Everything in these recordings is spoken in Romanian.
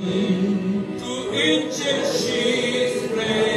Tu înger și splendor,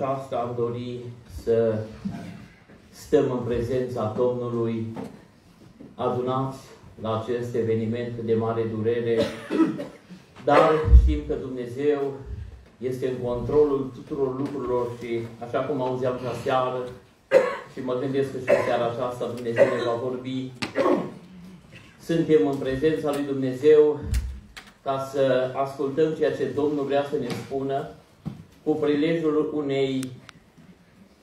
aceasta am dori să stăm în prezența Domnului, adunați la acest eveniment de mare durere, dar știm că Dumnezeu este în controlul tuturor lucrurilor și așa cum auzeam la seară și mă gândesc că și în seara aceasta Dumnezeu ne va vorbi, suntem în prezența lui Dumnezeu ca să ascultăm ceea ce Domnul vrea să ne spună cu prilejul unei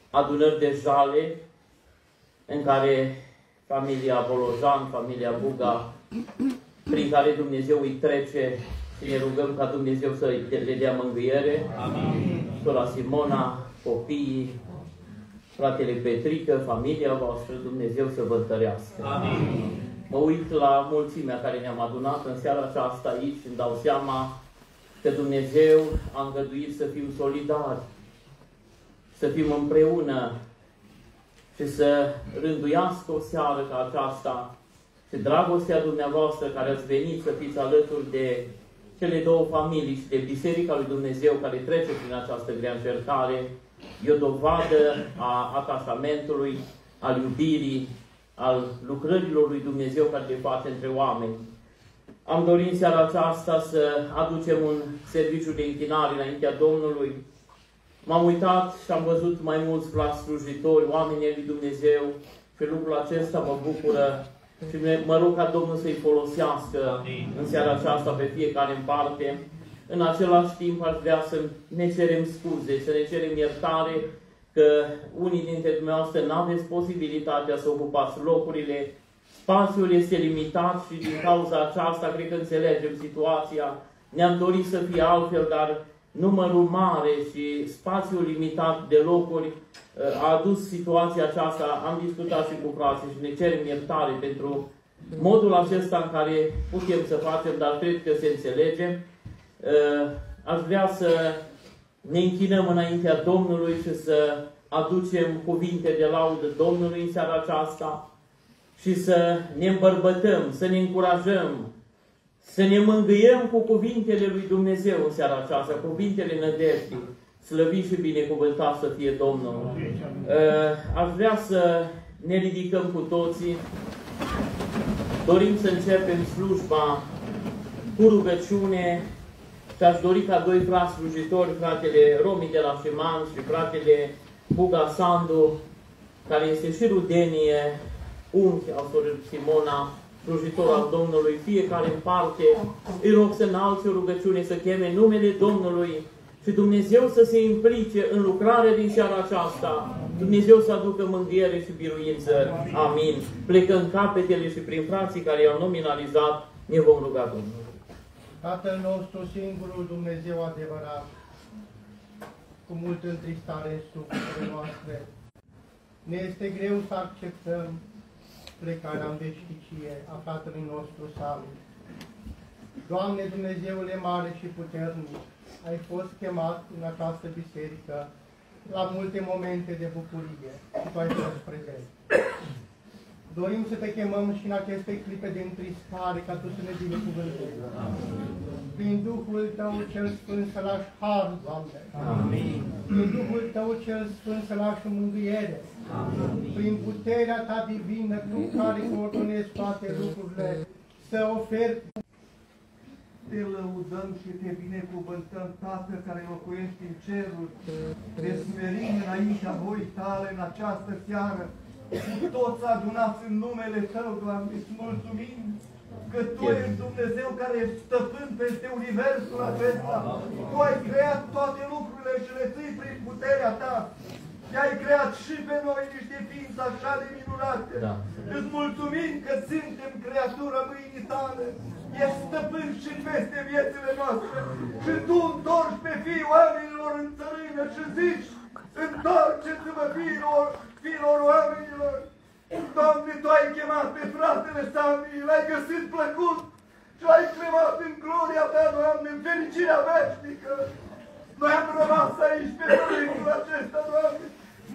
adunări de jale în care familia Bolojan, familia Buga, prin care Dumnezeu îi trece și ne rugăm ca Dumnezeu să le dea mângâiere. Amin. Sora Simona, copiii, fratele Petrică, familia voastră, Dumnezeu să vă întărească. Amin. Mă uit la mulțimea care ne-am adunat în seara aceasta aici și îmi dau seama că Dumnezeu a îngăduit să fim solidari, să fim împreună și să rânduiască o seară ca aceasta și dragostea dumneavoastră care ați venit să fiți alături de cele două familii și de Biserica lui Dumnezeu care trece prin această grea încercare, e o dovadă a atașamentului, al iubirii, al lucrărilor lui Dumnezeu care le face între oameni. Am dorit în seara aceasta să aducem un serviciu de închinare înaintea Domnului. M-am uitat și am văzut mai mulți frați slujitori, oamenii lui Dumnezeu și lucrul acesta mă bucură și mă rog ca Domnul să-i folosească în seara aceasta pe fiecare în parte. În același timp aș vrea să ne cerem scuze, să ne cerem iertare că unii dintre dumneavoastră nu aveți posibilitatea să ocupați locurile Spațiul este limitat și din cauza aceasta cred că înțelegem situația. Ne-am dorit să fie altfel, dar numărul mare și spațiul limitat de locuri uh, a adus situația aceasta. Am discutat și cu frații și ne cerem iertare pentru modul acesta în care putem să facem, dar cred că se înțelege. Uh, Aș vrea să ne închinăm înaintea Domnului și să aducem cuvinte de laudă Domnului în seara aceasta și să ne îmbărbătăm, să ne încurajăm, să ne mângâiem cu cuvintele lui Dumnezeu în seara aceasta, cuvintele nădejdii. Slăvit și binecuvântat să fie Domnul. Uh, Aș vrea să ne ridicăm cu toții. Dorim să începem slujba cu rugăciune și aș dori ca doi frați slujitori, fratele Romi de la Șiman și fratele Buga Sandu, care este și rudenie unchi al sorii Simona, slujitor al Domnului, fiecare în parte, îi rog să înalți o rugăciune, să cheme numele Domnului și Dumnezeu să se implice în lucrarea din seara aceasta. Dumnezeu să aducă mânghiere și biruință. Amin. Plecăm capetele și prin frații care i-au nominalizat, ne vom ruga Domnului. Tatăl nostru, singurul Dumnezeu adevărat, cu mult întristare sufletele noastre, ne este greu să acceptăm plecarea în veșnicie a Tatălui nostru Salut. Doamne Dumnezeule mare și puternic, ai fost chemat în această biserică la multe momente de bucurie și Tu ai fost prezent. Dorim să te chemăm și în aceste clipe de întristare ca Tu să ne binecuvântezi. Prin Duhul Tău cel Sfânt să lași har, Doamne. Amin. Prin Duhul Tău cel Sfânt să lași mângâiere. Prin puterea Ta divină, Tu care coordonezi toate lucrurile, să oferi te lăudăm și te binecuvântăm, Tată care locuiești în ceruri, te smerim înaintea voi tale în această seară, și toți adunați în numele Tău, Doamne, îți mulțumim că Tu ești Dumnezeu care ești stăpân peste universul acesta. Tu ai creat toate lucrurile și le ții prin puterea Ta. Și-ai creat și pe noi niște ființe așa de minunate. Da. Îți mulțumim că suntem creatură mâinii Tale. Ești stăpân și peste viețile noastre. Și Tu întorci pe fii oamenilor în țărână și zici, întoarceți-vă fiilor, fiilor oamenilor. Doamne, Tu ai chemat pe fratele Sami, l-ai găsit plăcut și l-ai chemat în gloria Ta, Doamne, în fericirea veșnică. Noi am rămas aici pe pământul acesta, Doamne.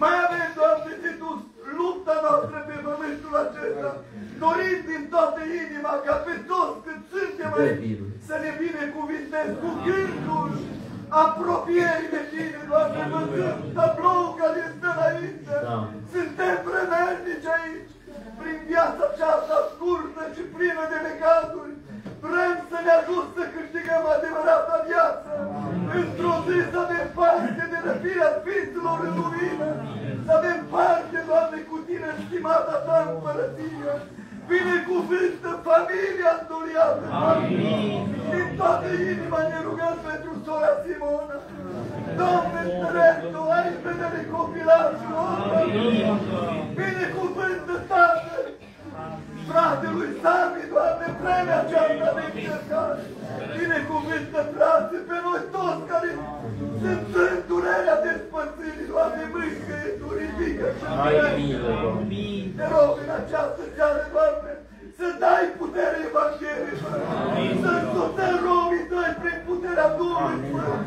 Mai avem, Doamne, de dus lupta noastră pe pământul acesta. Dorim din toată inima ca pe toți cât suntem aici să ne binecuvintezi cu gândul apropierii de Tine, Doamne, văzând tablou care stă înainte. Da. Suntem vremelnici aici, prin viața aceasta scurtă și plină de necazuri. Vrem să ne ajut să câștigăm adevărata viață. Într-o zi să avem parte de răpirea Sfinților în lumină. Să avem parte, Doamne, cu Tine, stimata Ta împărăție. Binecuvântă familia înduriată. Amin. Din toată inima ne rugăm pentru sora Simona. Doamne, întărește-o, ai în vedere copilașul nostru. Binecuvântă, Tată, fratelui Sami, Doamne, vremea aceasta de încercare. Binecuvântă, frate, pe noi toți care sunt în durerea despărțirii, Doamne, mângâie, Tu ridică și Ai milă, Doamne. te rog în această seară, Doamne, să dai putere Evangheliei, să însoțăm romii Tăi prin puterea Duhului Sfânt,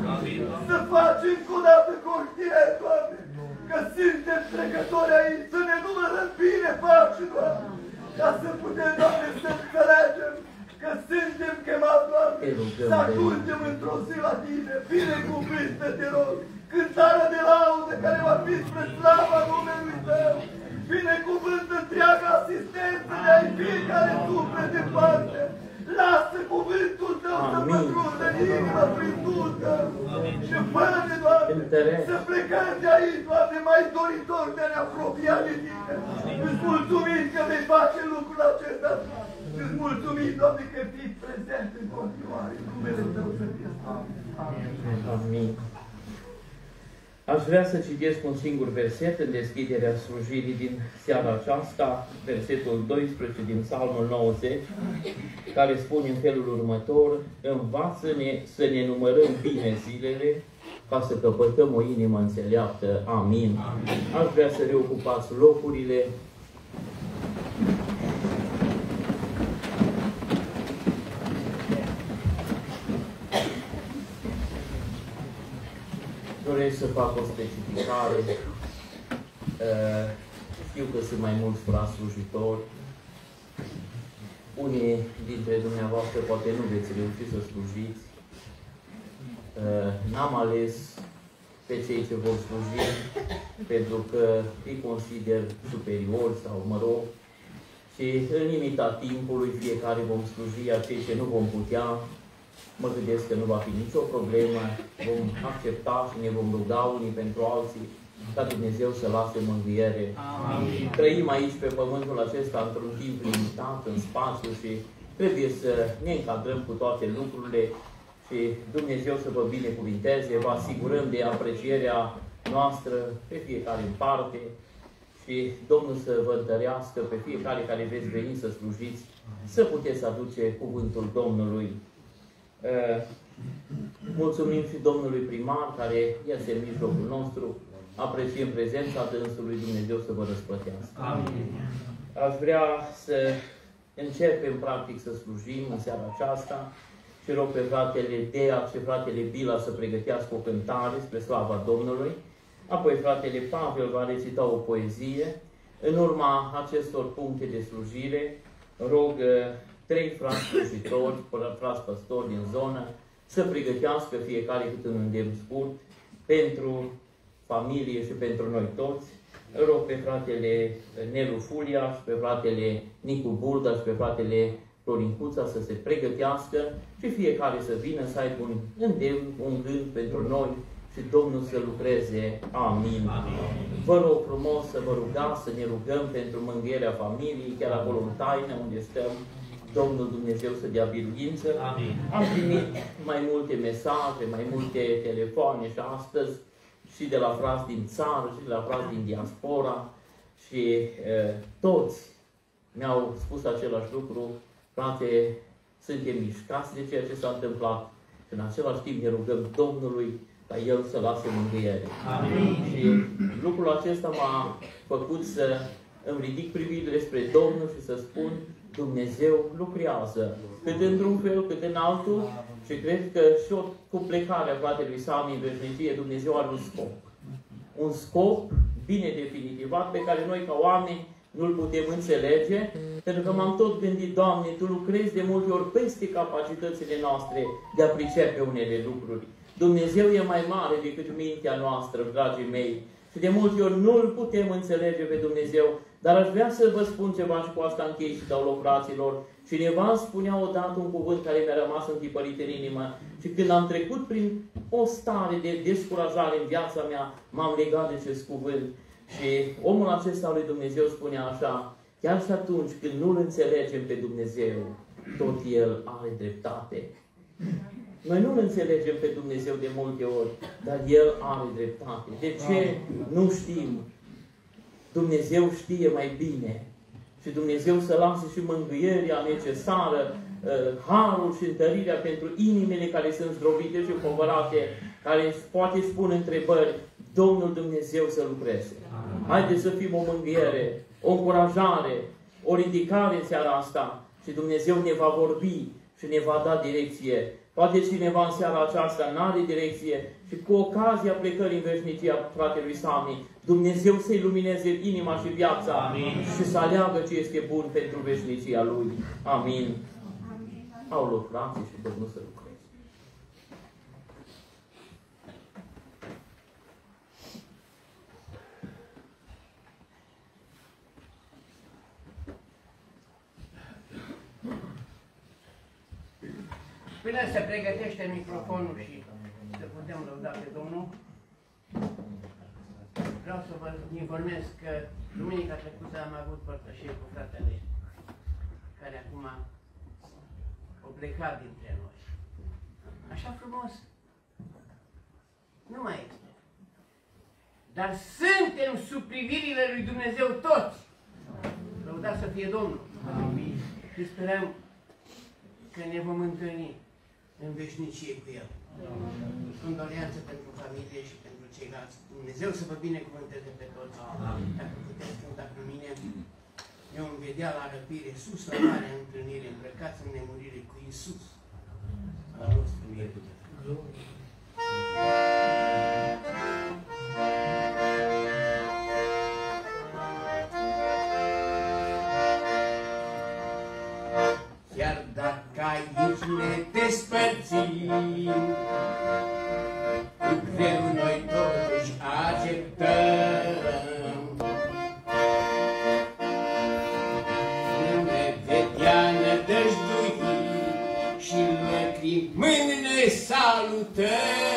să faci încă o dată conștient, Doamne, că suntem trecători aici, să ne numărăm bine pași, Doamne, ca să putem, Doamne, să înțelegem că suntem chemați, Doamne, Te rugăm, să Doamne. ajungem într-o zi la Tine, binecuvântă, te rog, cântarea de laudă care va fi spre slava numelui Tău, binecuvântă întreaga asistență de ai fiecare suflet de parte, lasă cuvântul Tău să Amin. pătrundă în inima prin Duhul Tău și fă-ne, Doamne, Întărește. să plecăm de aici, Doamne, mai doritor de a ne apropia de Tine. Îți mulțumim că vei face lucrul acesta. Îți mulțumim, Doamne, că fii prezent în continuare. Numele Tău să fie slăvit. Amin. Amin. Aș vrea să citesc un singur verset în deschiderea slujirii din seara aceasta, versetul 12 din Psalmul 90, care spune în felul următor, Învață-ne să ne numărăm bine zilele, ca să căpătăm o inimă înțeleaptă. Amin. Aș vrea să reocupați locurile. Doresc să fac o specificare. Uh, Știu că sunt mai mulți frați slujitori. Unii dintre dumneavoastră poate nu veți reuși să slujiți. Uh, N-am ales pe cei ce vor sluji pentru că îi consider superiori sau, mă rog, și în limita timpului fiecare vom sluji, iar cei ce nu vom putea, mă gândesc că nu va fi nicio problemă, vom accepta și ne vom ruga unii pentru alții ca Dumnezeu să lase mângâiere. Amin. Trăim aici pe pământul acesta într-un timp limitat, în spațiu și trebuie să ne încadrăm cu toate lucrurile și Dumnezeu să vă binecuvinteze, vă asigurăm de aprecierea noastră pe fiecare în parte și Domnul să vă întărească pe fiecare care veți veni să slujiți, să puteți aduce cuvântul Domnului. Uh, Mulțumim și domnului primar care este în mijlocul nostru. Apreciem prezența dânsului Dumnezeu să vă răsplătească. Amin. Aș vrea să începem practic să slujim în seara aceasta și rog pe fratele Dea și fratele Bila să pregătească o cântare spre slava Domnului. Apoi fratele Pavel va recita o poezie. În urma acestor puncte de slujire, rog uh, trei frați slujitori, frați păstori din zonă, să pregătească fiecare câte un îndemn scurt pentru familie și pentru noi toți. Îl rog pe fratele Nelu Fulia și pe fratele Nicu Bulda și pe fratele Florin Cuța să se pregătească și fiecare să vină să aibă un îndemn, un gând pentru noi și Domnul să lucreze. Amin. Amin. Vă rog frumos să vă rugați, să ne rugăm pentru mângâierea familiei, chiar acolo în taină unde stăm, Domnul Dumnezeu să dea biruință. Amin. Am primit mai multe mesaje, mai multe telefoane și astăzi și de la frați din țară și de la frați din diaspora și e, toți mi-au spus același lucru, frate, suntem mișcați de ceea ce s-a întâmplat și în același timp ne rugăm Domnului ca El să lase mângâiere. Amin. Și lucrul acesta m-a făcut să îmi ridic privirile spre Domnul și să spun Dumnezeu lucrează, cât într-un fel, cât în altul, și cred că și o, cu plecarea fratelui Sami în veșnicie, Dumnezeu are un scop. Un scop bine definitivat pe care noi ca oameni nu-l putem înțelege, pentru că m-am tot gândit, Doamne, Tu lucrezi de multe ori peste capacitățile noastre de a pricepe unele lucruri. Dumnezeu e mai mare decât mintea noastră, dragii mei, și de multe ori nu-L putem înțelege pe Dumnezeu, dar aș vrea să vă spun ceva și cu asta închei și dau loc fraților. Cineva îmi spunea odată un cuvânt care mi-a rămas întipărit în inimă și când am trecut prin o stare de descurajare în viața mea, m-am legat de acest cuvânt. Și omul acesta lui Dumnezeu spunea așa, chiar și atunci când nu-L înțelegem pe Dumnezeu, tot El are dreptate. Noi nu-L înțelegem pe Dumnezeu de multe ori, dar El are dreptate. De ce? Nu știm. Dumnezeu știe mai bine. Și Dumnezeu să lase și mângâierea necesară, uh, harul și întărirea pentru inimile care sunt zdrobite și povărate, care poate spun întrebări, Domnul Dumnezeu să lucreze. Haideți să fim o mângâiere, o încurajare, o ridicare în seara asta și Dumnezeu ne va vorbi și ne va da direcție. Poate cineva în seara aceasta nu are direcție și cu ocazia plecării în veșnicia fratelui Sami, Dumnezeu să-i lumineze inima și viața Amin. și să aleagă ce este bun pentru veșnicia Lui. Amin. Au loc frații și Domnul Până se pregătește microfonul și să putem lăuda pe Domnul, vreau să vă informez că duminica trecută am avut părtășie cu fratele care acum o plecat dintre noi. Așa frumos. Nu mai este. Dar suntem sub privirile lui Dumnezeu toți. Lăudați să fie Domnul. Amin. Și sperăm că ne vom întâlni în veșnicie cu El. Condoleanță pentru familie și pentru ceilalți. Dumnezeu să vă binecuvânteze pe toți. Dacă puteți cânta cu mine, eu îmi vedea la răpire sus la mare întâlnire, îmbrăcați în nemurire cu Iisus. Al nostru mierire. Chiar aici ne despărțim, cu greu noi totuși acceptăm. Nu ne vedea nădăjduit și lăcrimând ne salutăm.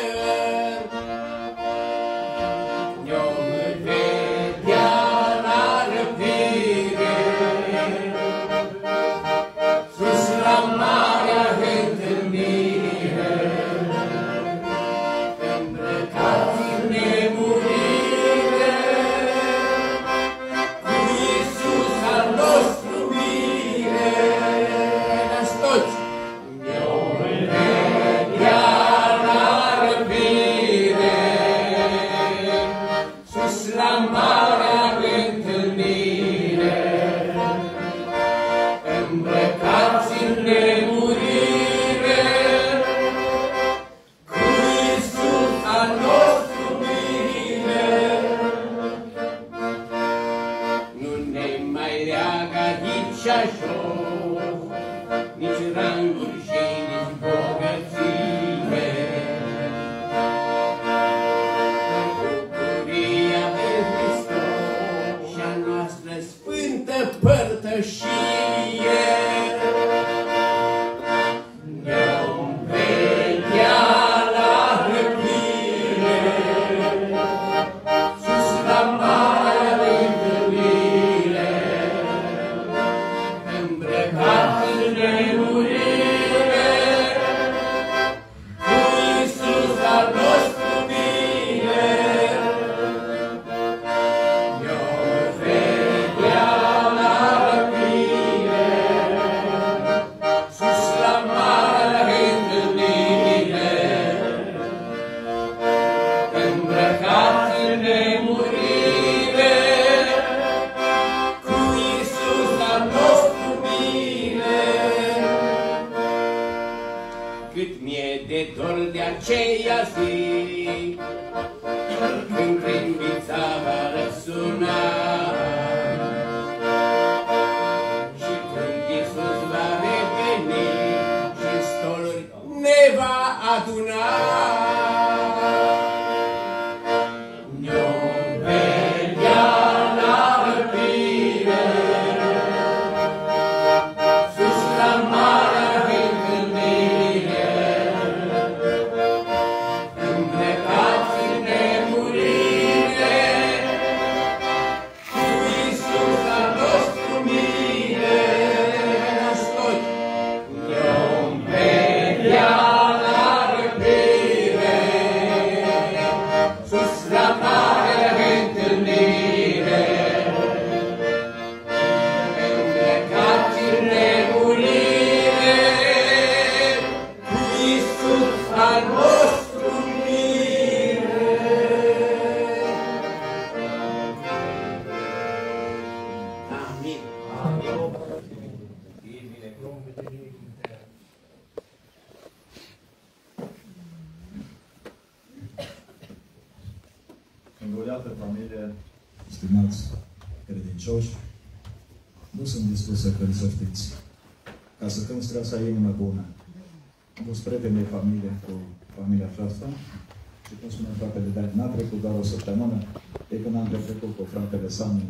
Cu fratele Sami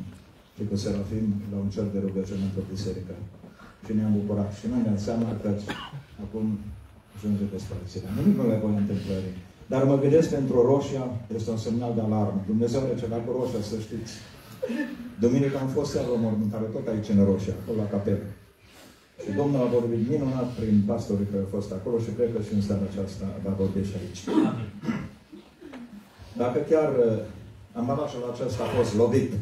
și cu Serafim la un cer de rugăciune într-o biserică. Și ne-am bucurat. Și noi ne-am seama că acum ajunge despărțirea. Nimic nu le voi întâmplării. Dar mă gândesc pentru roșia, este un semnal de alarmă. Dumnezeu ne ceva cu roșia, să știți. Duminică am fost seara la mormântare, tot aici în roșia, acolo la capelă. Și Domnul a vorbit minunat prin pastorii care au fost acolo și cred că și în seara aceasta va vorbi și aici. Dacă chiar uh, ambalașul acesta a fost lovit,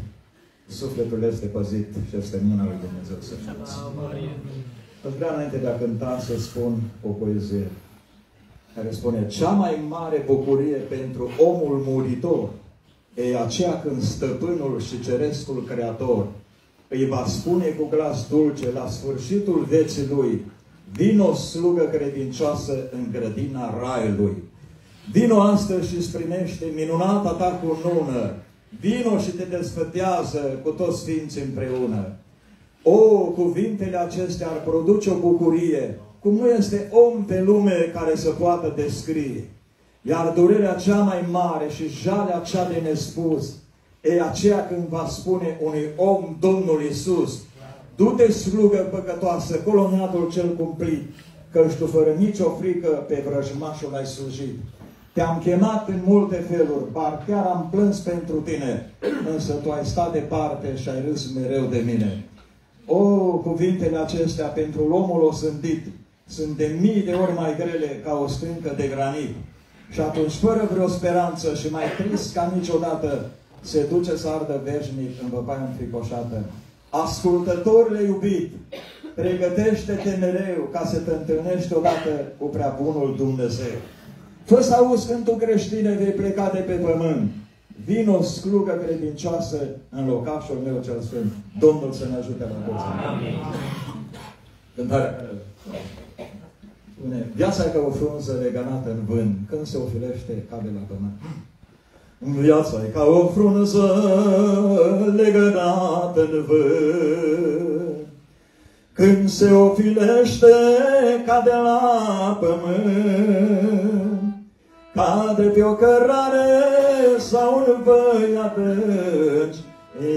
sufletul este păzit și este în mâna lui Dumnezeu să știți. Aș vrea înainte de a cânta să spun o poezie care spune Cea mai mare bucurie pentru omul muritor e aceea când stăpânul și cerescul creator îi va spune cu glas dulce la sfârșitul vieții lui Vino slugă credincioasă în grădina raiului. Vino astăzi și îți primește minunata ta cunună. Vino și te desfătează cu toți sfinții împreună. O, cuvintele acestea ar produce o bucurie, cum nu este om pe lume care să poată descrie. Iar durerea cea mai mare și jalea cea de nespus e aceea când va spune unui om Domnul Iisus, du-te slugă păcătoasă, coloniatul cel cumplit, că tu fără nicio frică pe vrăjmașul ai slujit. Te-am chemat în multe feluri, par chiar am plâns pentru tine, însă tu ai stat departe și ai râs mereu de mine. O, cuvintele acestea pentru omul osândit sunt de mii de ori mai grele ca o stâncă de granit. Și atunci, fără vreo speranță și mai trist ca niciodată, se duce să ardă veșnic în văpaia înfricoșată. Ascultătorile iubit, pregătește-te mereu ca să te întâlnești odată cu prea bunul Dumnezeu. Fă să auzi cântul creștine, vei pleca de pe pământ. Vino sclugă credincioasă în locașul meu cel sfânt. Domnul să ne ajute la toți. Cântarea care spune, viața e ca o frunză legănată în vânt. Când se ofilește, cade la pământ. Viața e ca o frunză legănată în vânt. Când se ofilește, cade la pământ. Cade pe o cărare sau în văi adânci.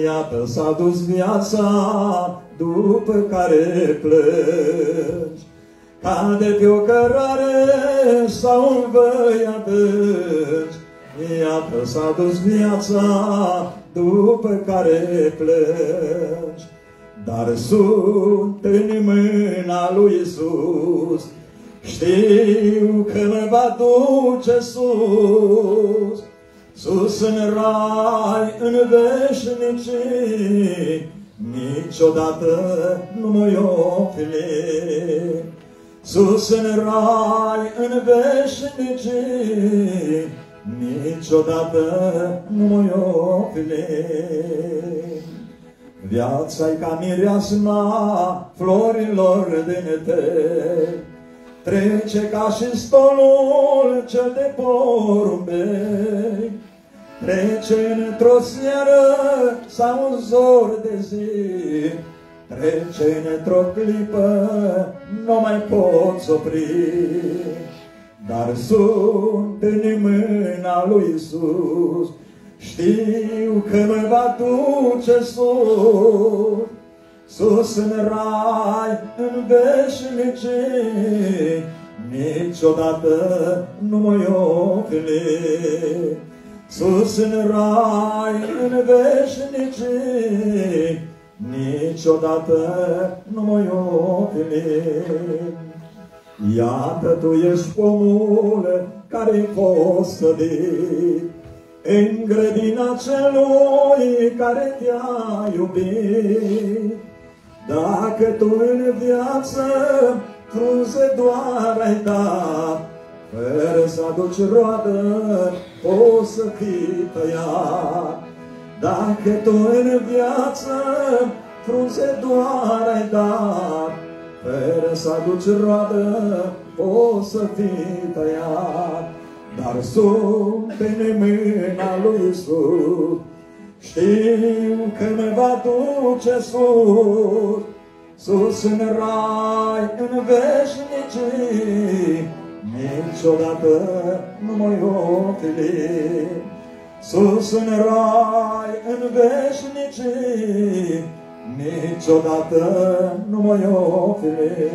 Iată s-a dus viața după care plângi. Cade pe o cărare sau în văi adânci. Iată s-a dus viața după care plângi. Dar sunt în mâna lui Isus, știu că mă va duce sus, sus în rai, în veșnicii, niciodată nu mă ofli. Sus în rai, în veșnicii, niciodată nu mă ofli. Viața-i ca mireasma florilor din te, Trece ca și stolul cel de porumbei, Trece într-o seară sau un zor de zi, Trece într-o clipă, nu mai poți opri. Dar sunt în mâna lui Isus, știu că mă va duce sus, sus în rai, în veșnicie, niciodată nu mă ofili. Sus în rai, în veșnicie, niciodată nu mă ofili. Iată tu ești pomul care-i fost sădit în grădina celui care te-a iubit. Dacă tu în viață frunze doar ai dat, fără să aduci roadă, poți să fii tăiat. Dacă tu în viață frunze doar ai dat, fără să aduci roadă, poți să fii tăiat. Dar sunt în mâna lui Isus, știu că mă va duce sus, sus în rai, în veșnicii, niciodată nu mă ofili. Sus în rai, în veșnicii, niciodată nu mă ofili.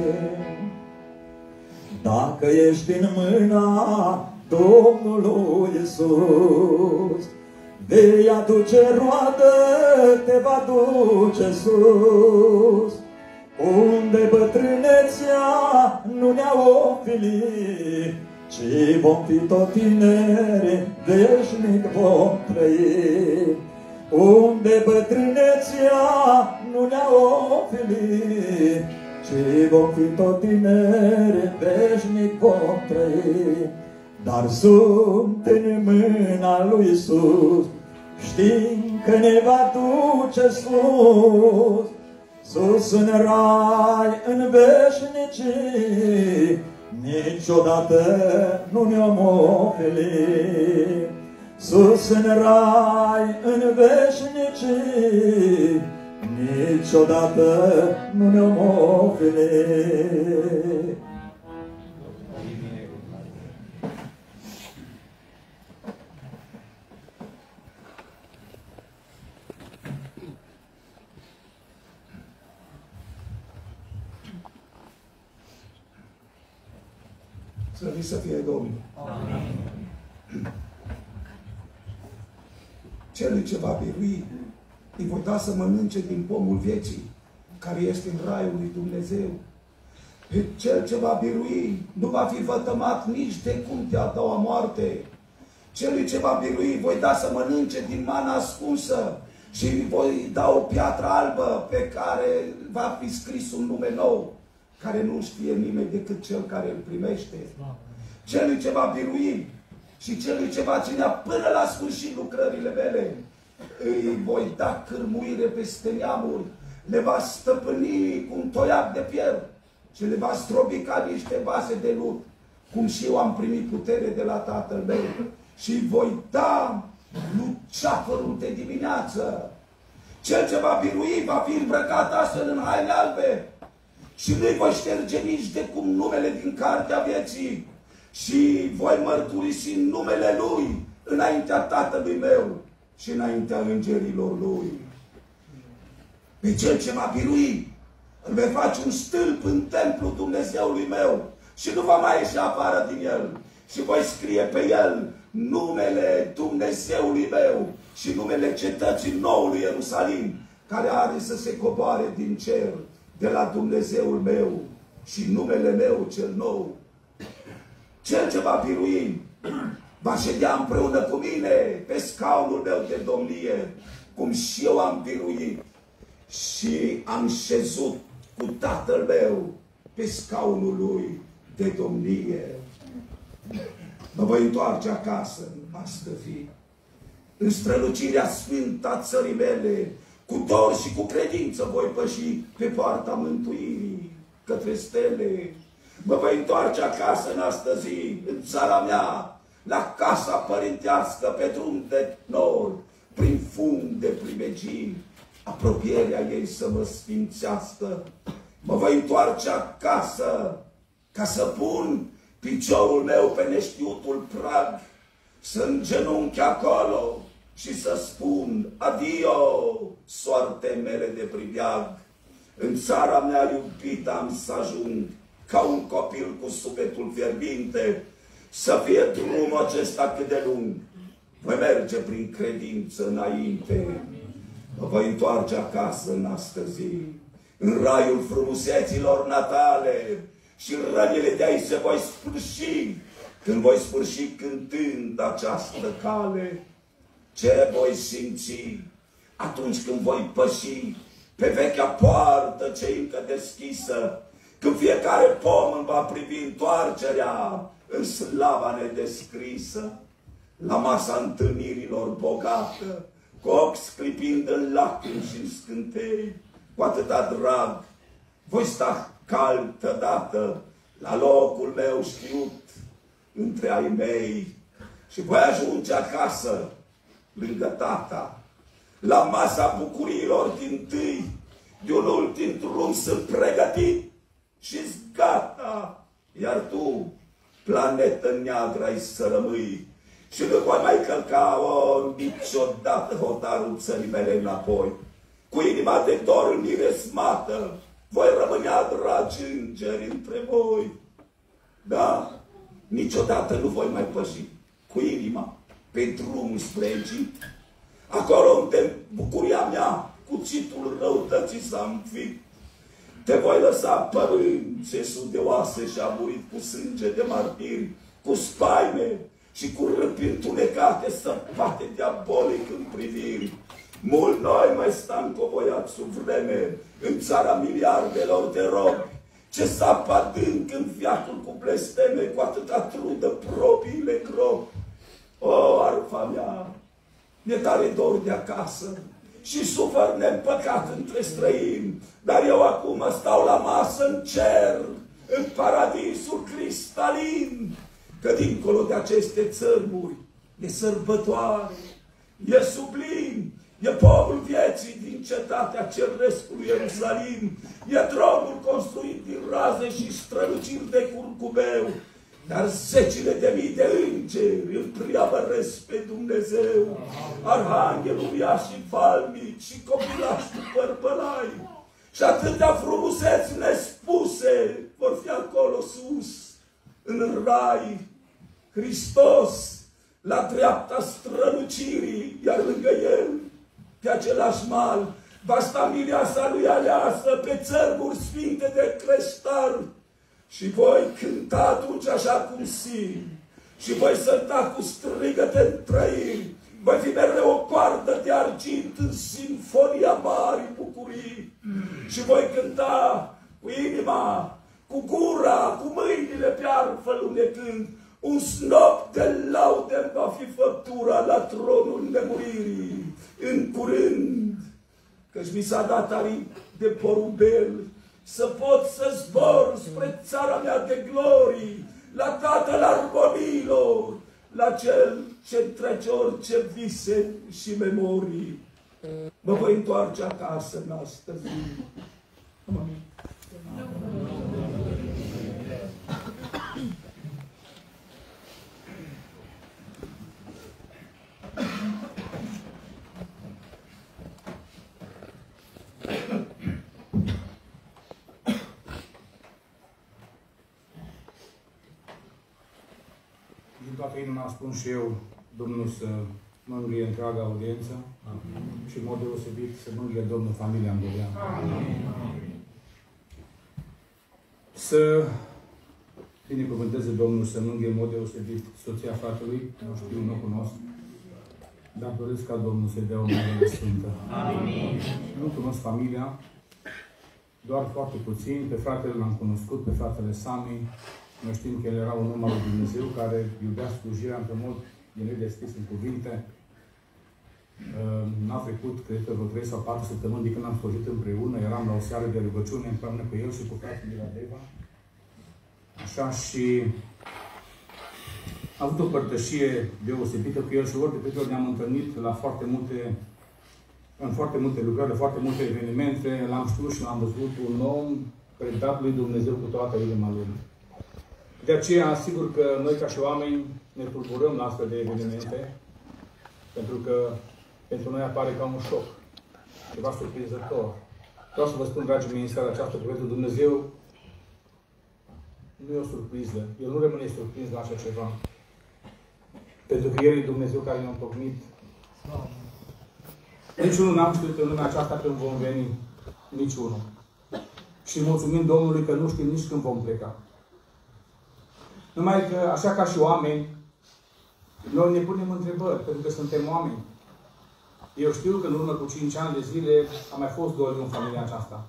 Dacă ești în mâna Domnului Iisus, vei aduce roadă, te va duce sus. Unde bătrânețea nu ne-a ofilit, ci vom fi tot tineri, veșnic vom trăi. Unde bătrânețea nu ne-a ofilit, ci vom fi tot tineri, veșnic vom trăi. Dar sunt în mâna lui Isus, știm că ne va duce sus, sus în rai, în veșnicii, niciodată nu ne-om ofili. Sus în rai, în veșnicii, niciodată nu ne-om ofili. Slăvit să fie Domnul. Amin. Celui ce va birui, îi voi da să mănânce din pomul vieții, care este în raiul lui Dumnezeu. Pe cel ce va birui nu va fi vătămat nici de cum te a doua moarte. Celui ce va birui voi da să mănânce din mana ascunsă și îi voi da o piatră albă pe care va fi scris un nume nou care nu știe nimeni decât cel care îl primește. Celui ce va birui și celui ce va ținea până la sfârșit lucrările mele, îi voi da cârmuire peste neamuri, le va stăpâni cu un toiac de fier și le va strobi ca niște vase de lut, cum și eu am primit putere de la tatăl meu și voi da luceafărul de dimineață. Cel ce va birui va fi îmbrăcat astfel în haine albe, și nu-i voi șterge nici de cum numele din cartea vieții și voi mărturisi numele Lui înaintea Tatălui meu și înaintea îngerilor Lui. Pe cel ce va birui, îl vei face un stâlp în templul Dumnezeului meu și nu va mai ieși afară din el. Și voi scrie pe el numele Dumnezeului meu și numele cetății noului Ierusalim, care are să se coboare din cer de la Dumnezeul meu și numele meu cel nou. Cel ce va birui va ședea împreună cu mine pe scaunul meu de domnie, cum și eu am biruit și am șezut cu tatăl meu pe scaunul lui de domnie. Mă voi întoarce acasă, astă fi, în strălucirea sfântă a țării mele, cu dor și cu credință voi păși pe poarta mântuirii către stele. Mă voi întoarce acasă în astăzi, în țara mea, la casa părintească pe drum de nord, prin fund de primegii, apropierea ei să mă sfințească. Mă voi întoarce acasă ca să pun piciorul meu pe neștiutul prag, să îngenunchi acolo și să spun adio, soarte mele de pribeag. În țara mea iubită am să ajung ca un copil cu sufletul fierbinte, să fie drumul acesta cât de lung. Voi merge prin credință înainte. Mă voi întoarce acasă în astăzi, în raiul frumuseților natale și rănile de aici se voi sfârși, când voi sfârși cântând această cale. Ce voi simți atunci când voi păși pe vechea poartă ce încă deschisă, când fiecare pom îmi va privi întoarcerea în slava nedescrisă, la masa întâlnirilor bogată, cu ochi sclipind în lacrimi și în scântei, cu atâta drag, voi sta caltă dată la locul meu știut între ai mei și voi ajunge acasă lângă tata, la masa bucuriilor din tâi, de un ultim drum sunt pregătit și gata, iar tu, planetă neagră, ai să rămâi și nu voi mai călca o, niciodată hotarul țării mele înapoi. Cu inima de dor miresmată, voi rămânea dragi îngeri între voi. Da, niciodată nu voi mai păși cu inima pe drumul spre Egipt. Acolo unde bucuria mea, cuțitul răutății s-a înfipt. Te voi lăsa părând țesul de oase și a murit cu sânge de martiri, cu spaime și cu râpi întunecate, săpate diabolic în priviri. Mult noi mai stăm covoiați sub vreme în țara miliardelor de robi. Ce sapă adânc în viacul cu blesteme, cu atâta trudă propriile gropi. O, arfa mea, mi-e tare dor de acasă și sufăr neîmpăcat între străini, dar eu acum stau la masă în cer, în paradisul cristalin, că dincolo de aceste țărmuri e sărbătoare, e sublim, e pomul vieții din cetatea cerescului Ierusalim, e tronul construit din raze și străluciri de curcubeu, dar zecile de mii de îngeri îl preamăresc pe Dumnezeu, arhanghelul ea și falmici și copilași cu părpălai. Și atâtea frumuseți nespuse vor fi acolo sus, în rai. Hristos, la dreapta strălucirii, iar lângă el, pe același mal, va sta mireasa lui aleasă pe țărmuri sfinte de creștar, și voi cânta atunci așa cum simt. Și voi sălta cu strigăte în trăiri. Voi fi mereu o coardă de argint în sinfonia mari bucurii. Și voi cânta cu inima, cu gura, cu mâinile pe arfă lunecând. Un snop de laude va fi făptura la tronul nemuririi. În curând, căci mi s-a dat aripi de porumbel să pot să zbor spre țara mea de glorii, la Tatăl armoniilor, la Cel ce trece orice vise și memorii. Mă voi întoarce acasă în astăzi. Amin. toată inima spun și eu, Domnul să mângâie întreaga audiență Amin. și în mod deosebit să mângâie Domnul familia Andolean. Să binecuvânteze Domnul să mângâie în mod deosebit soția fratelui, nu știu, nu cunosc, dar doresc ca Domnul să-i dea o mare sfântă. Amin. Nu cunosc familia, doar foarte puțin. Pe fratele l-am cunoscut, pe fratele Sami, noi știm că el era un om al lui Dumnezeu care iubea slujirea într-un mod din deschis în cuvinte. N-a trecut, cred că vreo 3 sau 4 săptămâni de când am slujit împreună, eram la o seară de rugăciune împreună cu el și cu fratele la Deva. Așa și a avut o părtășie deosebită cu el și ori de câte ori ne-am întâlnit la foarte multe, în foarte multe lucrări, foarte multe evenimente, l-am știut și l-am văzut un om predat lui Dumnezeu cu toată inima lui. De aceea, sigur că noi ca și oameni ne tulburăm la astfel de evenimente, pentru că pentru noi apare ca un șoc, ceva surprinzător. Vreau să vă spun, dragii mei, în seara aceasta, că pentru Dumnezeu nu e o surpriză. El nu rămâne surprins la așa ceva. Pentru că El e Dumnezeu care ne-a întocmit. Niciunul n-am știut în lumea aceasta când vom veni. Niciunul. Și mulțumim Domnului că nu știm nici când vom pleca. Numai că, așa ca și oameni, noi ne punem întrebări, pentru că suntem oameni. Eu știu că în urmă cu 5 ani de zile a mai fost doi în familia aceasta.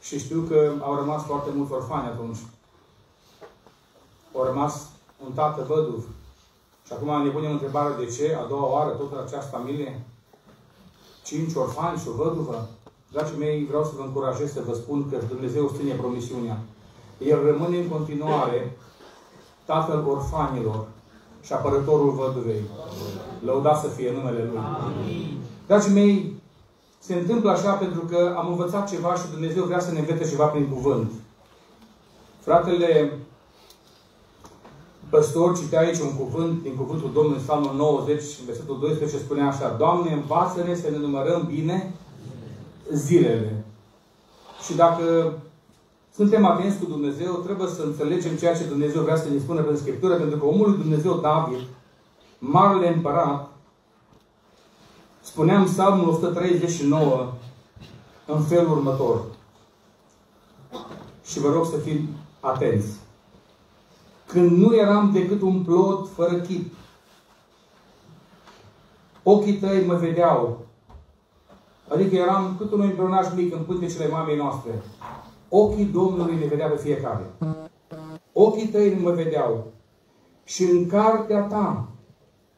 Și știu că au rămas foarte mulți orfani atunci. Au rămas un tată văduv. Și acum ne punem întrebarea de ce, a doua oară, tot în această familie, cinci orfani și o văduvă. Dragii mei, vreau să vă încurajez să vă spun că Dumnezeu ține promisiunea. El rămâne în continuare tatăl orfanilor și apărătorul văduvei. Lăuda să fie numele Lui. Dragii mei, se întâmplă așa pentru că am învățat ceva și Dumnezeu vrea să ne învețe ceva prin cuvânt. Fratele păstor citea aici un cuvânt din cuvântul Domnului Psalmul 90, versetul 12, spune așa, Doamne, învață-ne să ne numărăm bine zilele. Și dacă suntem atenți cu Dumnezeu, trebuie să înțelegem ceea ce Dumnezeu vrea să ne spună prin Scriptură, pentru că omul lui Dumnezeu, David, marele împărat, spuneam Psalmul 139 în felul următor. Și vă rog să fim atenți. Când nu eram decât un plot fără chip, ochii tăi mă vedeau. Adică eram cât un împreunaj mic în pântecele mamei noastre. Ochii Domnului ne vedea pe fiecare. Ochii tăi mă vedeau. Și în cartea ta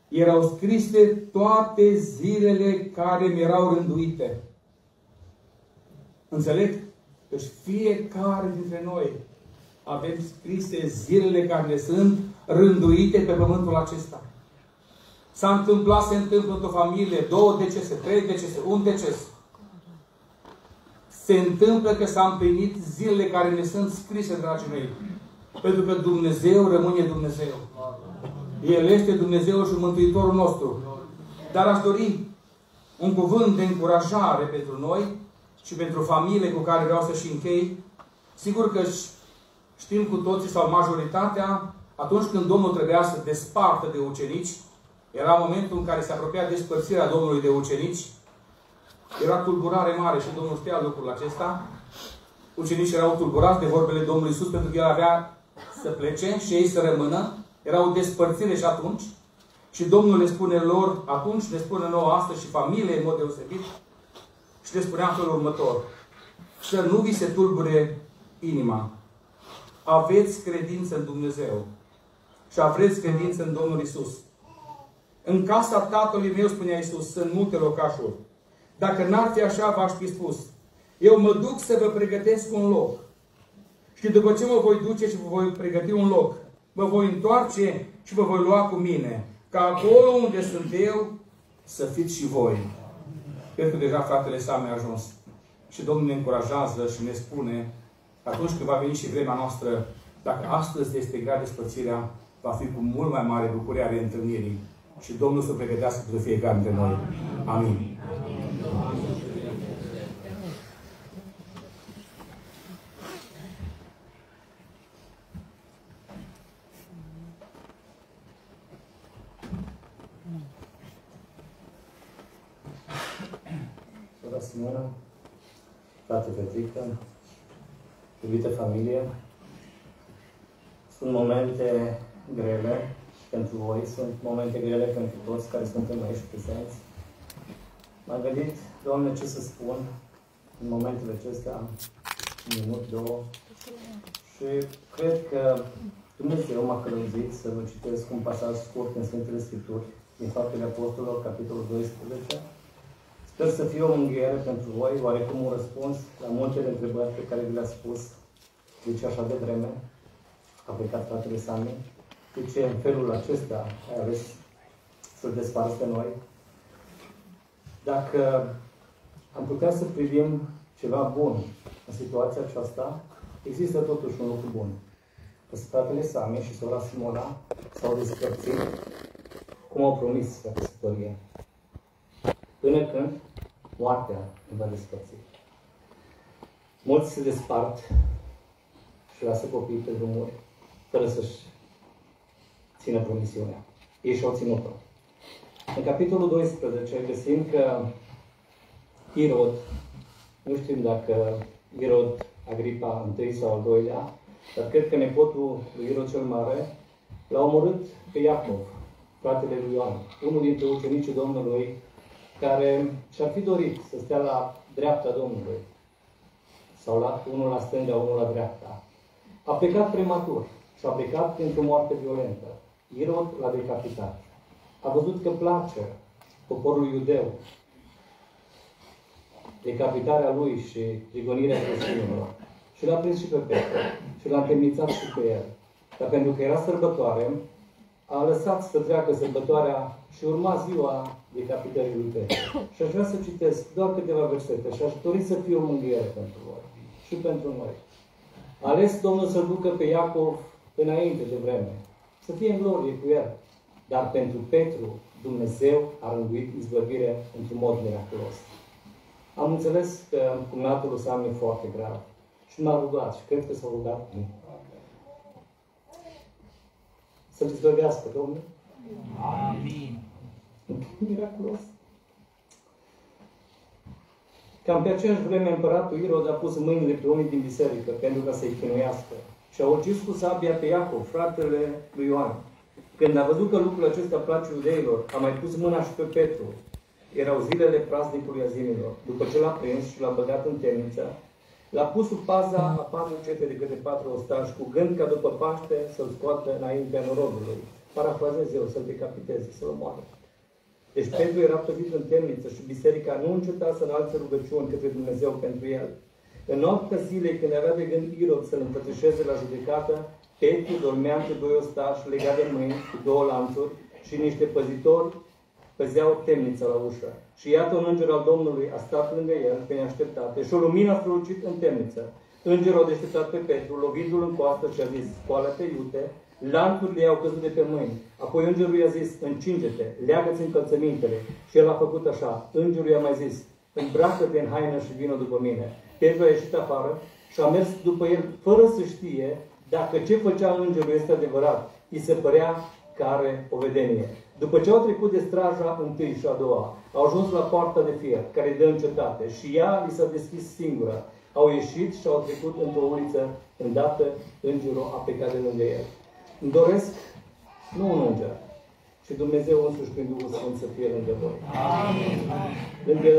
erau scrise toate zilele care mi erau rânduite. Înțeleg? Deci fiecare dintre noi avem scrise zilele care ne sunt rânduite pe pământul acesta. S-a întâmplat, se întâmplă într-o familie, două decese, trei decese, un deces. Se întâmplă că s-a împlinit zilele care ne sunt scrise, dragii mei. Pentru că Dumnezeu rămâne Dumnezeu. El este Dumnezeu și Mântuitorul nostru. Dar aș dori un cuvânt de încurajare pentru noi și pentru familiile cu care vreau să și închei. Sigur că știm cu toții sau majoritatea, atunci când Domnul trebuia să despartă de ucenici, era momentul în care se apropia despărțirea Domnului de ucenici, era tulburare mare și Domnul știa lucrul acesta. Ucenicii erau tulburați de vorbele Domnului Iisus pentru că El avea să plece și ei să rămână. Era o despărțire și atunci. Și Domnul le spune lor, atunci le spune nouă astăzi și familie în mod deosebit. Și le spunea în felul următor. Să nu vi se tulbure inima. Aveți credință în Dumnezeu. Și aveți credință în Domnul Isus. În casa tatălui meu, spunea Isus, sunt multe locașuri. Dacă n-ar fi așa, v-aș fi spus. Eu mă duc să vă pregătesc un loc. Și după ce mă voi duce și vă voi pregăti un loc, mă voi întoarce și vă voi lua cu mine. Ca acolo unde sunt eu, să fiți și voi. Cred că deja fratele Sam a ajuns. Și Domnul ne încurajează și ne spune că atunci când va veni și vremea noastră, dacă astăzi este grea despărțirea, va fi cu mult mai mare bucurie a reîntâlnirii. Și Domnul să pregătească pentru fiecare dintre noi. Amin. Sora Simona, frate Petrică, iubită familie, sunt momente grele pentru voi, sunt momente grele pentru toți care suntem aici prezenți. M-am gândit, Doamne, ce să spun în momentele acestea, un minut, două, și cred că Dumnezeu m-a călăuzit să vă citesc un pasaj scurt în Sfintele Scripturi, din Faptele Apostolilor, capitolul 12, Sper să fie o mângâiere pentru voi, oarecum un răspuns la multe întrebări pe care vi le-ați spus, deci așa de vreme. a plecat fratele Sami, de ce în felul acesta ai ales să-l desparți de noi. Dacă am putea să privim ceva bun în situația aceasta, există totuși un lucru bun. Că fratele Sami și sora Simona s-au despărțit cum au promis la căsătorie. Până când moartea îi va despărți. Mulți se despart și lasă copiii pe drumuri fără să-și țină promisiunea. Ei și-au ținut-o. În capitolul 12 găsim că Irod, nu știm dacă Irod Agripa întâi sau al doilea, dar cred că nepotul lui Irod cel Mare l-a omorât pe Iacov, fratele lui Ioan, unul dintre ucenicii Domnului, care și-ar fi dorit să stea la dreapta Domnului, sau la, unul la stânga, unul la dreapta. A plecat prematur și a plecat printr-o moarte violentă. Irod l-a decapitat. A văzut că place poporul iudeu decapitarea lui și prigonirea creștinilor. Și l-a prins și pe Petru și l-a temnițat și pe el. Dar pentru că era sărbătoare, a lăsat să treacă sărbătoarea și urma ziua decapitării lui Petru. Și aș vrea să citesc doar câteva versete și aș dori să fie o mânghiere pentru voi și pentru noi. A ales Domnul să ducă pe Iacov înainte de vreme, să fie în glorie cu el. Dar pentru Petru, Dumnezeu a rânduit izbăvire într-un mod miraculos. Am înțeles că cumnatul lui Sam e foarte grav. Și m-a rugat și cred că s-a rugat. Să-l izbăvească, Domnul. Amin. Miraculos. Cam pe aceeași vreme împăratul Irod a pus mâinile pe unii din biserică pentru ca să-i chinuiască. Și a ucis cu sabia pe Iacov, fratele lui Ioan. Când a văzut că lucrul acesta place iudeilor, a mai pus mâna și pe Petru. Erau zilele praznicului azimilor. După ce l-a prins și l-a băgat în temniță, l-a pus sub paza a patru cete de câte patru ostași, cu gând ca după Paște să-l scoată înaintea norodului. Parafrazez eu, să-l decapiteze, să-l omoare. Deci Petru era păzit în temniță și biserica nu înceta să înalțe rugăciuni către Dumnezeu pentru el. În noaptea zilei, când avea de gând Irod să-l împătășeze la judecată, Petru dormea între doi ostași legat de mâini cu două lanțuri și niște păzitori păzeau temnița la ușă. Și iată un înger al Domnului a stat lângă el pe neașteptate și o lumină a strălucit în temniță. Îngerul a deșteptat pe Petru, lovindu-l în coastă și a zis, scoală-te iute, lanțurile i-au căzut de pe mâini. Apoi îngerul i-a zis, încinge-te, leagă-ți încălțămintele. Și el a făcut așa. Îngerul i-a mai zis, îmbracă-te în haină și vină după mine. Petru a ieșit afară și a mers după el fără să știe dacă ce făcea îngerul este adevărat. I se părea că are o vedenie. După ce au trecut de straja întâi și a doua, au ajuns la poarta de fier, care dă în cetate, și ea li s-a deschis singură. Au ieșit și au trecut într-o uliță, îndată îngerul a plecat de lângă el. Îmi doresc, nu un înger, ci Dumnezeu însuși prin Duhul Sfânt să fie lângă voi. Amin. Lângă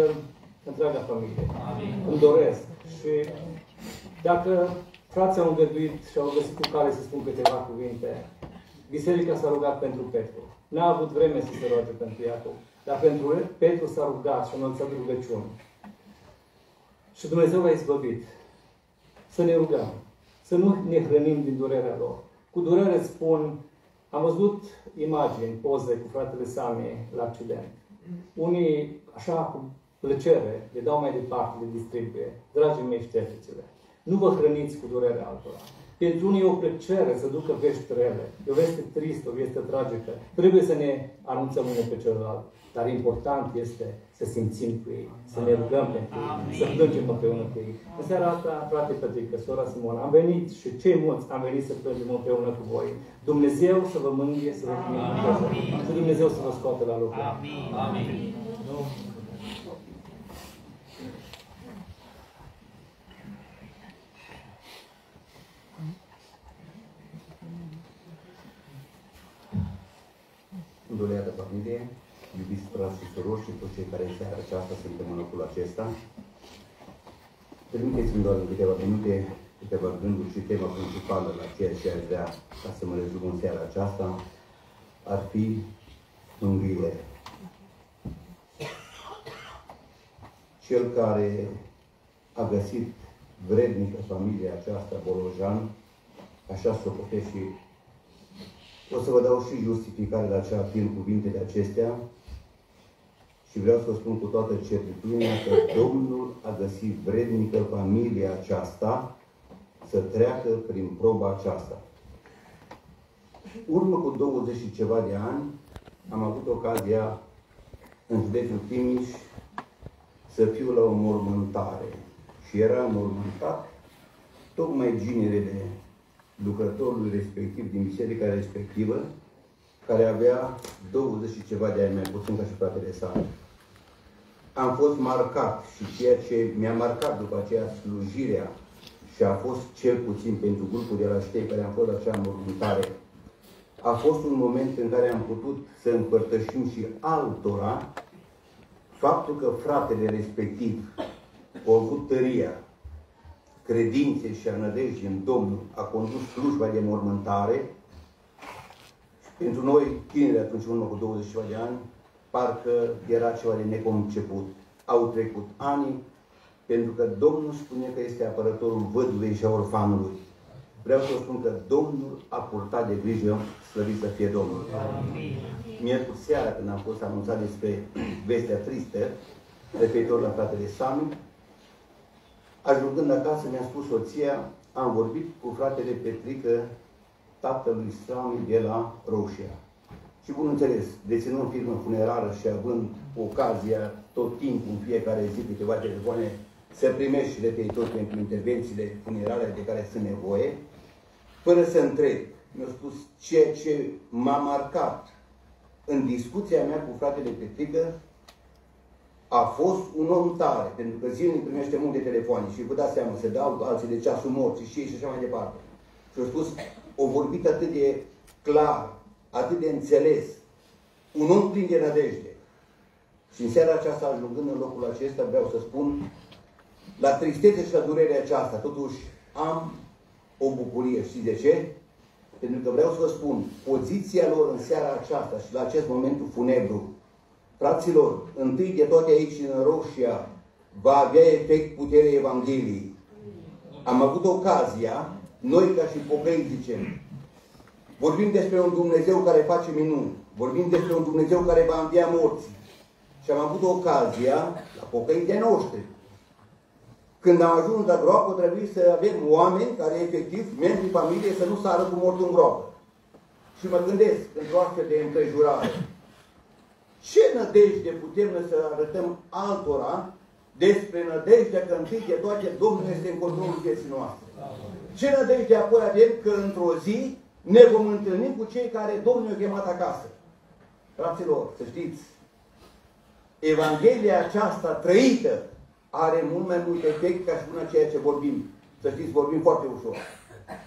întreaga familie. Amin. Îmi doresc. Și dacă frații au îngăduit și au găsit cu cale să spun câteva cuvinte, Biserica s-a rugat pentru Petru. N-a avut vreme să se roage pentru Iacov. Dar pentru Petru s-a rugat și a înălțat rugăciuni. Și Dumnezeu l-a izbăvit. Să ne rugăm. Să nu ne hrănim din durerea lor. Cu durere spun, am văzut imagini, poze cu fratele Sami la accident. Unii, așa, cu plăcere, le dau mai departe, le distribuie. Dragii mei, ștergeți-le. Nu vă hrăniți cu durerea altora. Pentru unii e o plăcere să ducă vești rele. E o veste tristă, o veste tragică. Trebuie să ne anunțăm unul pe celălalt. Dar important este să simțim cu ei, să ne rugăm pentru ei, să plângem împreună cu ei. În seara asta, frate Petrică, sora Simona, am venit și cei mulți am venit să plângem împreună cu voi. Dumnezeu să vă mângâie, să vă binecuvânteze și Dumnezeu să vă scoată la lucru. Amin. Amin. Îndoleată familie, iubiți frați și surori și toți cei care în seara aceasta suntem în locul acesta, permiteți-mi doar în câteva minute, câteva gânduri și tema principală la ceea ce aș vrea ca să mă rezum în seara aceasta, ar fi mângâiere. Cel care a găsit vrednică familia aceasta, Bolojan, așa socotesc și o să vă dau și justificare la ce afirm cuvintele acestea și vreau să vă spun cu toată certitudinea că Domnul a găsit vrednică familia aceasta să treacă prin proba aceasta. Urmă cu 20 și ceva de ani, am avut ocazia în județul Timiș să fiu la o mormântare. Și era mormântat tocmai ginerele lucrătorului respectiv din biserica respectivă, care avea 20 și ceva de ani mai puțin ca și fratele său. Am fost marcat și ceea ce mi-a marcat după aceea slujirea și a fost cel puțin pentru grupul de la ștei care am fost la acea mormântare, a fost un moment în care am putut să împărtășim și altora faptul că fratele respectiv a avut tăria, credințe și a nădejde în Domnul, a condus slujba de mormântare și pentru noi, tineri atunci, în urmă cu 20 de ani, parcă era ceva de neconceput. Au trecut ani, pentru că Domnul spune că este apărătorul văduvei și a orfanului. Vreau să spun că Domnul a purtat de grijă, slăvit să fie Domnul. Miercuri seara, când am fost anunțat despre vestea tristă, referitor la fratele Sami, ajungând acasă, mi-a spus soția, am vorbit cu fratele Petrică, tatălui Sami de la Roșia. Și bun înțeles, deținând firmă funerară și având ocazia tot timpul, în fiecare zi, câteva telefoane, să primești și referitor pentru intervențiile funerare de care sunt nevoie, fără să întreb, mi-a spus ceea ce m-a marcat în discuția mea cu fratele Petrică a fost un om tare, pentru că zilnic primește multe telefoane și vă dați seama, se dau alții de ceasul morții și și așa mai departe. Și a spus, o vorbit atât de clar, atât de înțeles, un om plin de nădejde. Și în seara aceasta, ajungând în locul acesta, vreau să spun, la tristețe și la durerea aceasta, totuși am o bucurie. Știți de ce? Pentru că vreau să vă spun, poziția lor în seara aceasta și la acest momentul funebru, fraților, întâi de toate aici în Roșia, va avea efect puterea Evangheliei. Am avut ocazia, noi ca și pocăi zicem, vorbim despre un Dumnezeu care face minuni, vorbim despre un Dumnezeu care va învia morții. Și am avut ocazia, la pocăi de noștri, când am ajuns la groapă, trebuie să avem oameni care, efectiv, membrii familiei, să nu sară cu mortul în groapă. Și mă gândesc, într-o astfel de împrejurare, ce nădejde putem să arătăm altora despre nădejdea că întâi de toate Domnul este în controlul vieții noastre. Ce nădejde apoi avem că într-o zi ne vom întâlni cu cei care Domnul i-a chemat acasă. Fraților, să știți, Evanghelia aceasta trăită are mult mai mult efect ca și până ceea ce vorbim. Să știți, vorbim foarte ușor.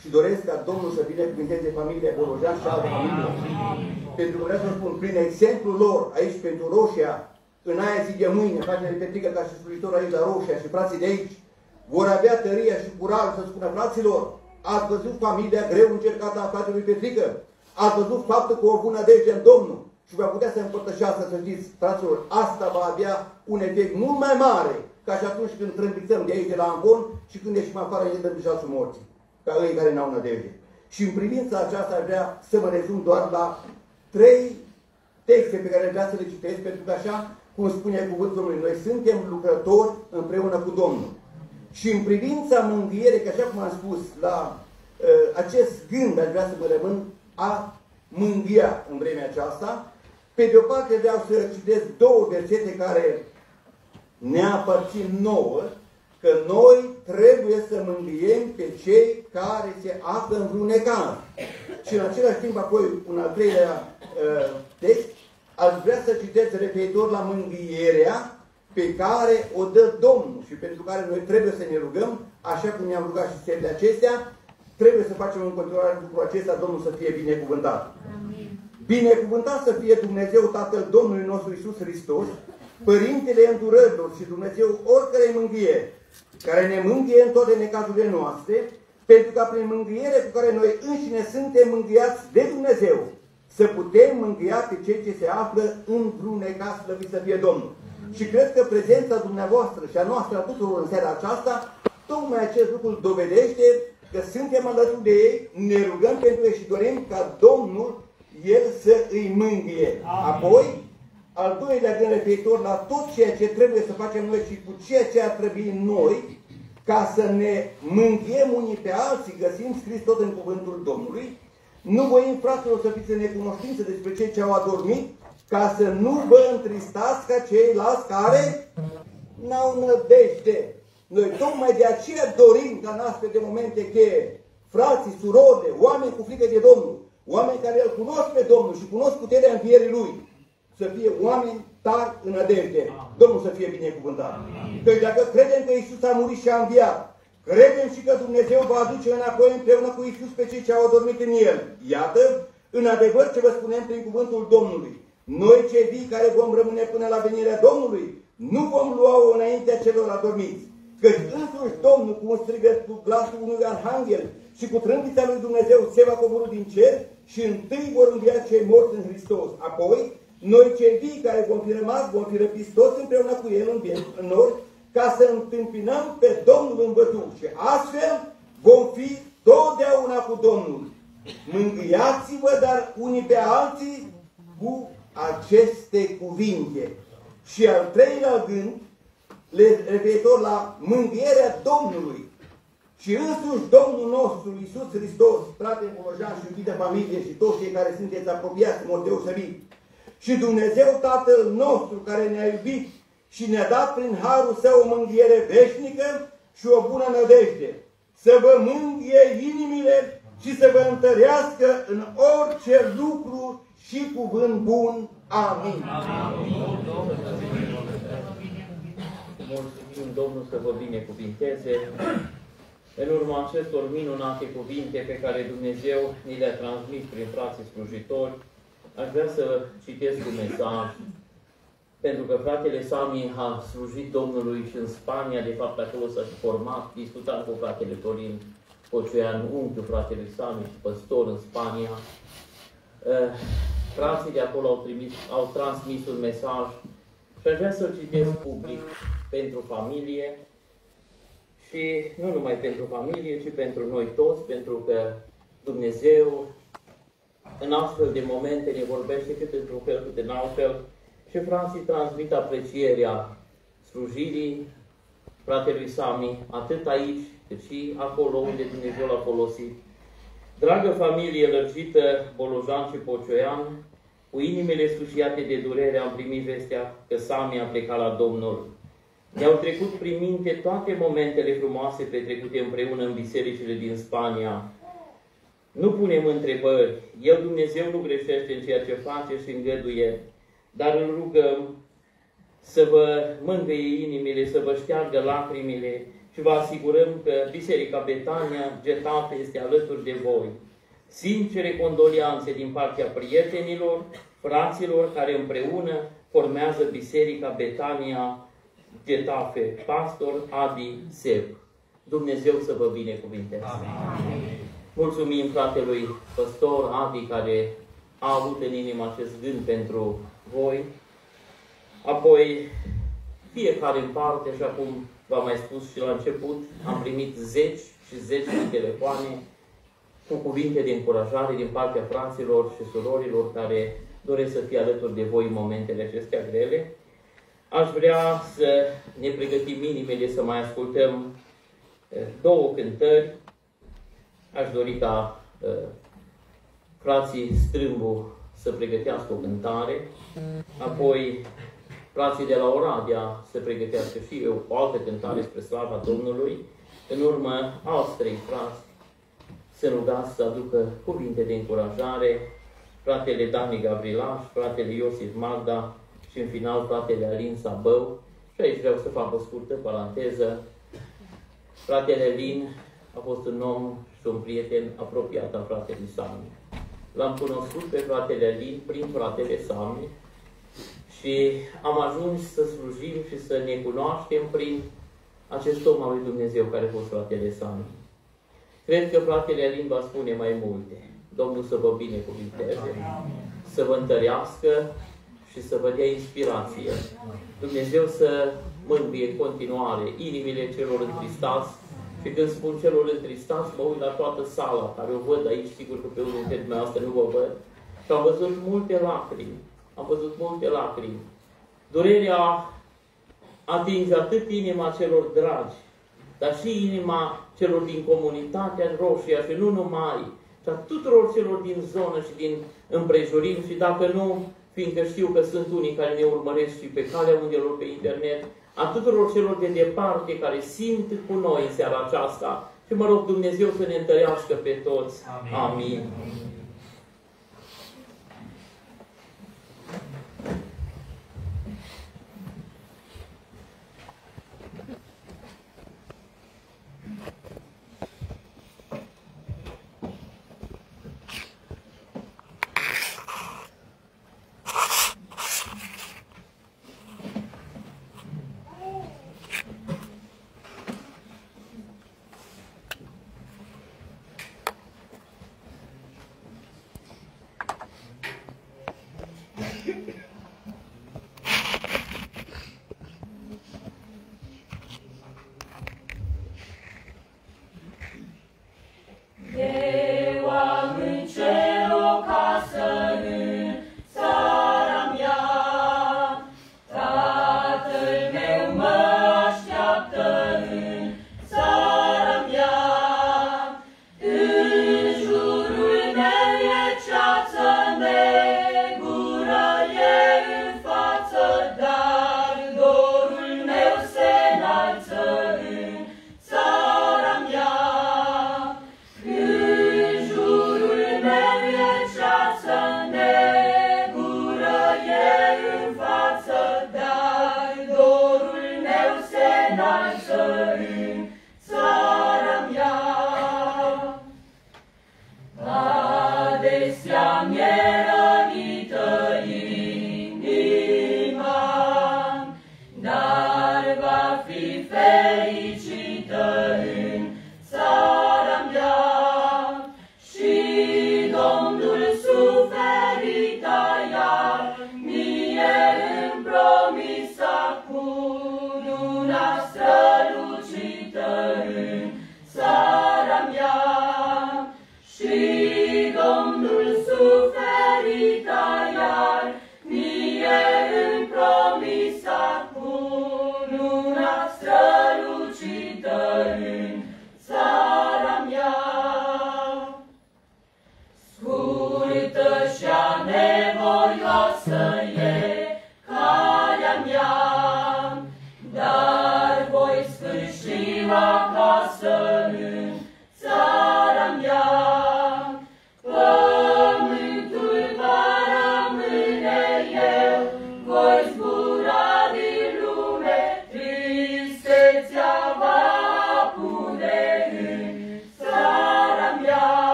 Și doresc ca Domnul să binecuvânteze familia Bolojan și alte familii. Pentru că vreau să spun, prin exemplul lor, aici pentru Roșia, în aia zi de mâine, fratele Petrică ca și slujitor aici la Roșia și frații de aici, vor avea tăria și curaj să spună, fraților, ați văzut familia greu încercată a fratelui Petrică, ați văzut faptul că o bună dege în Domnul și va putea să împărtășească, să știți, fraților, asta va avea un efect mult mai mare ca și atunci când trâmbițăm de aici de la Ancon și când ieșim afară ne dăm și morții, ca ei care n-au nădejde. Și în privința aceasta aș vrea să mă rezum doar la trei texte pe care vreau să le citesc, pentru că așa, cum spune cuvântul lui, noi suntem lucrători împreună cu Domnul. Și în privința mângâierii, că așa cum am spus, la uh, acest gând aș vrea să mă rămân a mângâia în vremea aceasta, pe de o parte vreau să citesc două versete care ne aparțin nouă că noi trebuie să mângâiem pe cei care se află în vreun necaz. Și în același timp, apoi, un al treilea uh, text, aș vrea să citesc referitor la mângâierea pe care o dă Domnul și pentru care noi trebuie să ne rugăm, așa cum ne-am rugat și serile acestea, trebuie să facem în continuare lucrul acesta, Domnul să fie binecuvântat. Amin. Binecuvântat să fie Dumnezeu Tatăl Domnului nostru Isus Hristos, Părintele Îndurărilor și Dumnezeu oricărei mângâieri, care ne mângâie în toate necazurile noastre, pentru ca prin mângâiere cu care noi înșine suntem mângâiați de Dumnezeu, să putem mângâia pe cei ce se află într-un necaz, slăvit să fie Domnul. Și cred că prezența dumneavoastră și a noastră a tuturor în seara aceasta, tocmai acest lucru dovedește, că suntem alături de ei, ne rugăm pentru ei și dorim ca Domnul, El să îi mângâie. Apoi, al doilea gând referitor la tot ceea ce trebuie să facem noi și cu ceea ce ar trebui noi, ca să ne mânghiem unii pe alții, găsim scris tot în cuvântul Domnului, nu voim, fraților, să fiți în necunoștință despre cei ce au adormit, ca să nu vă întristați ca ceilalți care n-au nădejde. Noi tocmai de aceea dorim ca în astfel de momente cheie, frații, surorile, oameni cu frică de Domnul, oameni care îl cunosc pe Domnul și cunosc puterea învierii Lui, să fie oameni tari în nădejde. Domnul să fie binecuvântat. Că dacă credem că Isus a murit și a înviat, credem și că Dumnezeu va aduce înapoi împreună cu Isus pe cei ce au adormit în El. Iată, în adevăr ce vă spunem prin cuvântul Domnului. Noi cei vii care vom rămâne până la venirea Domnului, nu vom lua-o înaintea celor adormiți. Căci însuși Domnul cu un strigăt cu glasul unui arhanghel și cu trâmbița lui Dumnezeu se va coborâ din cer și întâi vor învia cei morți în Hristos. Apoi, noi cei vii care vom fi rămas, vom fi răpiți toți împreună cu El în, în nord, ca să întâmpinăm pe Domnul în văduc și astfel vom fi totdeauna cu Domnul. Mângâiați-vă, dar unii pe alții cu aceste cuvinte. Și al treilea gând, referitor la mângâierea Domnului. Și însuși Domnul nostru, Iisus Hristos, frate Colojan și iubită familie și toți cei care sunteți apropiați în mod deosebit, și Dumnezeu Tatăl nostru care ne-a iubit și ne-a dat prin harul său o mânghiere veșnică și o bună nădejde, să vă mânghie inimile și să vă întărească în orice lucru și cuvânt bun. Amin. Mulțumim Domnul să vă binecuvinteze. În urma acestor minunate cuvinte pe care Dumnezeu ni le-a transmis prin frații slujitori, aș vrea să citesc un mesaj, pentru că fratele Sami a slujit Domnului și în Spania, de fapt acolo s-a format, discutam cu fratele Torin Cocioian, unchiul fratelui Sami și păstor în Spania. Eh, frații de acolo au, trimis, au transmis un mesaj și aș vrea să-l citesc public pentru familie și nu numai pentru familie, ci pentru noi toți, pentru că Dumnezeu în astfel de momente ne vorbește cât într-un fel, cât în altfel și frații transmit aprecierea slujirii fratelui Sami, atât aici, cât și acolo unde Dumnezeu l-a folosit. Dragă familie lărgită, Bolojan și Pocioian, cu inimile sfâșiate de durere am primit vestea că Sami a plecat la Domnul. Ne-au trecut prin minte toate momentele frumoase petrecute împreună în bisericile din Spania, nu punem întrebări. El, Dumnezeu, nu greșește în ceea ce face și îngăduie, dar îl rugăm să vă mângâie inimile, să vă șteargă lacrimile și vă asigurăm că Biserica Betania Getafe este alături de voi. Sincere condolianțe din partea prietenilor, fraților care împreună formează Biserica Betania Getafe, pastor Adi Seb. Dumnezeu să vă binecuvinteze. Amin. Mulțumim fratelui păstor Adi care a avut în inimă acest gând pentru voi. Apoi, fiecare în parte, așa cum v-am mai spus și la început, am primit zeci și zeci de telefoane cu cuvinte de încurajare din partea fraților și surorilor care doresc să fie alături de voi în momentele acestea grele. Aș vrea să ne pregătim inimile să mai ascultăm eh, două cântări Aș dori ca uh, frații Strâmbu să pregătească o cântare, apoi frații de la Oradea să pregătească și eu o altă cântare spre slava Domnului, în urmă alți trei frați să rugați să aducă cuvinte de încurajare, fratele Dani Gavrilaș, fratele Iosif Magda și în final fratele Alin Sabău. Și aici vreau să fac o scurtă paranteză. Fratele Lin a fost un om și un prieten apropiat al fratelui Sami. L-am cunoscut pe fratele Alin prin fratele Sami și am ajuns să slujim și să ne cunoaștem prin acest om al lui Dumnezeu care a fost fratele Sami. Cred că fratele Alin va spune mai multe. Domnul să vă binecuvinteze, să vă întărească și să vă dea inspirație. Dumnezeu să mângâie în continuare inimile celor întristați Și când spun celor întristați, mă uit la toată sala, care o văd aici, sigur că pe unul dintre dumneavoastră nu vă văd, și am văzut multe lacrimi. Am văzut multe lacrimi. Durerea atinge atât inima celor dragi, dar și inima celor din comunitatea Roșia și nu numai, ci a tuturor celor din zonă și din împrejurim și dacă nu, fiindcă știu că sunt unii care ne urmăresc și pe calea undelor pe internet, a tuturor celor de departe care simt cu noi în seara aceasta și mă rog Dumnezeu să ne întărească pe toți. Amin. Amin.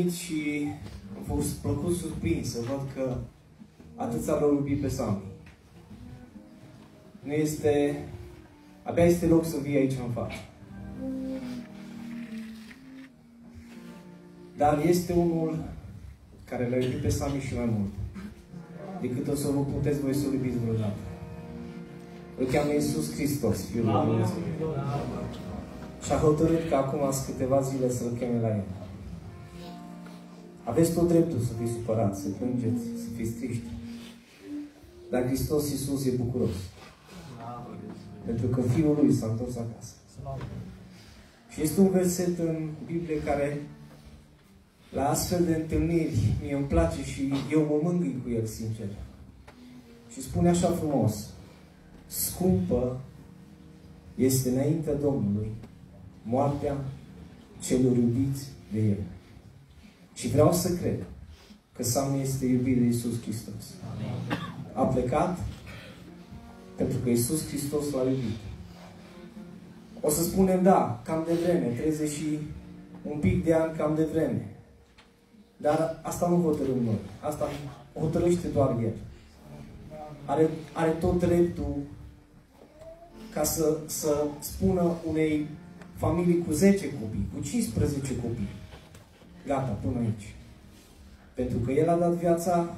Venit și am fost plăcut surprins să văd că atâția l-au iubit pe Sami. Nu este... Abia este loc să vii aici în față. Dar este unul care l-a iubit pe Sami și mai mult decât o să vă puteți voi să iubiți vreodată. Îl cheamă Iisus Hristos, Fiul lui Dumnezeu. Și a hotărât că acum sunt câteva zile să-L cheme la El. Aveți tot dreptul să fiți supărați, să plângeți, să fiți triști. Dar Hristos Iisus e bucuros. Pentru că Fiul Lui s-a întors acasă. Și este un verset în Biblie care la astfel de întâlniri mie îmi place și eu mă mângâi cu el, sincer. Și spune așa frumos, scumpă este înaintea Domnului moartea celor iubiți de El. Și vreau să cred că Sam este iubit de Iisus Hristos. A plecat pentru că Iisus Hristos l-a iubit. O să spunem, da, cam de vreme, 30 și un pic de ani cam de vreme. Dar asta nu hotărâm noi. Asta hotărăște doar El. Are, are tot dreptul ca să, să spună unei familii cu 10 copii, cu 15 copii, gata, până aici. Pentru că El a dat viața,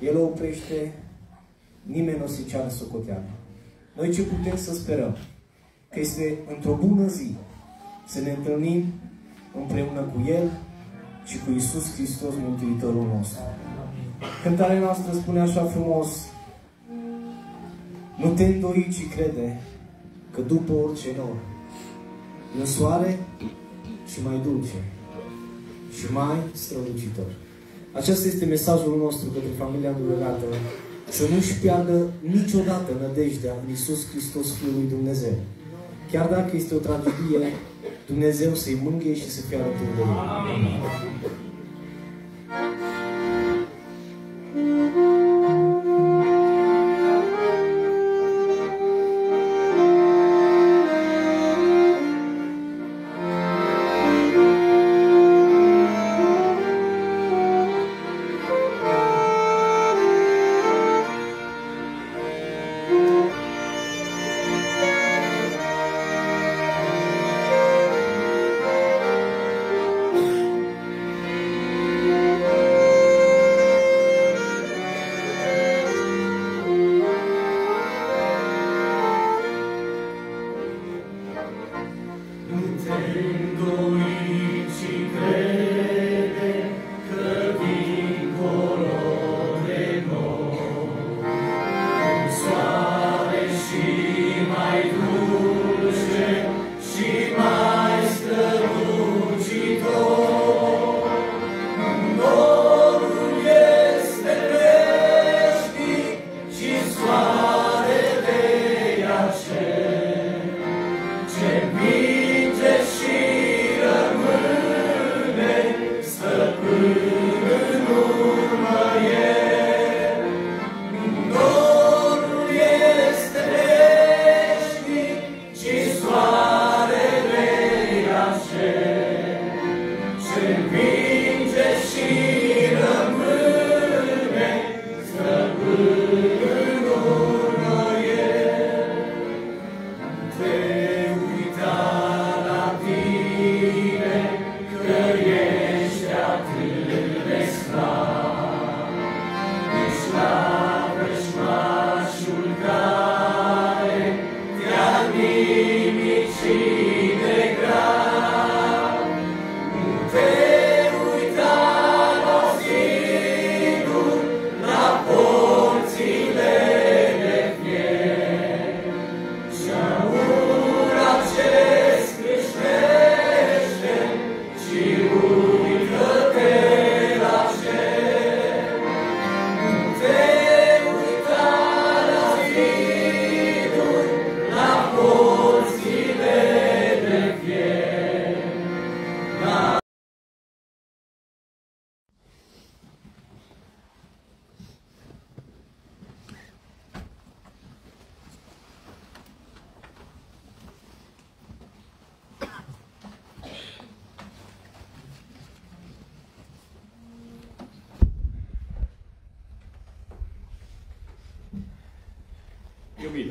El o oprește, nimeni nu o să-i ceară socoteală. Noi ce putem să sperăm? Că este într-o bună zi să ne întâlnim împreună cu El și cu Isus Hristos, Mântuitorul nostru. Cântarea noastră spune așa frumos, nu te îndoi, ci crede că după orice nor, e un soare și mai dulce și mai strălucitor. Acesta este mesajul nostru către familia îndurerată. Să nu-și piardă niciodată nădejdea în Iisus Hristos, Fiul lui Dumnezeu. Chiar dacă este o tragedie, Dumnezeu să-i mângâie și să fie alături de el. Amin.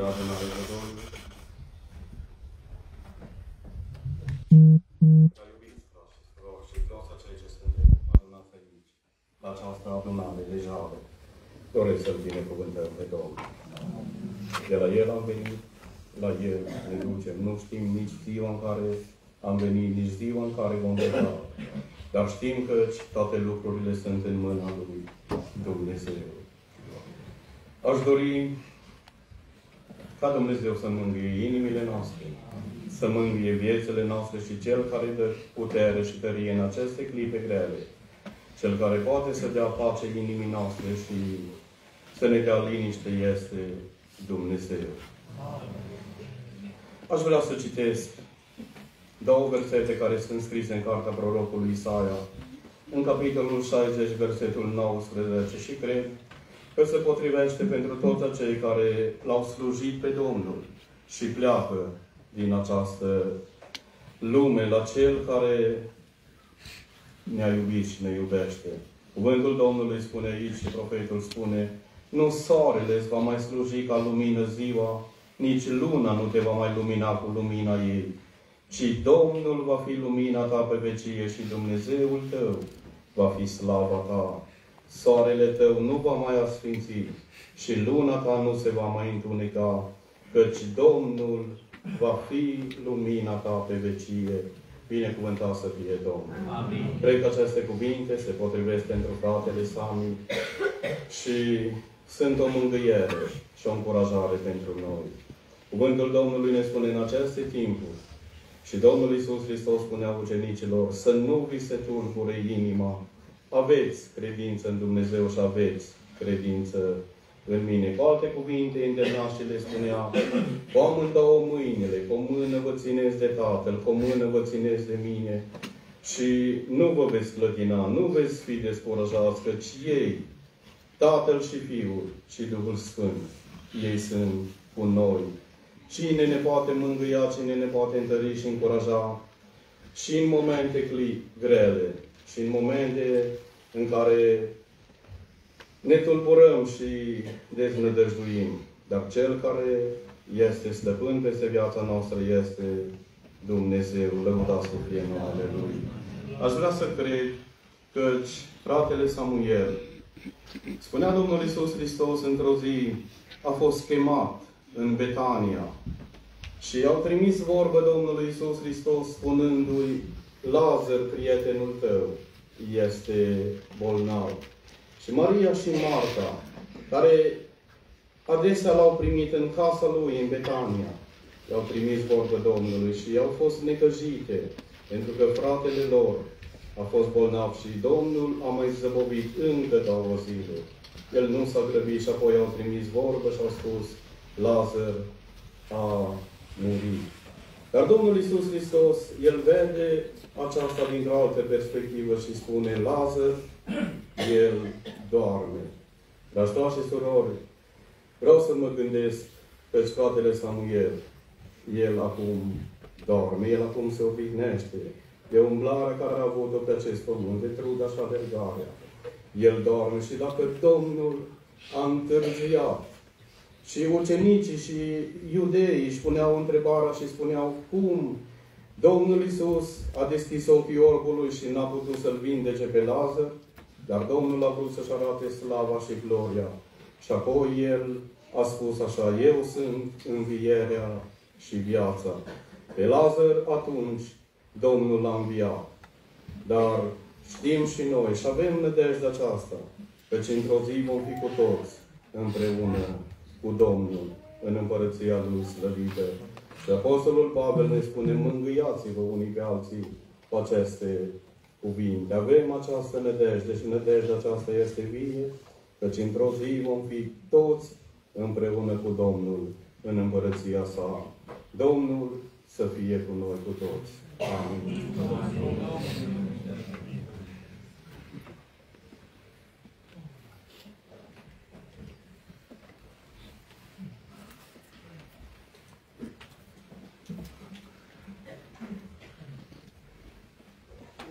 Iubita adunare de Domnul, Ca iubiți frați și surori și toți acei ce suntem adunați aici, la această adunare de jale, doresc să-L binecuvântăm pe Domnul. De la El am venit, la El ne ducem. Nu știm nici ziua în care am venit, nici ziua în care vom pleca. Dar știm că toate lucrurile sunt în mâna Lui Dumnezeu. Aș dori ca Dumnezeu să mângâie inimile noastre, să mângâie viețile noastre și Cel care dă putere și tărie în aceste clipe grele, Cel care poate să dea pace inimii noastre și să ne dea liniște este Dumnezeu. Aș vrea să citesc două versete care sunt scrise în cartea prorocului Isaia, în capitolul 60, versetul 19 și cred că se potrivește pentru toți acei care l-au slujit pe Domnul și pleacă din această lume la Cel care ne-a iubit și ne iubește. Cuvântul Domnului spune aici și profetul spune nu soarele îți va mai sluji ca lumină ziua, nici luna nu te va mai lumina cu lumina ei, ci Domnul va fi lumina ta pe vecie și Dumnezeul tău va fi slava ta. Soarele tău nu va mai asfinți și luna ta nu se va mai întuneca, căci Domnul va fi lumina ta pe vecie. Binecuvântat să fie Domnul. Amin. Cred că aceste cuvinte se potrivesc pentru fratele Sami și sunt o mângâiere și o încurajare pentru noi. Cuvântul Domnului ne spune în aceste timpuri și Domnul Iisus Hristos spunea ucenicilor să nu vi se tulbure inima. Aveți credință în Dumnezeu și aveți credință în mine. Cu alte cuvinte, și le spunea, cu amândouă mâinile, cu o mână vă țineți de Tatăl, cu o mână vă țineți de mine și nu vă veți clătina, nu veți fi descurajați, căci ei, Tatăl și Fiul și Duhul Sfânt, ei sunt cu noi. Cine ne poate mângâia, cine ne poate întări și încuraja și în momente grele, și în momente în care ne tulburăm și deznădăjduim. Dar Cel care este stăpân peste viața noastră este Dumnezeu. Lăudați să fie numele Lui. Aș vrea să cred că fratele Samuel, spunea Domnul Iisus Hristos într-o zi, a fost chemat în Betania și i-au trimis vorbă Domnului Iisus Hristos spunându-i Lazar, prietenul tău, este bolnav. Și Maria și Marta, care adesea l-au primit în casa lui, în Betania, i-au trimis vorbă Domnului și i-au fost necăjite, pentru că fratele lor a fost bolnav și Domnul a mai zăbovit încă două zile. El nu s-a grăbit și apoi au trimis vorbă și au spus, Lazar a murit. Dar Domnul Iisus Hristos, El vede aceasta dintr-o altă perspectivă și spune, Lazar, El doarme. Dar stau și surori, vreau să mă gândesc pe fratele Samuel. El acum doarme, el acum se odihnește. De umblarea care a avut-o pe acest pământ, de truda și avergarea. El doarme și dacă Domnul a întârziat și ucenicii și iudeii își puneau întrebarea și spuneau cum Domnul Isus a deschis ochii orbului și n-a putut să-l vindece pe Lazar, dar Domnul a vrut să-și arate slava și gloria. Și apoi El a spus așa, Eu sunt învierea și viața. Pe Lazar atunci Domnul l-a înviat. Dar știm și noi și avem nădejdea aceasta, căci într-o zi vom fi cu toți împreună cu Domnul în împărăția Lui slăvită. Și Apostolul Pavel ne spune, mângâiați-vă unii pe alții cu aceste cuvinte. Avem această nădejde și nădejdea aceasta este vie, căci într-o zi vom fi toți împreună cu Domnul în împărăția sa. Domnul să fie cu noi cu toți. Amin.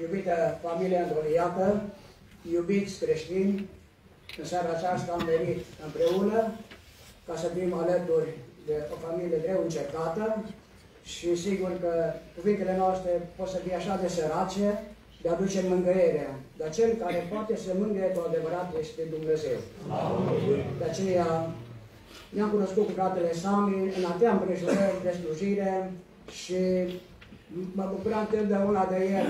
Iubită familie întroniată, iubiți creștini, în seara aceasta am venit împreună ca să fim alături de o familie greu încercată și sigur că cuvintele noastre pot să fie așa de sărace, de aduce mângâierea. Dar cel care poate să mângâie cu adevărat este Dumnezeu. De aceea ne-am cunoscut cu fratele Sami în atâtea împrejurări de slujire și mă bucuram întotdeauna de el.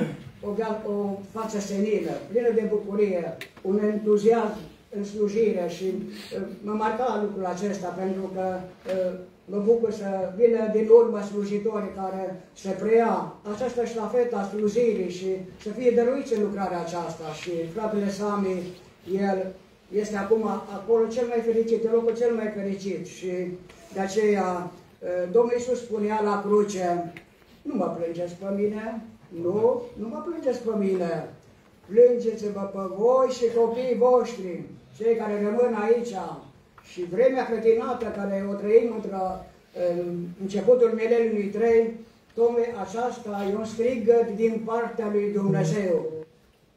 O, o față senină, plină de bucurie, un entuziasm în slujire și uh, mă marca lucrul acesta pentru că uh, mă bucur să vină din urmă slujitorii care se preia această ștafetă a slujirii și să fie dăruiți în lucrarea aceasta. Și fratele Sami, el este acum acolo cel mai fericit, în locul cel mai fericit și de aceea Domnul Iisus spunea la cruce, nu mă plângeți pe mine, nu, nu mă plângeți pe mine, plângeți-vă pe voi și copiii voștri, cei care rămân aici, și vremea cretinată care o trăim între începutul mileniului 3, tocmai aceasta e un strigăt din partea lui Dumnezeu.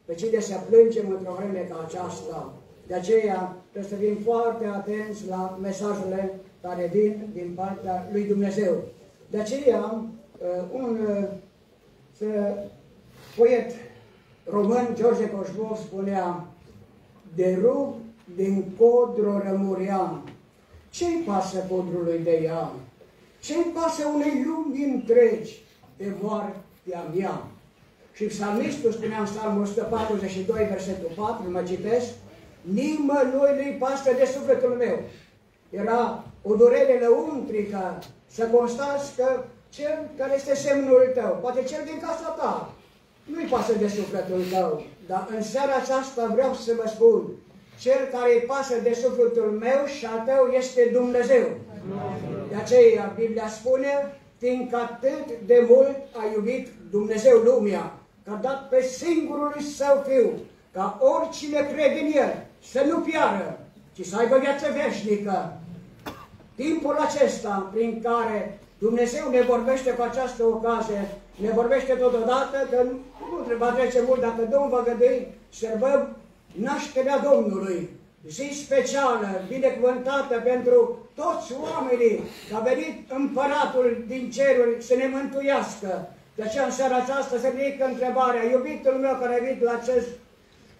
Pe cine să plângem într-o vreme ca aceasta. De aceea trebuie să fim foarte atenți la mesajele care vin din partea lui Dumnezeu. De aceea, uh, un uh, poet român, George Coșbov, spunea de rug din codru rămuream. Ce-i pasă codrului de ea? Ce-i pasă unei lumi întregi de moartea mea? Și psalmistul spunea în psalmul 142, versetul 4, mă citesc, nimănui nu-i pasă de sufletul meu. Era o durere lăuntrică să constați că cel care este semnul tău, poate cel din casa ta, nu-i pasă de sufletul tău. Dar în seara aceasta vreau să vă spun, cel care îi pasă de sufletul meu și al tău este Dumnezeu. De aceea Biblia spune, fiindcă atât de mult a iubit Dumnezeu lumea, că a dat pe singurul său Fiu, ca oricine crede în El să nu piară, ci să aibă viață veșnică. Timpul acesta prin care Dumnezeu ne vorbește cu această ocazie, ne vorbește totodată că nu trebuie trece mult. Dacă Domnul va gădui, sărbăm nașterea Domnului, zi specială, binecuvântată pentru toți oamenii, că a venit împăratul din ceruri să ne mântuiască. De aceea în seara aceasta se ridică întrebarea, iubitul meu care a venit la acest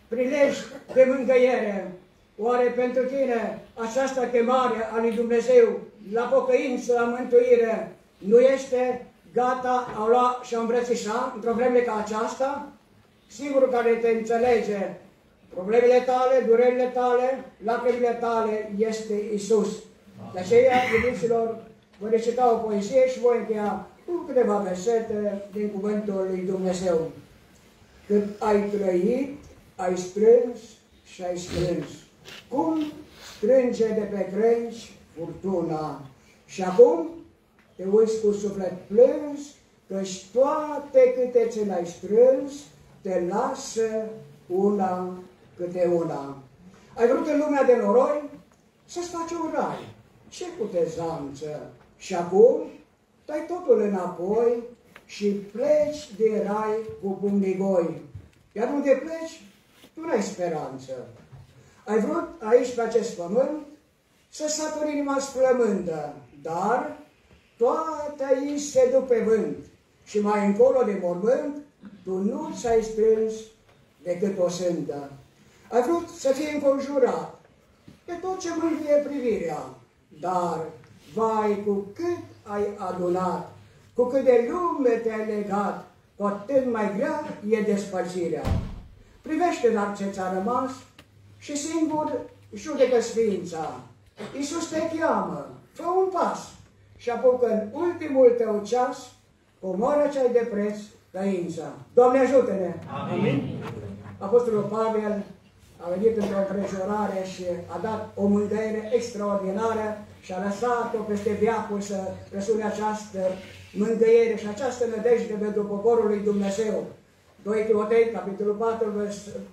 prilej de mângăiere, oare pentru tine această chemare a lui Dumnezeu la pocăință, la mântuire, nu este gata a lua și a îmbrățișa într-o vreme ca aceasta? Singurul care te înțelege Problemele tale, durerile tale, lacrimile tale este Isus. De aceea, iubiților, voi recita o poezie și voi încheia cu câteva versete din Cuvântul lui Dumnezeu. Când ai trăit, ai strâns și ai strâns. Cum strânge de pe crengi furtuna. Și acum te uiți cu suflet plâns, căci toate câte ce l-ai strâns, te lasă una câte una. Ai vrut în lumea de noroi să-ți faci un rai. Ce putezanță! Și acum dai totul înapoi și pleci de rai cu pumnii goi. Iar unde pleci, nu ai speranță. Ai vrut aici, pe acest pământ, să saturi inima sflămândă, dar toate aici se duc pe vânt și mai încolo de mormânt, tu nu ți-ai strâns decât o sântă. Ai vrut să fie înconjurat de tot ce mângâie privirea, dar, vai, cu cât ai adunat, cu cât de lume te-ai legat, cu atât mai grea e despărțirea. Privește dar ce ți-a rămas și singur judecă sfința. Iisus te cheamă, fă un pas și apucă în ultimul tău ceas, comoară ce ai de preț, căința. Doamne ajută-ne! Amin! Apostolul Pavel a venit într-o împrejurare și a dat o mângâiere extraordinară și a lăsat-o peste viacul să răsune această mângâiere și această nădejde pentru poporul lui Dumnezeu. 2 Timotei, capitolul 4,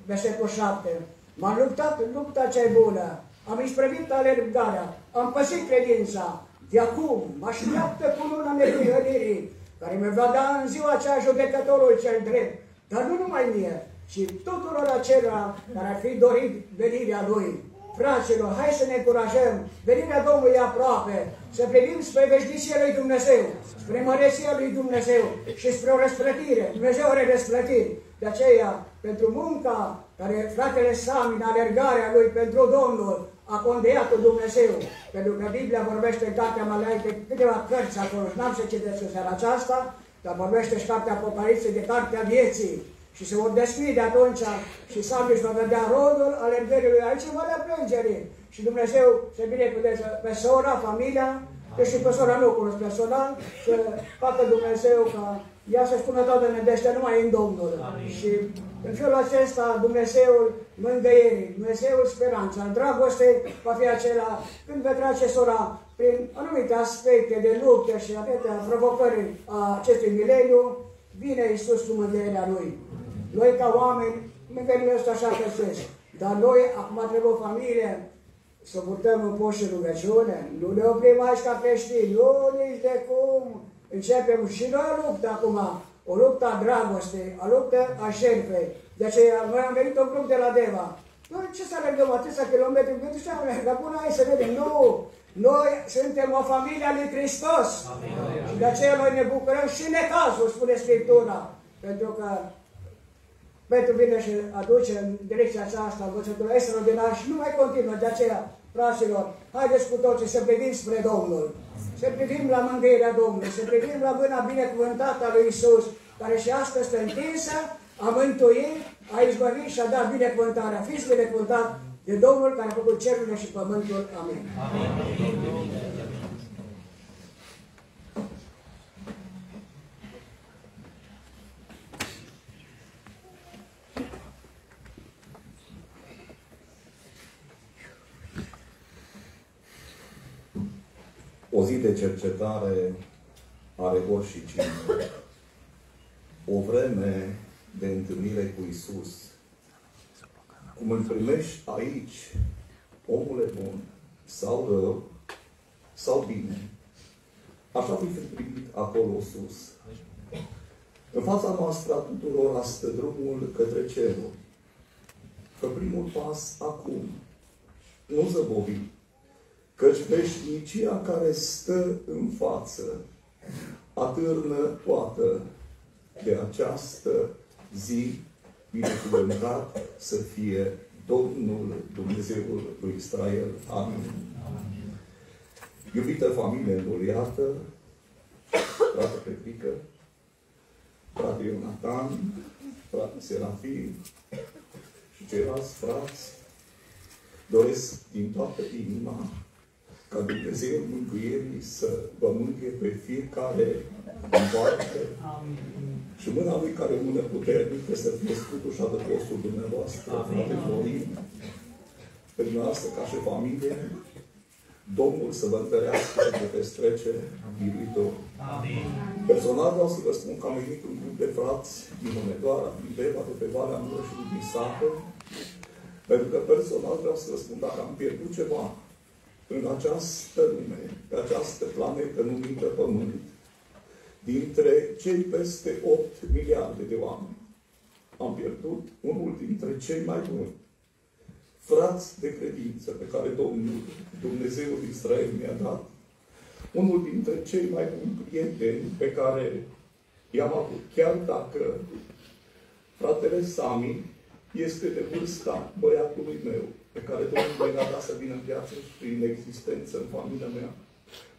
versetul 7. M-am luptat lupta cea bună, am isprăvit alergarea, am păsit credința. De acum mă așteaptă cu luna neprihănirii, care mi va da în ziua aceea judecătorul cel drept. Dar nu numai mie, și tuturor acelora care ar fi dorit venirea Lui. fraților, hai să ne încurajăm, venirea Domnului e aproape, să privim spre veșnicia lui Dumnezeu, spre măreția lui Dumnezeu și spre o răsplătire. Dumnezeu are răsplătiri. De aceea, pentru munca care fratele Sami, în alergarea lui pentru Domnul, a condeiat Dumnezeu. Pentru că Biblia vorbește în cartea Malaite câteva cărți acolo, n-am să citesc în seara aceasta, dar vorbește și cartea Apocalipsei de cartea vieții și se vor deschide atunci și Samuel își va vedea rodul alergării lui. Aici va de plângere. Și Dumnezeu se binecuvânteze pe sora, familia, deși pe sora nu o cunosc personal, să facă Dumnezeu ca ea să spună toată nădejdea numai în Domnul. Amin. Și în felul acesta Dumnezeul mângâierii, Dumnezeul speranța, în dragoste va fi acela când vă trece sora prin anumite aspecte de lupte și atâtea provocări a acestui mileniu, vine Iisus cu mângâierea Lui. Noi ca oameni, mângâierile ăsta așa găsesc. Dar noi, acum trebuie o familie, să purtăm în post și rugăciune, nu ne oprim aici ca creștini, nu nici de cum. Începem și noi o luptă acum, o luptă a dragostei, o luptă a șerpei. De aceea, noi am venit un grup de la Deva. Noi ce să alergăm atâția kilometri? Gândiți ce am dar până aici să vedem. Nu! Noi suntem o familie a lui Hristos. Amin. Și de aceea noi ne bucurăm și necazul, spune Scriptura. Pentru că pentru bine și aduce în direcția aceasta învățătura extraordinar și nu mai continuă. De aceea, fraților, haideți cu toții să privim spre Domnul, să privim la mângâierea Domnului, să privim la mâna binecuvântată a lui Isus, care și astăzi stă întinsă, a mântuit, a izbăvit și a dat binecuvântarea. Fiți binecuvântat de Domnul care a făcut cerurile și pământul. Amin. Amin. O zi de cercetare are și cine. O vreme de întâlnire cu Isus. Cum îl primești aici, omule bun, sau rău, sau bine, așa fi primit acolo sus. În fața noastră a tuturor astă drumul către cerul. Fă primul pas acum, nu zăbovi, căci veșnicia care stă în față atârnă toată de această zi binecuvântat să fie Domnul Dumnezeul lui Israel. Amin. Iubită familie îndoliată, frate Petrică, frate Ionatan, frate Serafim și ceilalți frați, doresc din toată inima ca Dumnezeu mântuirii să vă mângâie pe fiecare în parte și mâna Lui care mână puternică să fie scutușat de postul dumneavoastră, frate Florin, pe dumneavoastră ca și familie, Domnul să vă întărească și să veți trece biruitor. Personal vreau să vă spun că am venit un grup de frați din Hunedoara, din Beva, de pe Valea Mureșului, din Sată, pentru că personal vreau să vă spun, dacă am pierdut ceva în această lume, pe această planetă numită Pământ, dintre cei peste 8 miliarde de oameni, am pierdut unul dintre cei mai buni frați de credință pe care Domnul, Dumnezeul Israel mi-a dat, unul dintre cei mai buni prieteni pe care i-am avut, chiar dacă fratele Sami este de vârsta băiatului meu, pe care Domnul mi-a dat să vină în viață și în existență în familia mea.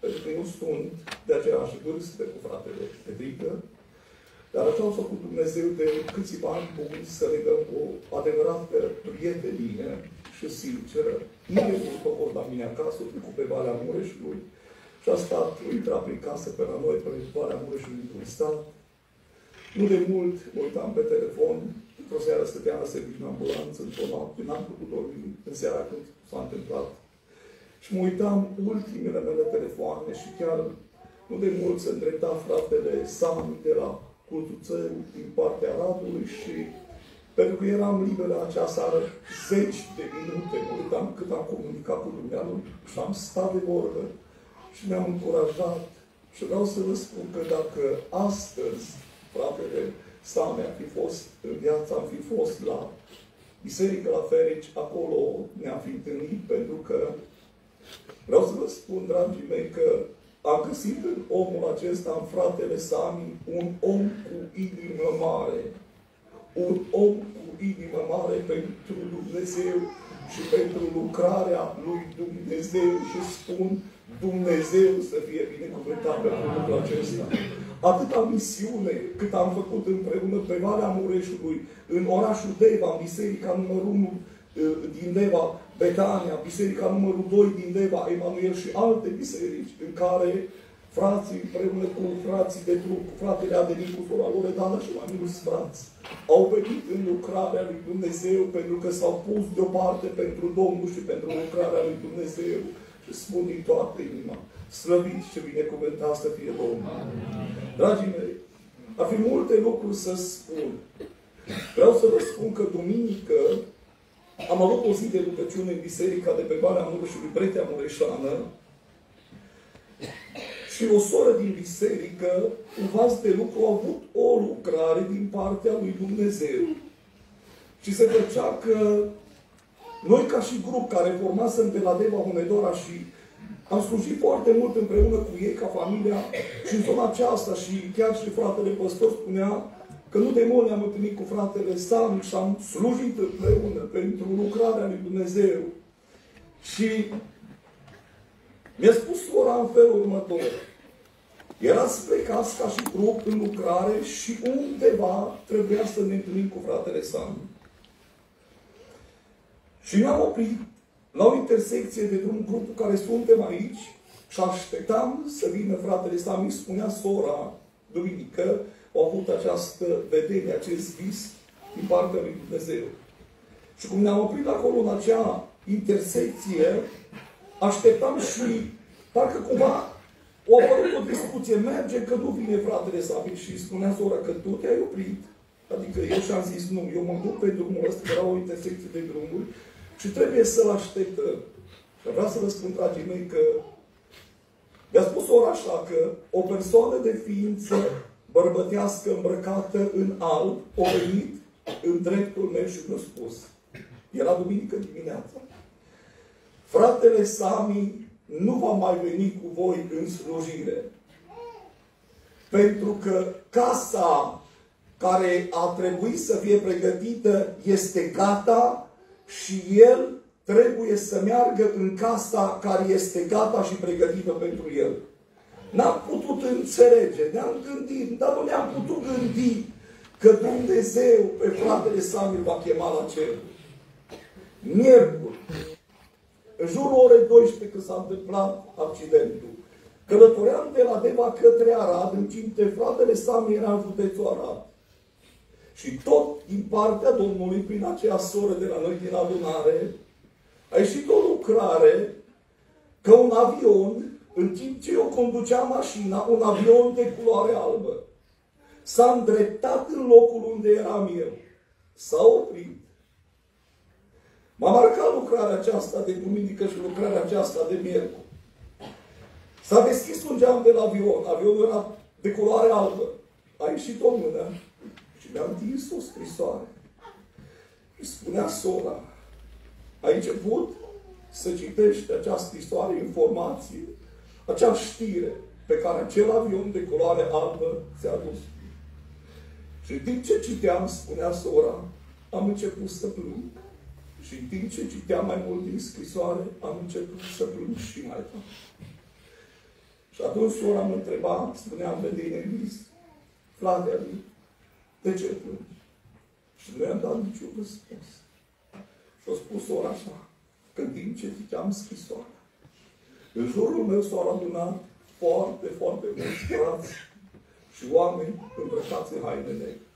Pentru că eu sunt de aceeași vârstă cu fratele Petrică, dar așa a făcut Dumnezeu de câțiva ani buni să legăm o adevărată prietenie și sinceră. Nu e mult la mine acasă, cu pe Valea Mureșului și a stat, intra prin casă pe la noi, pe Valea Mureșului într-un stat. Nu de mult mă uitam pe telefon într-o seară stăteam la serviciu în ambulanță, într-o noapte, n-am putut dormi în seara când s-a întâmplat. Și mă uitam ultimele mele telefoane și chiar nu de mult se îndrepta fratele Sami de la Cultuțări din partea Radului și pentru că eram liber acea seară, zeci de minute, mă uitam cât am comunicat cu Dumnezeu și am stat de vorbă și mi-am încurajat. Și vreau să vă spun că dacă astăzi, fratele Same, am fi fost în viață, am fi fost la Biserică la Ferici, acolo ne-am fi întâlnit, pentru că vreau să vă spun, dragii mei, că am găsit în omul acesta, în fratele Sami, un om cu inimă mare. Un om cu inimă mare pentru Dumnezeu și pentru lucrarea lui Dumnezeu și spun Dumnezeu să fie binecuvântat pentru lucrul acesta. Atâta misiune cât am făcut împreună pe Valea Mureșului, în orașul Deva, în biserica numărul 1 uh, din Deva, Betania, biserica numărul 2 din Deva, Emanuel și alte biserici în care frații împreună cu frații de trup, fratele Adelin cu sora Loredana și mai mulți frați, au venit în lucrarea lui Dumnezeu pentru că s-au pus deoparte pentru Domnul și pentru lucrarea lui Dumnezeu. Și spun din toată inima, slăvit și binecuvântat să fie Domnul. Dragii mei, ar fi multe lucruri să spun. Vreau să vă spun că duminică am avut o zi de rugăciune în biserica de pe Valea Mureșului, Bretea Mureșană, și o soră din biserică, un vas de lucru, a avut o lucrare din partea lui Dumnezeu. Și se făcea că noi ca și grup care formasem de la Deva Hunedora și am slujit foarte mult împreună cu ei ca familia și în zona aceasta și chiar și fratele păstor spunea că nu de mult ne-am întâlnit cu fratele Sam și am slujit împreună pentru lucrarea lui Dumnezeu. Și mi-a spus ora în felul următor. Erați plecați ca și grup în lucrare și undeva trebuia să ne întâlnim cu fratele Sam. Și ne-am oprit la o intersecție de drum, grupul care suntem aici și așteptam să vină fratele Sam. Mi spunea sora, duminică, au avut această vedere, acest vis din partea lui Dumnezeu. Și cum ne-am oprit acolo în acea intersecție, așteptam și parcă cumva o apărut o discuție, merge că nu vine fratele Sabin și spunea sora că tu te-ai oprit. Adică eu și-am zis, nu, eu mă duc pe drumul ăsta, era o intersecție de drumuri și trebuie să-l așteptăm. Și vreau să vă spun, dragii mei, că mi-a spus ora așa că o persoană de ființă bărbătească îmbrăcată în alb, o venit în dreptul meu și mi-a spus. Era duminică dimineața. Fratele Sami nu va mai veni cu voi în slujire. Pentru că casa care a trebuit să fie pregătită este gata și el trebuie să meargă în casa care este gata și pregătită pentru el. N-am putut înțelege, ne-am gândit, dar nu ne-am putut gândi că Dumnezeu pe fratele Samuel va chema la cer. Miercuri, în jurul orei 12 când s-a întâmplat accidentul, călătoream de la Deva către Arad, în timp ce fratele Sami era în județul Arad. Și tot din partea Domnului, prin aceea soră de la noi din adunare, a ieșit o lucrare că un avion, în timp ce eu conduceam mașina, un avion de culoare albă, s-a îndreptat în locul unde eram eu. S-a oprit M-a marcat lucrarea aceasta de duminică și lucrarea aceasta de miercuri. S-a deschis un geam de la avion. Avionul era de culoare albă. A ieșit o mână și mi-a întins o scrisoare. Și spunea sora, ai început să citești această scrisoare, informație, acea știre pe care acel avion de culoare albă ți-a dus. Și în timp ce citeam, spunea sora, am început să plâng. Și în timp ce citeam mai mult din scrisoare, am început să plâng și mai tare. Și atunci sora mă întreba, spuneam pe din vis, fratele, de ce plângi? Și nu i-am dat niciun răspuns. Și a spus sora așa, că în timp ce citeam scrisoarea, în jurul meu s-au adunat foarte, foarte mulți frați și oameni îmbrăcați în haine negre.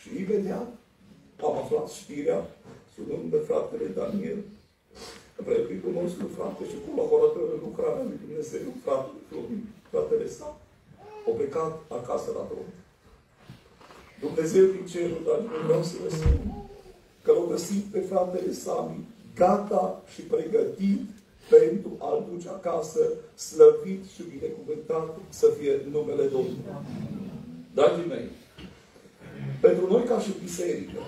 Și imediat am aflat știrea sunând pe fratele Daniel, preocuitul nostru frate și colaborator în lucrarea lui Dumnezeu, fratele Florin, fratele sa, au plecat acasă la drum. Dumnezeu din cerul, dar nu vreau să vă spun că l-au găsit pe fratele Sami gata și pregătit pentru a-l duce acasă, slăvit și binecuvântat să fie numele Domnului. Dragii mei, pentru noi ca și biserică,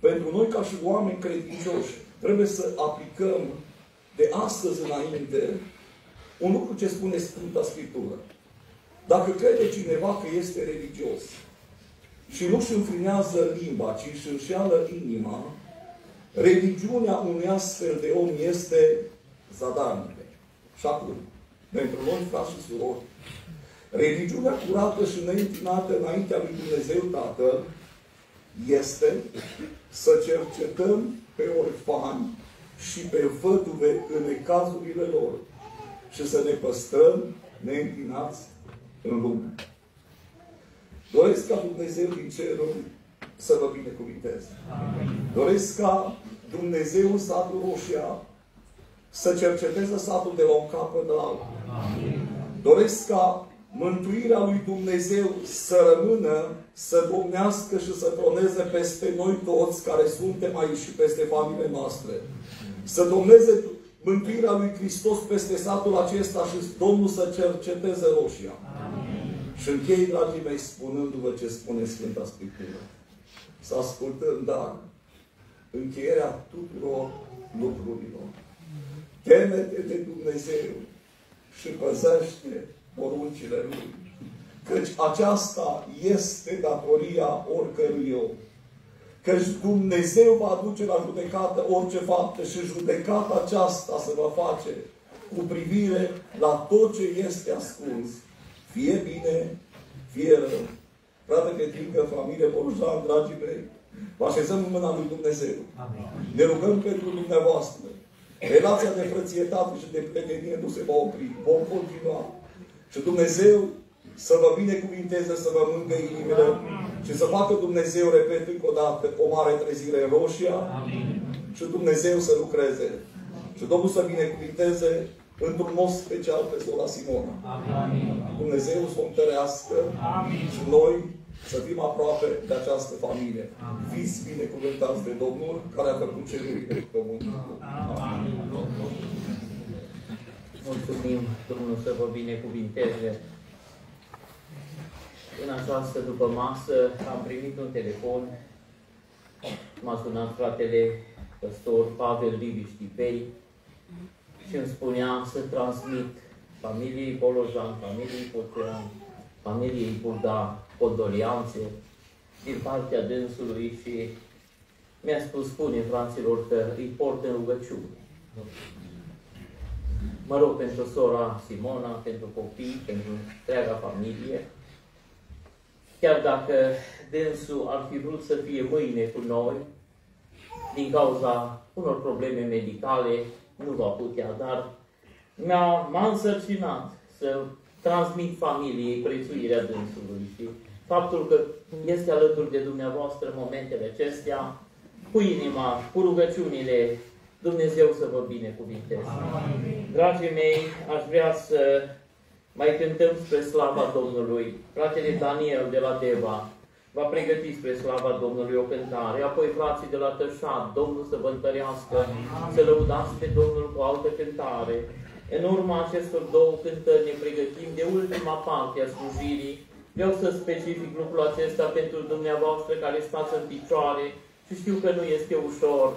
pentru noi ca și oameni credincioși, trebuie să aplicăm de astăzi înainte un lucru ce spune Sfânta Scriptură. Dacă crede cineva că este religios și nu își înfrinează limba, ci își înșeală inima, religiunea unui astfel de om este zadarnică. Și acum, pentru noi, frați și surori, religiunea curată și neîntinată înaintea lui Dumnezeu Tatăl este să cercetăm pe orfani și pe văduve în cazurile lor și să ne păstrăm neîntinați în lume. Doresc ca Dumnezeu din cerul să vă binecuvinteze. Doresc ca Dumnezeu în satul Roșia să cerceteze satul de la un capăt la altul. Doresc ca mântuirea lui Dumnezeu să rămână, să domnească și să troneze peste noi toți care suntem aici și peste familiile noastre. Să domneze mântuirea lui Hristos peste satul acesta și Domnul să cerceteze roșia. Amin. Și închei, dragii mei, spunându-vă ce spune Sfânta Scriptură. Să ascultăm, dar, încheierea tuturor lucrurilor. Temete de Dumnezeu și păzește poruncile Lui. Căci aceasta este datoria oricărui om. Căci Dumnezeu va aduce la judecată orice faptă și judecata aceasta se va face cu privire la tot ce este ascuns. Fie bine, fie rău. Frate Petrică, familie Borjan, dragii mei, vă așezăm în mâna lui Dumnezeu. Amin. Ne rugăm pentru dumneavoastră. Relația de frățietate și de prietenie nu se va opri. Vom continua. Și Dumnezeu să vă binecuvinteze, să vă mângă inimile și să facă Dumnezeu, repet încă o dată, o mare trezire în roșia Amin. și Dumnezeu să lucreze. Și Domnul să binecuvinteze într-un mod special pe sora Simona. Amin. Dumnezeu să o întărească Amin. și noi să fim aproape de această familie. Amin. Fiți binecuvântați de Domnul care a făcut cerurile pe pământ. Amin. Mulțumim, Domnul să vă binecuvinteze. În această după masă am primit un telefon. M-a sunat fratele păstor Pavel Liviș Tipei și îmi spunea să transmit familiei Bolojan, familiei Potean, familiei Buda, condolianțe din partea dânsului și mi-a spus, spune fraților, că îi port în rugăciune. Mă rog pentru sora Simona, pentru copii, pentru întreaga familie. Chiar dacă dânsul ar fi vrut să fie mâine cu noi, din cauza unor probleme medicale, nu va putea, dar m-a, m-a însărcinat să transmit familiei prețuirea dânsului și faptul că este alături de dumneavoastră în momentele acestea, cu inima, cu rugăciunile, Dumnezeu să vă binecuvinteze. Dragii mei, aș vrea să mai cântăm spre slava Domnului. Fratele Daniel de la Deva va pregăti spre slava Domnului o cântare, apoi frații de la Tășat, Domnul să vă întărească, să lăudați pe Domnul cu altă cântare. În urma acestor două cântări ne pregătim de ultima parte a slujirii. Vreau să specific lucrul acesta pentru dumneavoastră care stați în picioare și știu că nu este ușor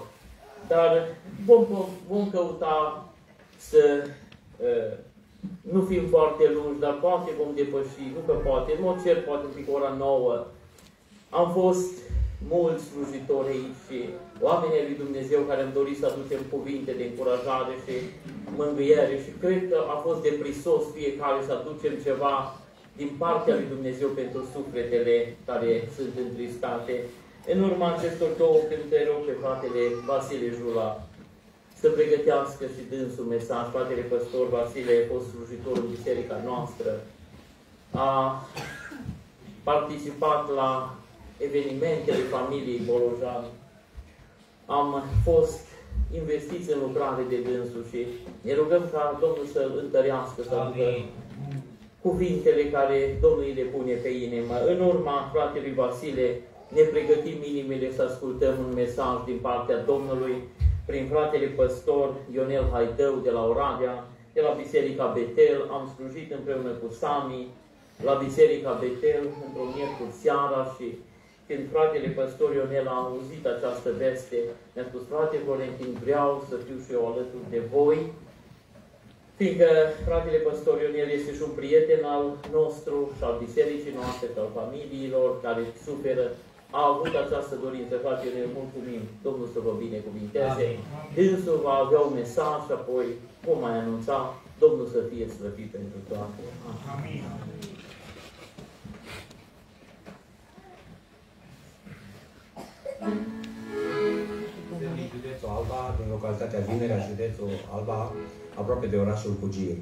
dar vom, vom căuta să uh, nu fim foarte lungi, dar poate vom depăși, nu că poate, în mod cert poate fi ora nouă. Am fost mulți slujitori aici și oamenii lui Dumnezeu care am dorit să aducem cuvinte de încurajare și mângâiere și cred că a fost de prisos fiecare să aducem ceva din partea lui Dumnezeu pentru sufletele care sunt întristate. În urma acestor două cântări, pe fratele Vasile Jula să pregătească și dânsul mesaj. Fratele păstor Vasile a fost slujitor în biserica noastră. A participat la evenimentele familiei Bolojan. Am fost investiți în lucrare de dânsul și ne rugăm ca Domnul să-l întărească, să aducă cuvintele care Domnul îi le pune pe inimă. În urma fratelui Vasile, ne pregătim inimile să ascultăm un mesaj din partea Domnului prin fratele păstor Ionel Haidău de la Oradea, de la Biserica Betel, am slujit împreună cu Sami la Biserica Betel într-o miercuri seara și când fratele păstor Ionel a auzit această veste, mi-a spus, frate Valentin, vreau să fiu și eu alături de voi, fiindcă fratele păstor Ionel este și un prieten al nostru și al bisericii noastre și al familiilor care suferă a avut această dorință, frate, ne mulțumim, Domnul să vă binecuvinteze. Dânsul va avea un mesaj și apoi vom mai anunța, Domnul să fie slăvit pentru toate. Amin. Din județul Alba, din localitatea Vinerea, județul Alba, aproape de orașul Cugir.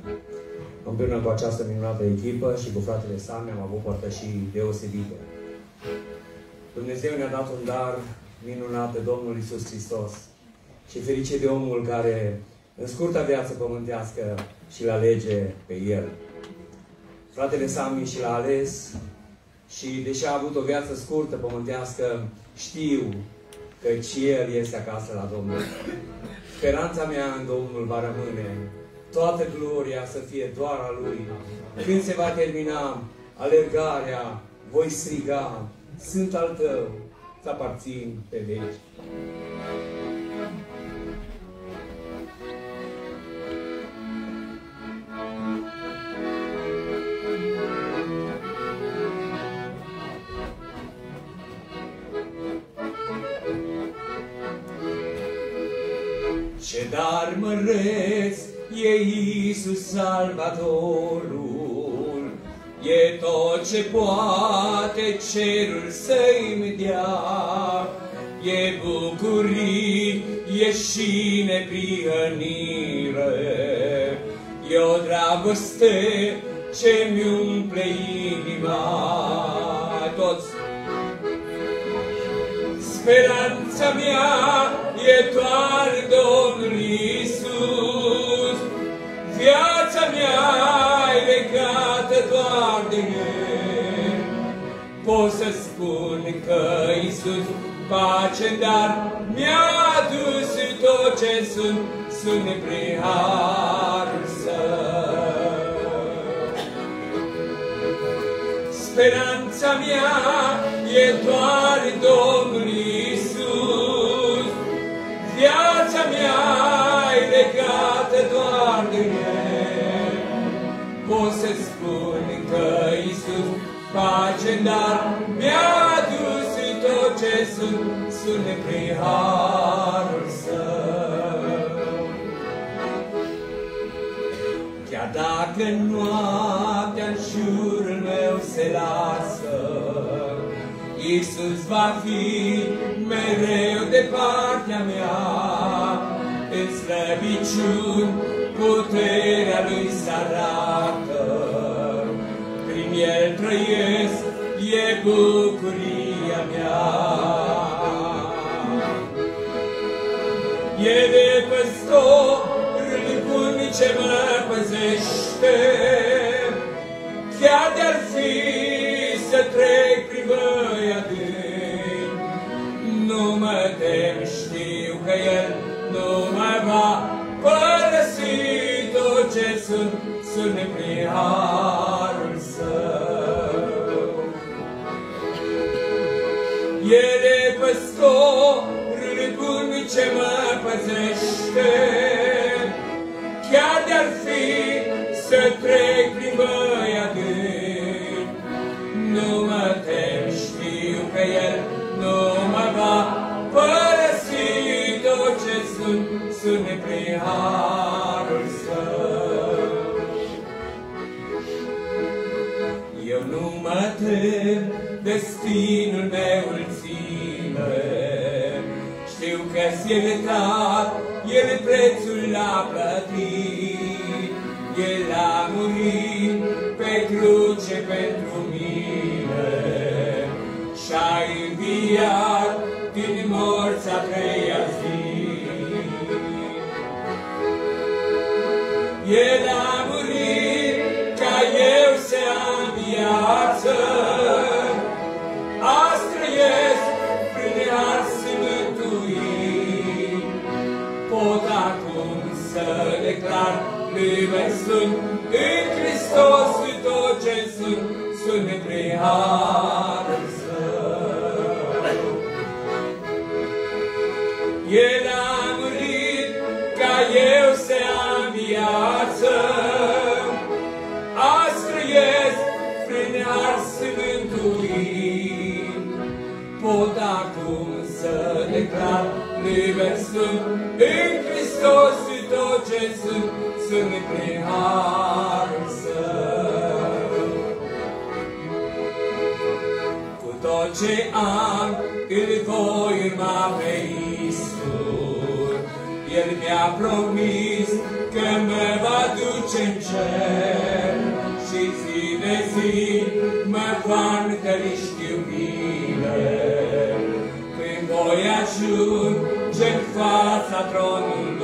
Împreună cu această minunată echipă și cu fratele Sami am avut părtășii deosebite. Dumnezeu ne-a dat un dar minunat de Domnul Isus Hristos și ferice de omul care în scurta viață pământească și-l alege pe El. Fratele Sami și l-a ales și deși a avut o viață scurtă pământească, știu că și El este acasă la Domnul. Speranța mea în Domnul va rămâne. Toată gloria să fie doar a Lui. Când se va termina alergarea, voi striga, sunt al Tău, să aparțin pe veci. Iisus Salvatorul, E tot ce poate cerul să-i dea, E bucurii, e și neprihănire, E o dragoste ce-mi umple inima. Toți Speranța mea e doar Domnul Iisus. Viața mea e legată doar de El. Pot să spun că Iisus pace, dar mi-a adus tot ce sunt, sunt prin harul Său. Speranța mea e doar Domnul Iisus. Viața mea e legată doar de El. Pot să spun că Iisus face, dar mi-a adus tot ce sunt, sunt prin harul Său. Chiar dacă noaptea în jurul meu se lasă, Iisus va fi mereu de partea mea. În slăbiciuni puterea Lui se arată, Prin El trăiesc, e bucuria mea. E de păstorul bun ce mă păzește, Chiar de-ar fi să trec prin văi adânc, Nu mă tem, știu că El nu mă va părăsi tot ce sunt, sunt prin harul Său. El e păstorul bun ce mă păzește, Chiar de-ar fi să trec prin văi adânc, Nu mă tem, știu că El nu mă va părăsi. Tot ce sunt, sunt prin mă tem, destinul meu îl ține, Știu că-s iertat, El prețul l-a plătit, El a murit pe cruce pentru mine. Și-a înviat din morți a treia zi. El viață, azi trăiesc prin azi. Pot acum să declar liber sunt, în Hristos tot ce sunt, sunt prin său. pot acum să declar liber sunt în Hristos și tot ce sunt, sunt prin harul său. Cu tot ce am, îl voi urma pe Iisus. El mi-a promis că mă va duce în cer și zi de zi mă va întări știu mine, când voiajul gen fața tronului,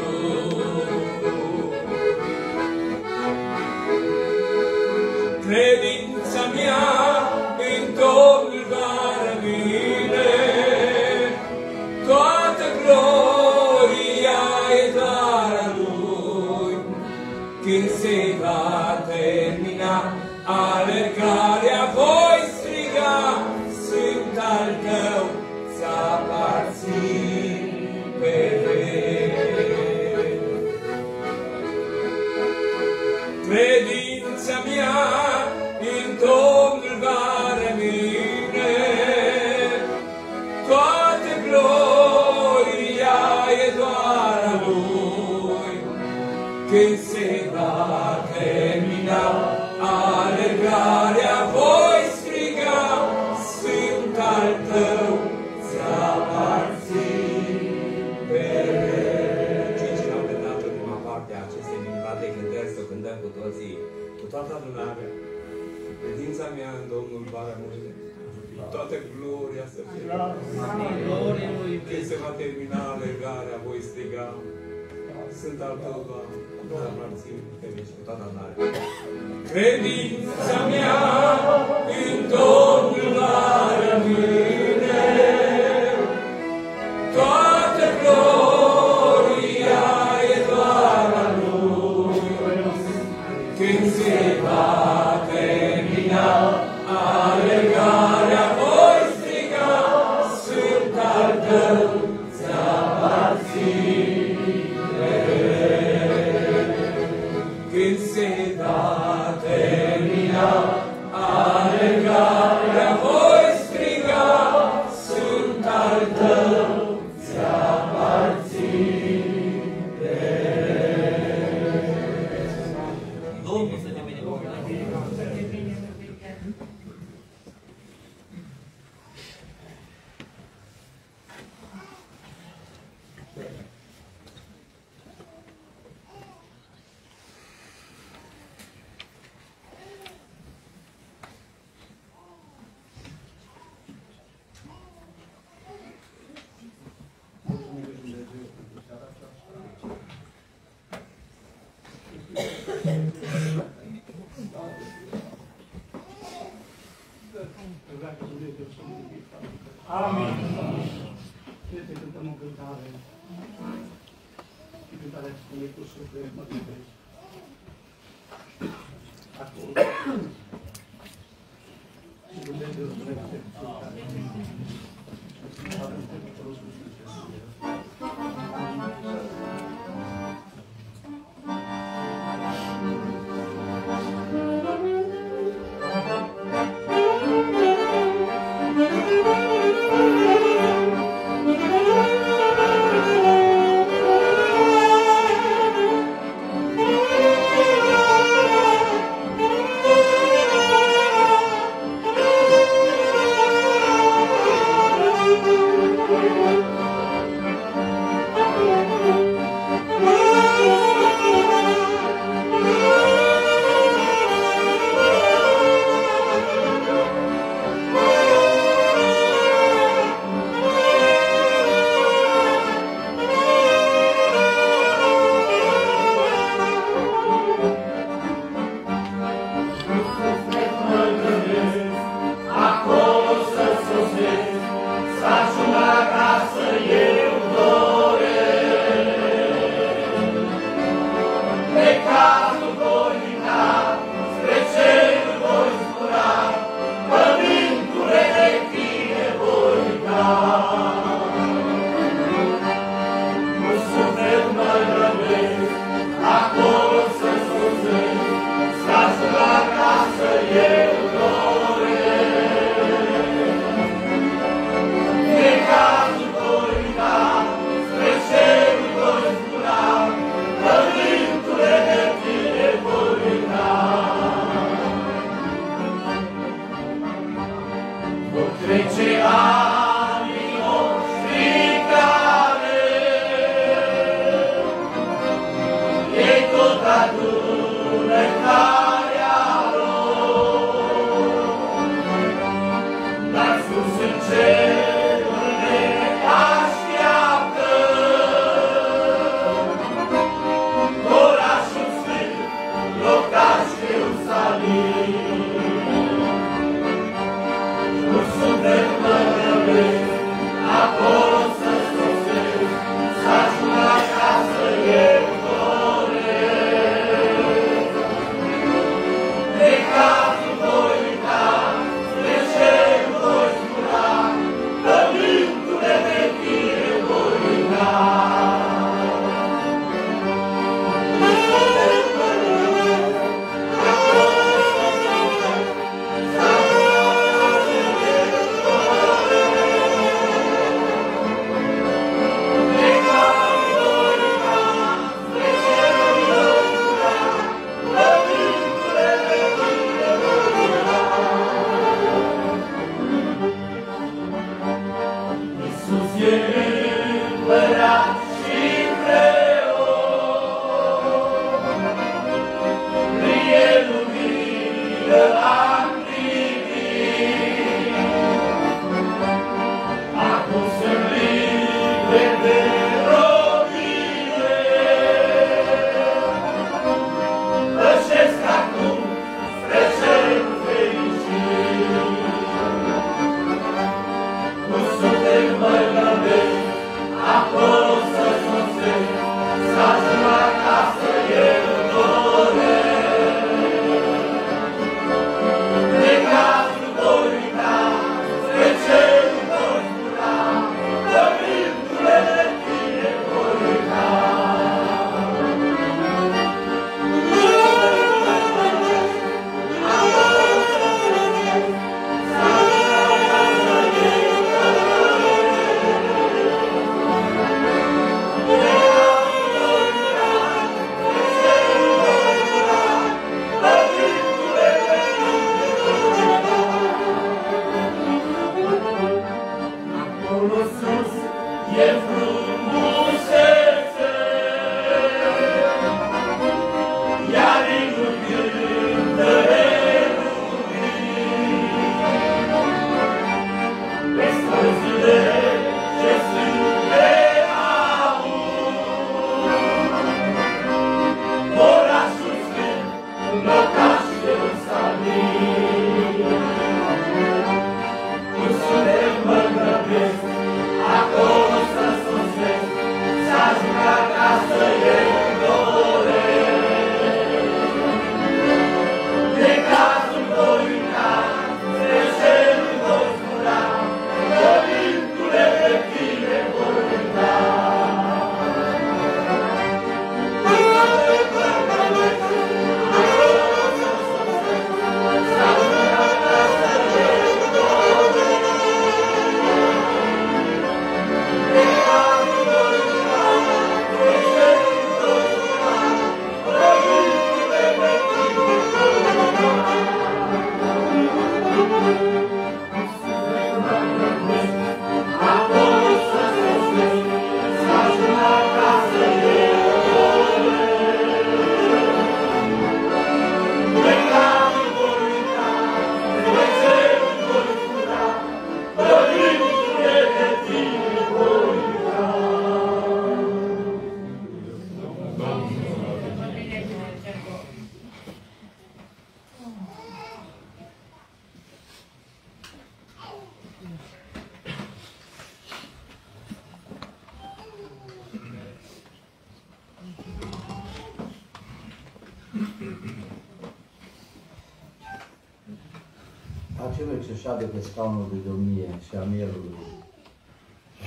ce șade pe scaunul de domnie și a mielului,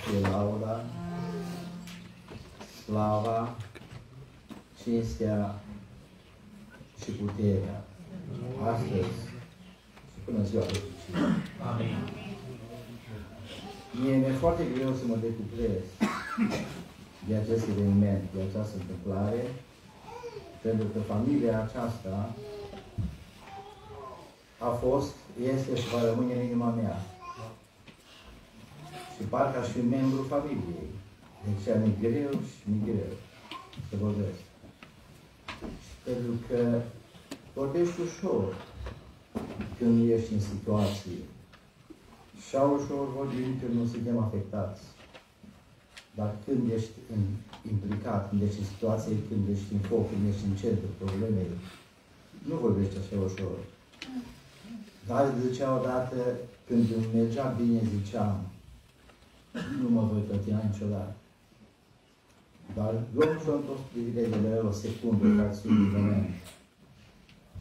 fie lauda, slava, cinstea și puterea, astăzi și până în ziua de Amin. Mie mi-e foarte greu să mă decuplez de acest eveniment, de această întâmplare, pentru că familia aceasta a fost, este și va rămâne în inima mea. Și parcă aș fi membru familiei. Deci mi greu și mi greu să vorbesc. Pentru că vorbești ușor când ești în situații. Și ușor vorbim când nu suntem afectați. Dar când ești în, implicat, când ești în situație, când ești în foc, când ești în centru problemei, nu vorbești așa ușor. Dar zicea odată, când îmi mergea bine, ziceam, nu mă voi clătina niciodată. Dar Domnul și-a întors privirea de la el o secundă, ca să fie moment.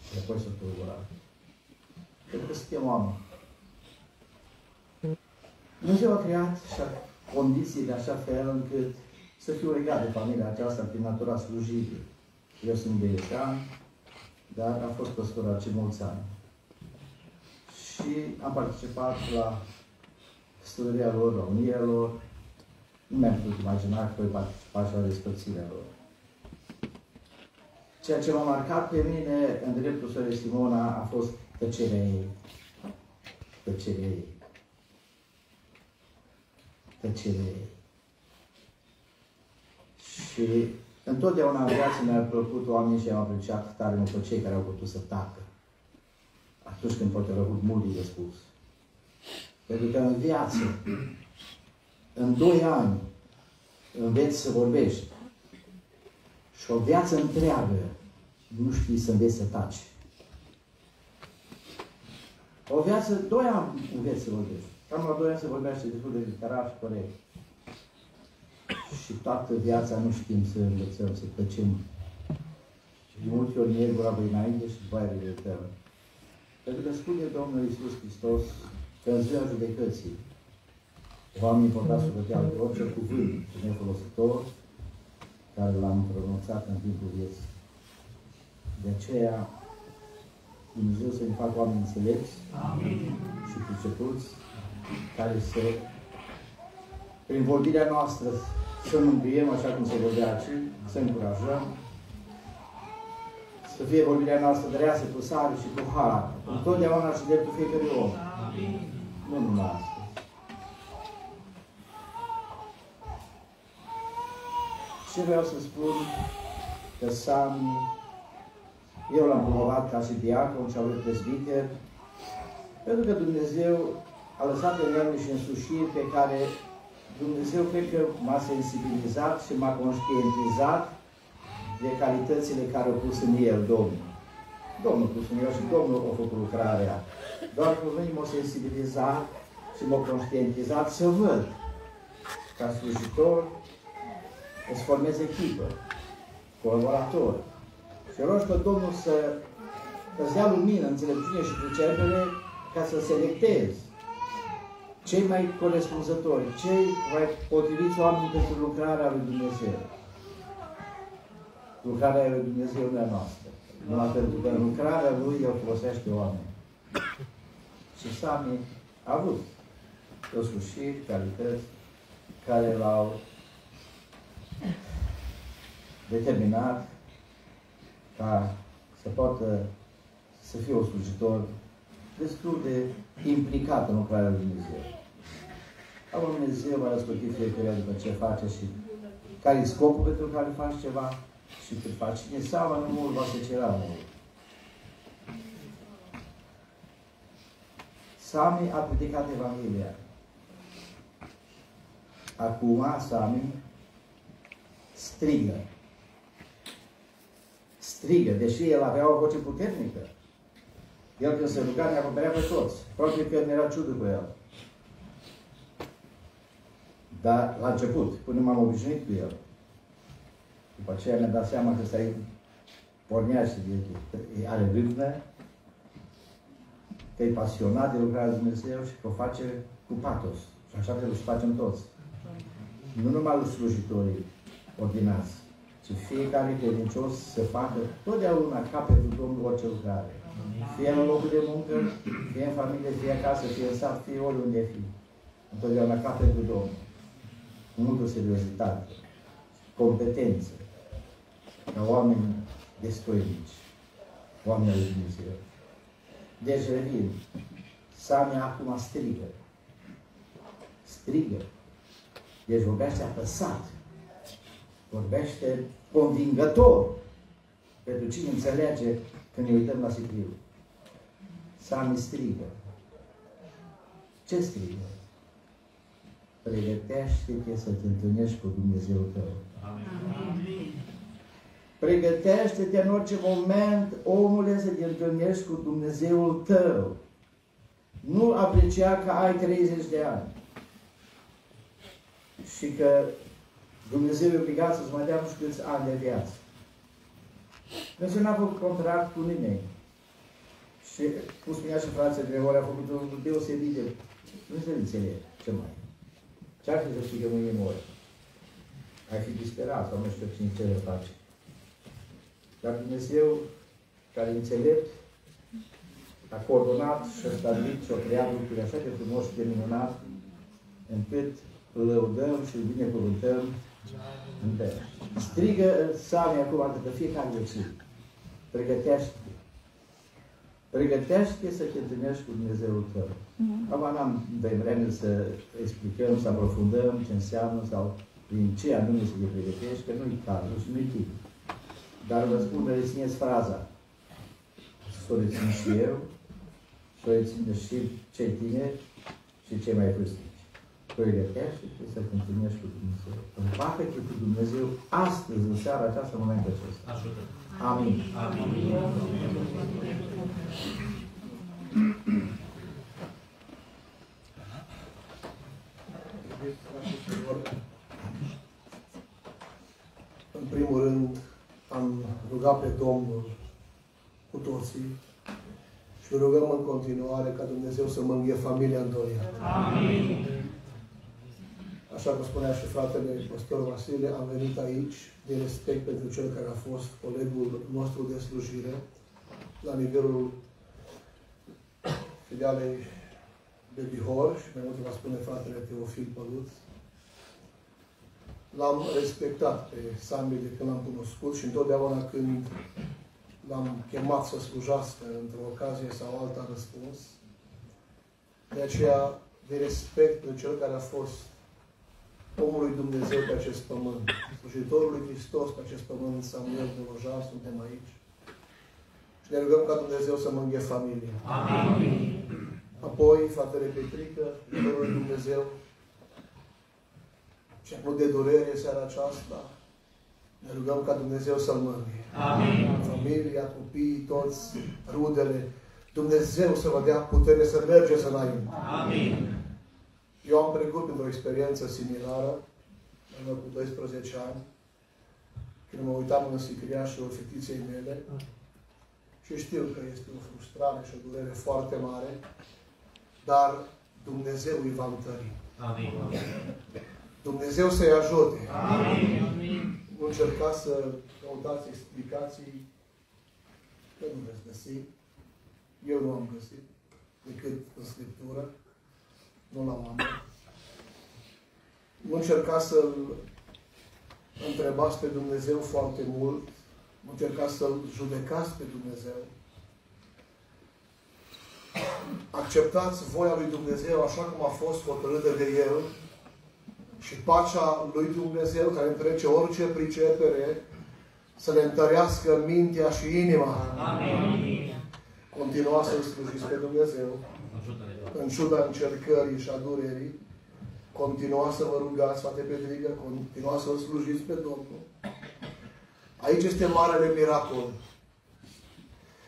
Și apoi s-a tulburat. Pentru că suntem oameni. Dumnezeu a creat așa condiții de așa fel încât să fiu legat de familia aceasta prin natura slujivă. Eu sunt băiețean, dar am fost păstor ce mulți ani. Și am participat la studierea lor, la unirea lor. Nu mi-am putut imagina că voi participa și la despărțirea lor. Ceea ce m-a marcat pe mine în dreptul Sărei Simona a fost tăcerea ei. Tăcerea ei. Tăcerea ei. Și întotdeauna în viață mi-a plăcut oamenii și am apreciat tare mult pe cei care au putut să tacă. Atunci când poate au avut mult de spus. Pentru că în viață, în doi ani, înveți să vorbești. Și o viață întreagă nu știi să înveți să taci. O viață, doi ani înveți să vorbești. Cam la doi ani se vorbește destul de literar și corect. Și toată viața nu știm să învățăm, să tăcem. Și de multe ori merg gura înainte și după aia de Pentru că spune Domnul Iisus Hristos că în ziua judecății oamenii vor da socoteală de orice cuvânt nefolositor care l-am pronunțat în timpul vieții. De aceea, Dumnezeu să ne facă oameni înțelepți Amin. și pricepuți, care să, prin vorbirea noastră, să mângâiem, așa cum se vorbea aici, să încurajăm, să fie vorbirea noastră dreasă cu sare și cu har, întotdeauna și dreptul fiecărui om. Amin. Nu numai asta. Ce vreau să spun că Sami, eu l-am promovat ca și diacon și avut prezbiter, pentru că Dumnezeu a lăsat în el niște însușiri pe care Dumnezeu cred că m-a sensibilizat și m-a conștientizat de calitățile care au pus în el Domnul. Domnul pus în el și Domnul a făcut lucrarea. Doar că mine m-a sensibilizat și m-a conștientizat să văd ca slujitor îți formezi echipă, colaborator. Și rog pe Domnul să îți dea lumină, înțelepciune și pricepere ca să selectezi cei mai corespunzători, cei mai potriviți oameni pentru lucrarea lui Dumnezeu. Lucrarea lui Dumnezeu nu e noastră. Numai pentru că lucrarea lui el folosește oameni. Și Sami a avut o sfârșit, calități care l-au determinat ca să poată să fie un slujitor destul de implicat în lucrarea lui Dumnezeu. Acum Dumnezeu va răsplăti fiecare după ce face și care e scopul pentru care faci ceva și cât faci. Cine seama nu mult, va se cera mult. Sami a predicat Evanghelia. Acum Sami strigă. Strigă, deși el avea o voce puternică. El când se ruga ne acoperea pe toți. Probabil că mi-era ciudă cu el. Dar la început, până m-am obișnuit cu el. După aceea mi-am dat seama că stai pornea și are râvnă, că e pasionat de lucrarea lui Dumnezeu și că o face cu patos. Și așa trebuie să facem toți. Nu numai lui slujitorii, ordinați, ci fiecare credincios să facă totdeauna ca pentru Domnul orice lucrare. Fie în locul de muncă, fie în familie, fie acasă, fie în sat, fie oriunde fi. Întotdeauna ca pentru Domnul. Cu multă seriozitate, competență, ca oameni destoinici, oameni al lui Dumnezeu. Deci revin, Samia acum strigă. strigă. Deci vorbește apăsat. Vorbește convingător. Pentru cine înțelege când ne uităm la Sicriu. Sami strigă. Ce strigă? Pregătește-te să te întâlnești cu Dumnezeu tău. Amin. Pregătește-te în orice moment, omule, să te întâlnești cu Dumnezeul tău. Nu aprecia că ai 30 de ani. Și că Dumnezeu e obligat să-ți mai dea nu știu câți ani de viață. Dumnezeu n-a făcut contract cu nimeni. Și, cum spunea și frații de ori, a făcut un deosebit de... Nu se înțelege ce mai. Ce-ar fi să știi că mâine mori? Ai fi disperat sau nu știu cine ce le face. Dar Dumnezeu, care e înțelept, a coordonat și a stabilit și a creat lucruri așa de frumos și de minunat, încât îl lăudăm și îl binecuvântăm în cer. Strigă Sami acum de fiecare zi. Pregătește-te. Pregătește să te întâlnești cu Dumnezeul tău. Mm. Acum n-am de vreme să explicăm, să aprofundăm ce înseamnă sau prin ce anume să te pregătești, că nu-i cazul și nu-i timp. Dar vă spun, rețineți fraza. Să o rețin și eu, să o rețin și cei tineri și cei mai vârstnici. Pregătește-te să te întâlnești cu Dumnezeu. Împacă-te cu Dumnezeu astăzi, în seara aceasta, în momentul acesta. Ajută. Amin. Amin. În primul rând, am rugat pe Domnul cu toții și rugăm în continuare ca Dumnezeu să mângâie familia întoriată. Amin. Așa cum spunea și fratele Pastor Vasile, am venit aici de respect pentru cel care a fost colegul nostru de slujire la nivelul filialei de Bihor și mai mult va spune fratele Teofil Păluț. L-am respectat pe Sami de când l-am cunoscut și întotdeauna când l-am chemat să slujească într-o ocazie sau alta răspuns. De aceea, de respect pentru cel care a fost omul lui Dumnezeu pe acest pământ, slujitorul lui Hristos pe acest pământ, Samuel Dolojar, suntem aici. Și ne rugăm ca Dumnezeu să mânghe familia. Amin. Apoi, fratele Petrică, iubitorul lui Dumnezeu, ce a de durere seara aceasta, ne rugăm ca Dumnezeu să-L mânghe. Amin. Familia, copiii, toți, rudele, Dumnezeu să vă dea putere să mergeți înainte. Amin. Eu am trecut într-o experiență similară, în urmă cu 12 ani, când mă uitam în sicriașul fetiței mele și știu că este o frustrare și o durere foarte mare, dar Dumnezeu îi va întări. Amin. Dumnezeu să-i ajute. Amin. Nu încercați să căutați explicații că nu veți găsi. Eu nu am găsit decât în Scriptură nu la oameni. Nu încercați să-L întrebați pe Dumnezeu foarte mult, nu încercați să-L judecați pe Dumnezeu. Acceptați voia lui Dumnezeu așa cum a fost hotărâtă de El și pacea lui Dumnezeu care întrece orice pricepere să le întărească mintea și inima. Amin. Continua să-L slujiți pe Dumnezeu în ciuda încercării și a durerii, continua să vă rugați, frate Petrică, continua să-L slujiți pe Domnul. Aici este marele miracol.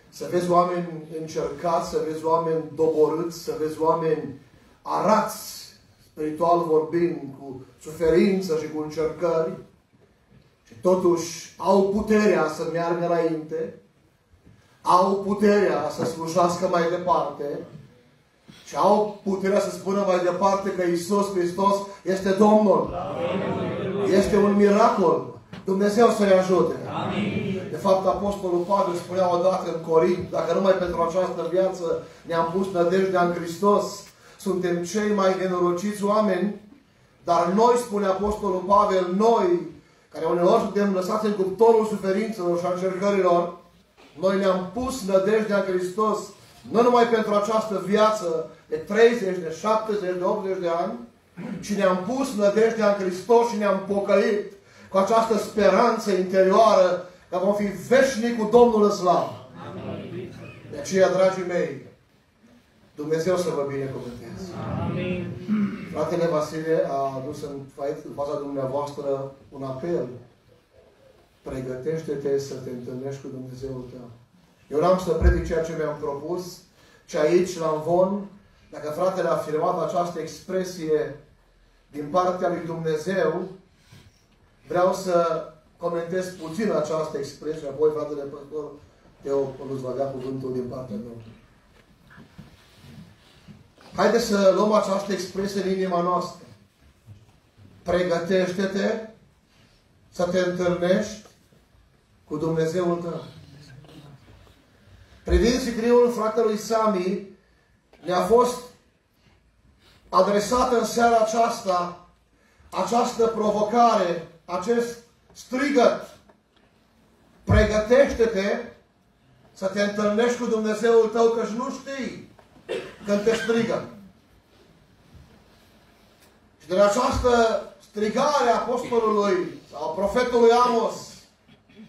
Să vezi oameni încercați, să vezi oameni doborâți, să vezi oameni arați, spiritual vorbind, cu suferință și cu încercări, și totuși au puterea să meargă înainte, au puterea să slujească mai departe, și au puterea să spună mai departe că Isus Hristos este Domnul. Amin. Este un miracol. Dumnezeu să-i ajute. Amin. De fapt, Apostolul Pavel spunea odată în Corint, dacă numai pentru această viață ne-am pus nădejdea în Hristos, suntem cei mai nenorociți oameni, dar noi, spune Apostolul Pavel, noi, care uneori suntem lăsați în cuptorul suferințelor și a încercărilor, noi ne-am pus nădejdea în Hristos nu numai pentru această viață de 30, de 70, de 80 de ani, și ne-am pus nădejdea în Hristos și ne-am pocăit cu această speranță interioară că vom fi veșnic cu Domnul în slavă. De aceea, dragii mei, Dumnezeu să vă binecuvânteze. Amin. Fratele Vasile a adus în fața dumneavoastră un apel. Pregătește-te să te întâlnești cu Dumnezeul tău. Eu n-am să predic ceea ce mi-am propus, ci aici, la Învon, dacă fratele a afirmat această expresie din partea lui Dumnezeu, vreau să comentez puțin această expresie, apoi fratele păstor Teo îți va da cuvântul din partea Domnului. Haideți să luăm această expresie în inima noastră. Pregătește-te să te întâlnești cu Dumnezeul tău. Privind sicriul fratelui Sami, ne-a fost adresată în seara aceasta această provocare, acest strigăt. Pregătește-te să te întâlnești cu Dumnezeul tău, că nu știi când te strigă. Și din această strigare a apostolului sau a profetului Amos,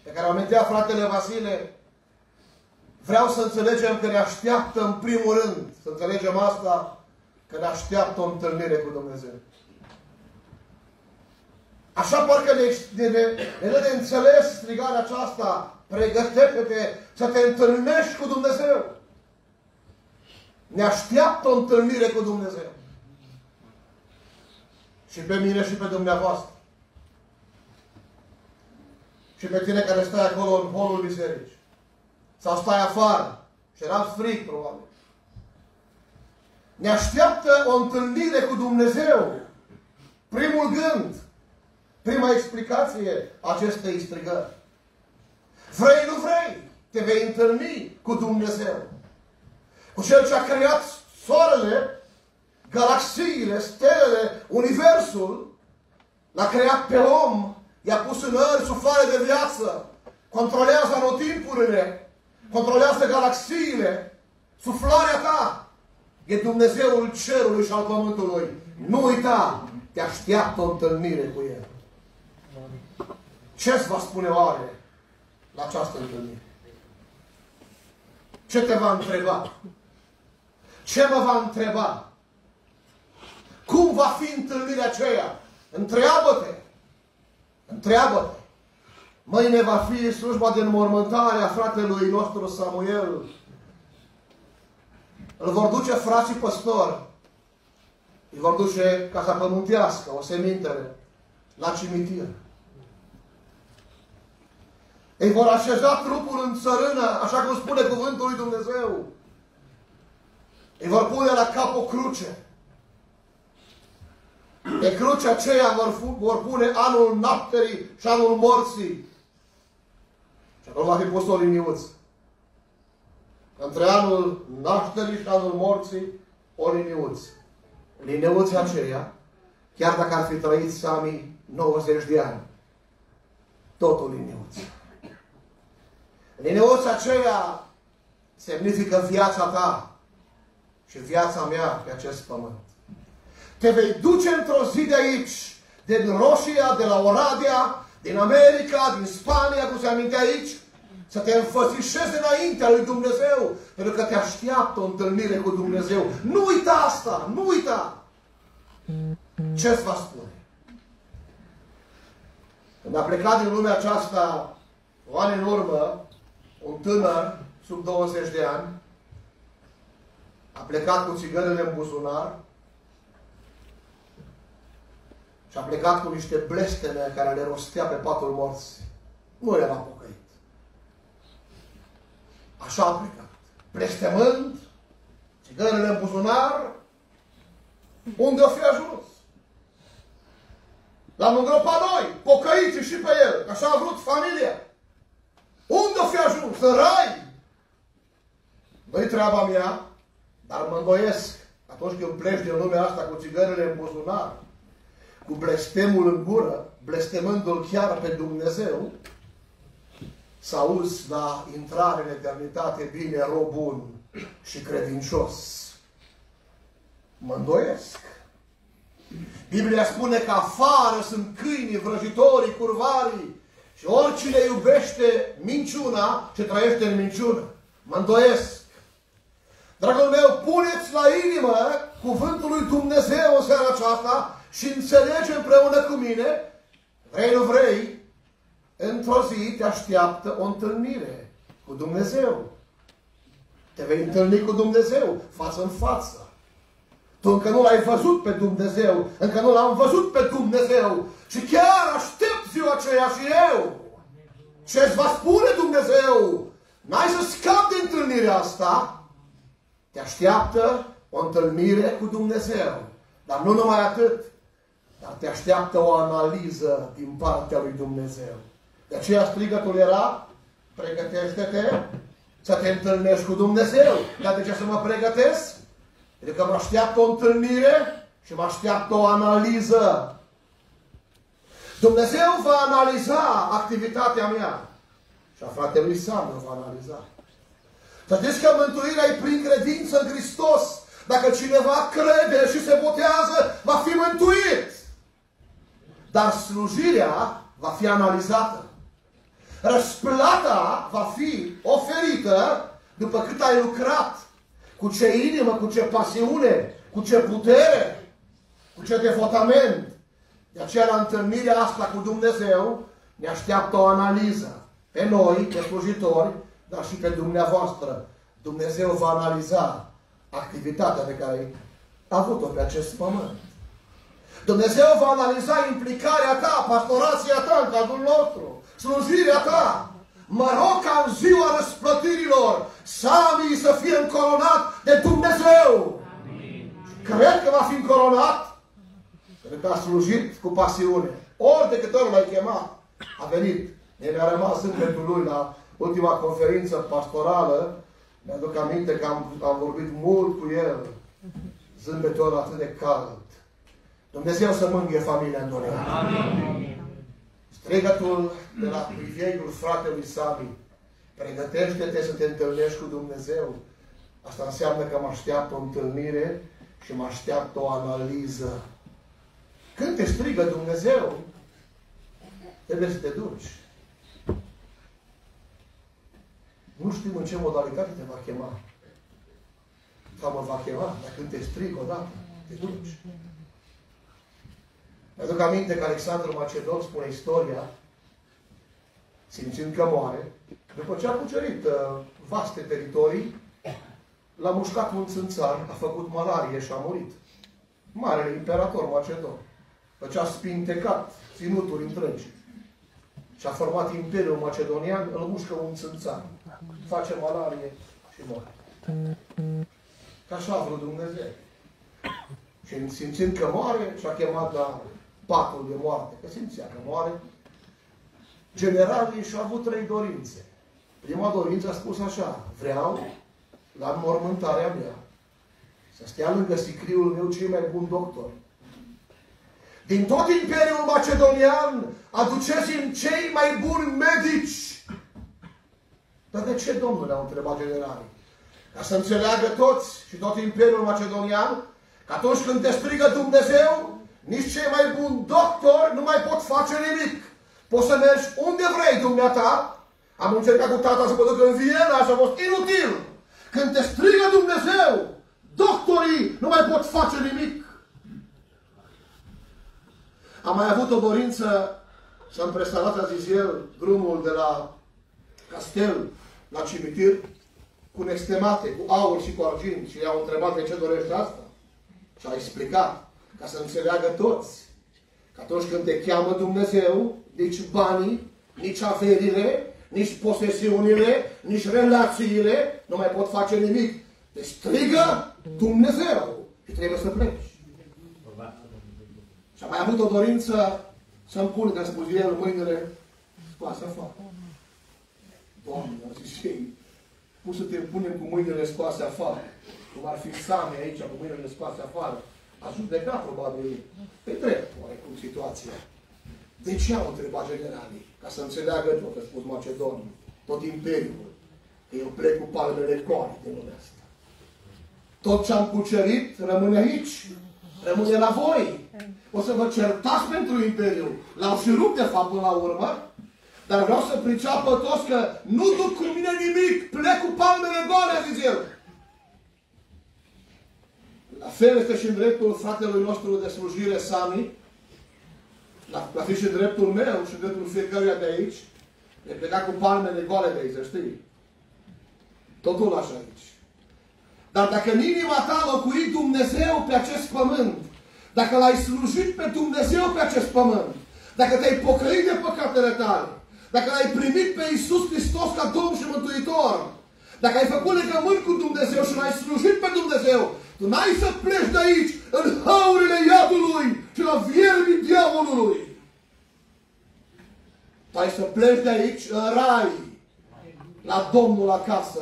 pe care o amintea fratele Vasile, vreau să înțelegem că ne așteaptă în primul rând, să înțelegem asta, că ne așteaptă o întâlnire cu Dumnezeu. Așa parcă ne, ne, ne, ne dă de înțeles strigarea aceasta, pregătește-te să te întâlnești cu Dumnezeu. Ne așteaptă o întâlnire cu Dumnezeu. Și pe mine și pe dumneavoastră. Și pe tine care stai acolo în holul bisericii. Sau stai afară. Și era frig, probabil. Ne așteaptă o întâlnire cu Dumnezeu. Primul gând, prima explicație acestei strigări. Vrei, nu vrei, te vei întâlni cu Dumnezeu. Cu Cel ce a creat soarele, galaxiile, stelele, universul, l-a creat pe om, i-a pus în ări suflare de viață, controlează anotimpurile, controlează galaxiile, suflarea ta, e Dumnezeul cerului și al pământului. Nu uita, te așteaptă o întâlnire cu El. Ce-ți va spune oare la această întâlnire? Ce te va întreba? Ce mă va întreba? Cum va fi întâlnirea aceea? Întreabă-te! Întreabă-te! Mâine va fi slujba de înmormântare a fratelui nostru Samuel. Îl vor duce frații păstori. Îi vor duce ca să pământească o semintere la cimitir. Îi vor așeza trupul în țărână, așa cum spune cuvântul lui Dumnezeu. Îi vor pune la cap o cruce. Pe crucea aceea vor, vor pune anul napterii și anul morții. Și acolo va fi pus o liniuță. Între anul nașterii și anul morții, o liniuță. Liniuța aceea, chiar dacă ar fi trăit Sami 90 de ani, tot o liniuță. Liniuța aceea semnifică viața ta și viața mea pe acest pământ. Te vei duce într-o zi de aici, din Roșia, de la Oradea, din America, din Spania, cum se aminte aici, să te înfățișezi înaintea lui Dumnezeu, pentru că te așteaptă o întâlnire cu Dumnezeu. Nu uita asta, nu uita! Ce-ți va spune? Când a plecat din lumea aceasta, o ani în urmă, un tânăr sub 20 de ani, a plecat cu țigările în buzunar și a plecat cu niște blesteme care le rostea pe patul morți. Nu era pocăit. Așa a plecat. Blestemând, țigările în buzunar, unde o fi ajuns? L-am îngropat noi, pocăiți și pe el, așa a vrut familia. Unde o fi ajuns? În rai? Nu-i treaba mea, dar mă îndoiesc atunci când pleci din lumea asta cu țigările în buzunar, cu blestemul în gură, blestemându-L chiar pe Dumnezeu, să auzi la intrare în eternitate, bine, rob bun și credincios. Mă îndoiesc. Biblia spune că afară sunt câinii, vrăjitorii, curvarii și oricine iubește minciuna ce trăiește în minciună. Mă îndoiesc. Dragul meu, puneți la inimă cuvântul lui Dumnezeu în seara aceasta și înțelege împreună cu mine, vrei nu vrei, într-o zi te așteaptă o întâlnire cu Dumnezeu. Te vei întâlni cu Dumnezeu, față în față. Tu încă nu l-ai văzut pe Dumnezeu, încă nu l-am văzut pe Dumnezeu și chiar aștept ziua aceea și eu. Ce îți va spune Dumnezeu? N-ai să scapi de întâlnirea asta. Te așteaptă o întâlnire cu Dumnezeu. Dar nu numai atât, dar te așteaptă o analiză din partea lui Dumnezeu. De aceea strigătul era, pregătește-te să te întâlnești cu Dumnezeu. Dar de ce să mă pregătesc? Pentru că mă așteaptă o întâlnire și mă așteaptă o analiză. Dumnezeu va analiza activitatea mea. Și a fratelui Samuel va analiza. Să știți că mântuirea e prin credință în Hristos. Dacă cineva crede și se botează, va fi mântuit. Dar slujirea va fi analizată. Răsplata va fi oferită după cât ai lucrat, cu ce inimă, cu ce pasiune, cu ce putere, cu ce devotament. De aceea, la întâlnirea asta cu Dumnezeu, ne așteaptă o analiză. Pe noi, pe slujitori, dar și pe dumneavoastră. Dumnezeu va analiza activitatea pe care a avut-o pe acest pământ. Dumnezeu va analiza implicarea ta, pastorația ta în cadrul nostru, slujirea ta. Mă rog ca în ziua răsplătirilor Sami să fie încoronat de Dumnezeu. Amin. Cred că va fi încoronat pentru că a slujit cu pasiune. Ori de câte ori l-ai chemat, a venit. Ne-a rămas pentru lui la ultima conferință pastorală. Mi-aduc aminte că am, am vorbit mult cu el. Zâmbetul atât de cald. Dumnezeu să mângâie familia în Amin. Strigătul de la priviegul fratelui Sami. Pregătește-te să te întâlnești cu Dumnezeu. Asta înseamnă că mă așteaptă o întâlnire și mă așteaptă o analiză. Când te strigă Dumnezeu, trebuie să te duci. Nu știm în ce modalitate te va chema. Sau mă va chema, dar când te strig odată, te duci. Mi-aduc aminte că Alexandru Macedon spune istoria, simțind că moare, după ce a cucerit uh, vaste teritorii, l-a mușcat un țânțar, a făcut malarie și a murit. Marele imperator Macedon. După ce a spintecat ținuturi întregi și a format Imperiul Macedonian, îl mușcă un țânțar. Face malarie și moare. Ca așa a vrut Dumnezeu. Și simțind că moare, și-a chemat la patul de moarte, că simțea că moare, generalii și-au avut trei dorințe. Prima dorință a spus așa, vreau la înmormântarea mea să stea lângă sicriul meu cei mai buni doctori. Din tot Imperiul Macedonian aduceți-mi cei mai buni medici. Dar de ce, domnule, au întrebat generalii? Ca să înțeleagă toți și tot Imperiul Macedonian că atunci când te strigă Dumnezeu, nici cei mai buni doctori nu mai pot face nimic. Poți să mergi unde vrei, dumneata. Am încercat cu tata să mă duc în Viena și a fost inutil. Când te strigă Dumnezeu, doctorii nu mai pot face nimic. Am mai avut o dorință să-mi prestalat, a zis el, drumul de la castel la cimitir cu nestemate, cu aur și cu argint. Și i-au întrebat de ce dorește asta. Și a explicat, ca să înțeleagă toți, că atunci când te cheamă Dumnezeu, nici banii, nici averile, nici posesiunile, nici relațiile nu mai pot face nimic. Deci strigă Dumnezeu și trebuie să pleci. Și am mai avut o dorință să-mi pun, ca spus el, mâinile scoase afară. Doamne, au zis ei, cum să te punem cu mâinile scoase afară? Cum ar fi Same aici, cu mâinile scoase afară. Aș judecat probabil pe drept, oarecum, situația. De ce au întrebat generalii? Ca să înțeleagă tot, a spus Macedon, tot imperiul, că eu plec cu palmele coare de lumea asta. Tot ce am cucerit rămâne aici. Rămâne la voi. O să vă certați pentru Imperiu. L-au și rupt, de fapt, până la urmă. Dar vreau să priceapă toți că nu duc cu mine nimic. Plec cu palmele goale, zis el. La fel este și în dreptul fratelui nostru de slujire, Sami. La, la fi și dreptul meu și dreptul fiecăruia de aici. De pleca cu palmele goale de aici, să știi. Totul așa aici. Dar dacă în inima ta a locuit Dumnezeu pe acest pământ, dacă l-ai slujit pe Dumnezeu pe acest pământ, dacă te-ai pocăit de păcatele tale, dacă l-ai primit pe Iisus Hristos ca Domn și Mântuitor, dacă ai făcut legământ cu Dumnezeu și l-ai slujit pe Dumnezeu, tu n-ai să pleci de aici în haurile iadului și la vierbii diavolului. Tu ai să pleci de aici în rai, la Domnul acasă.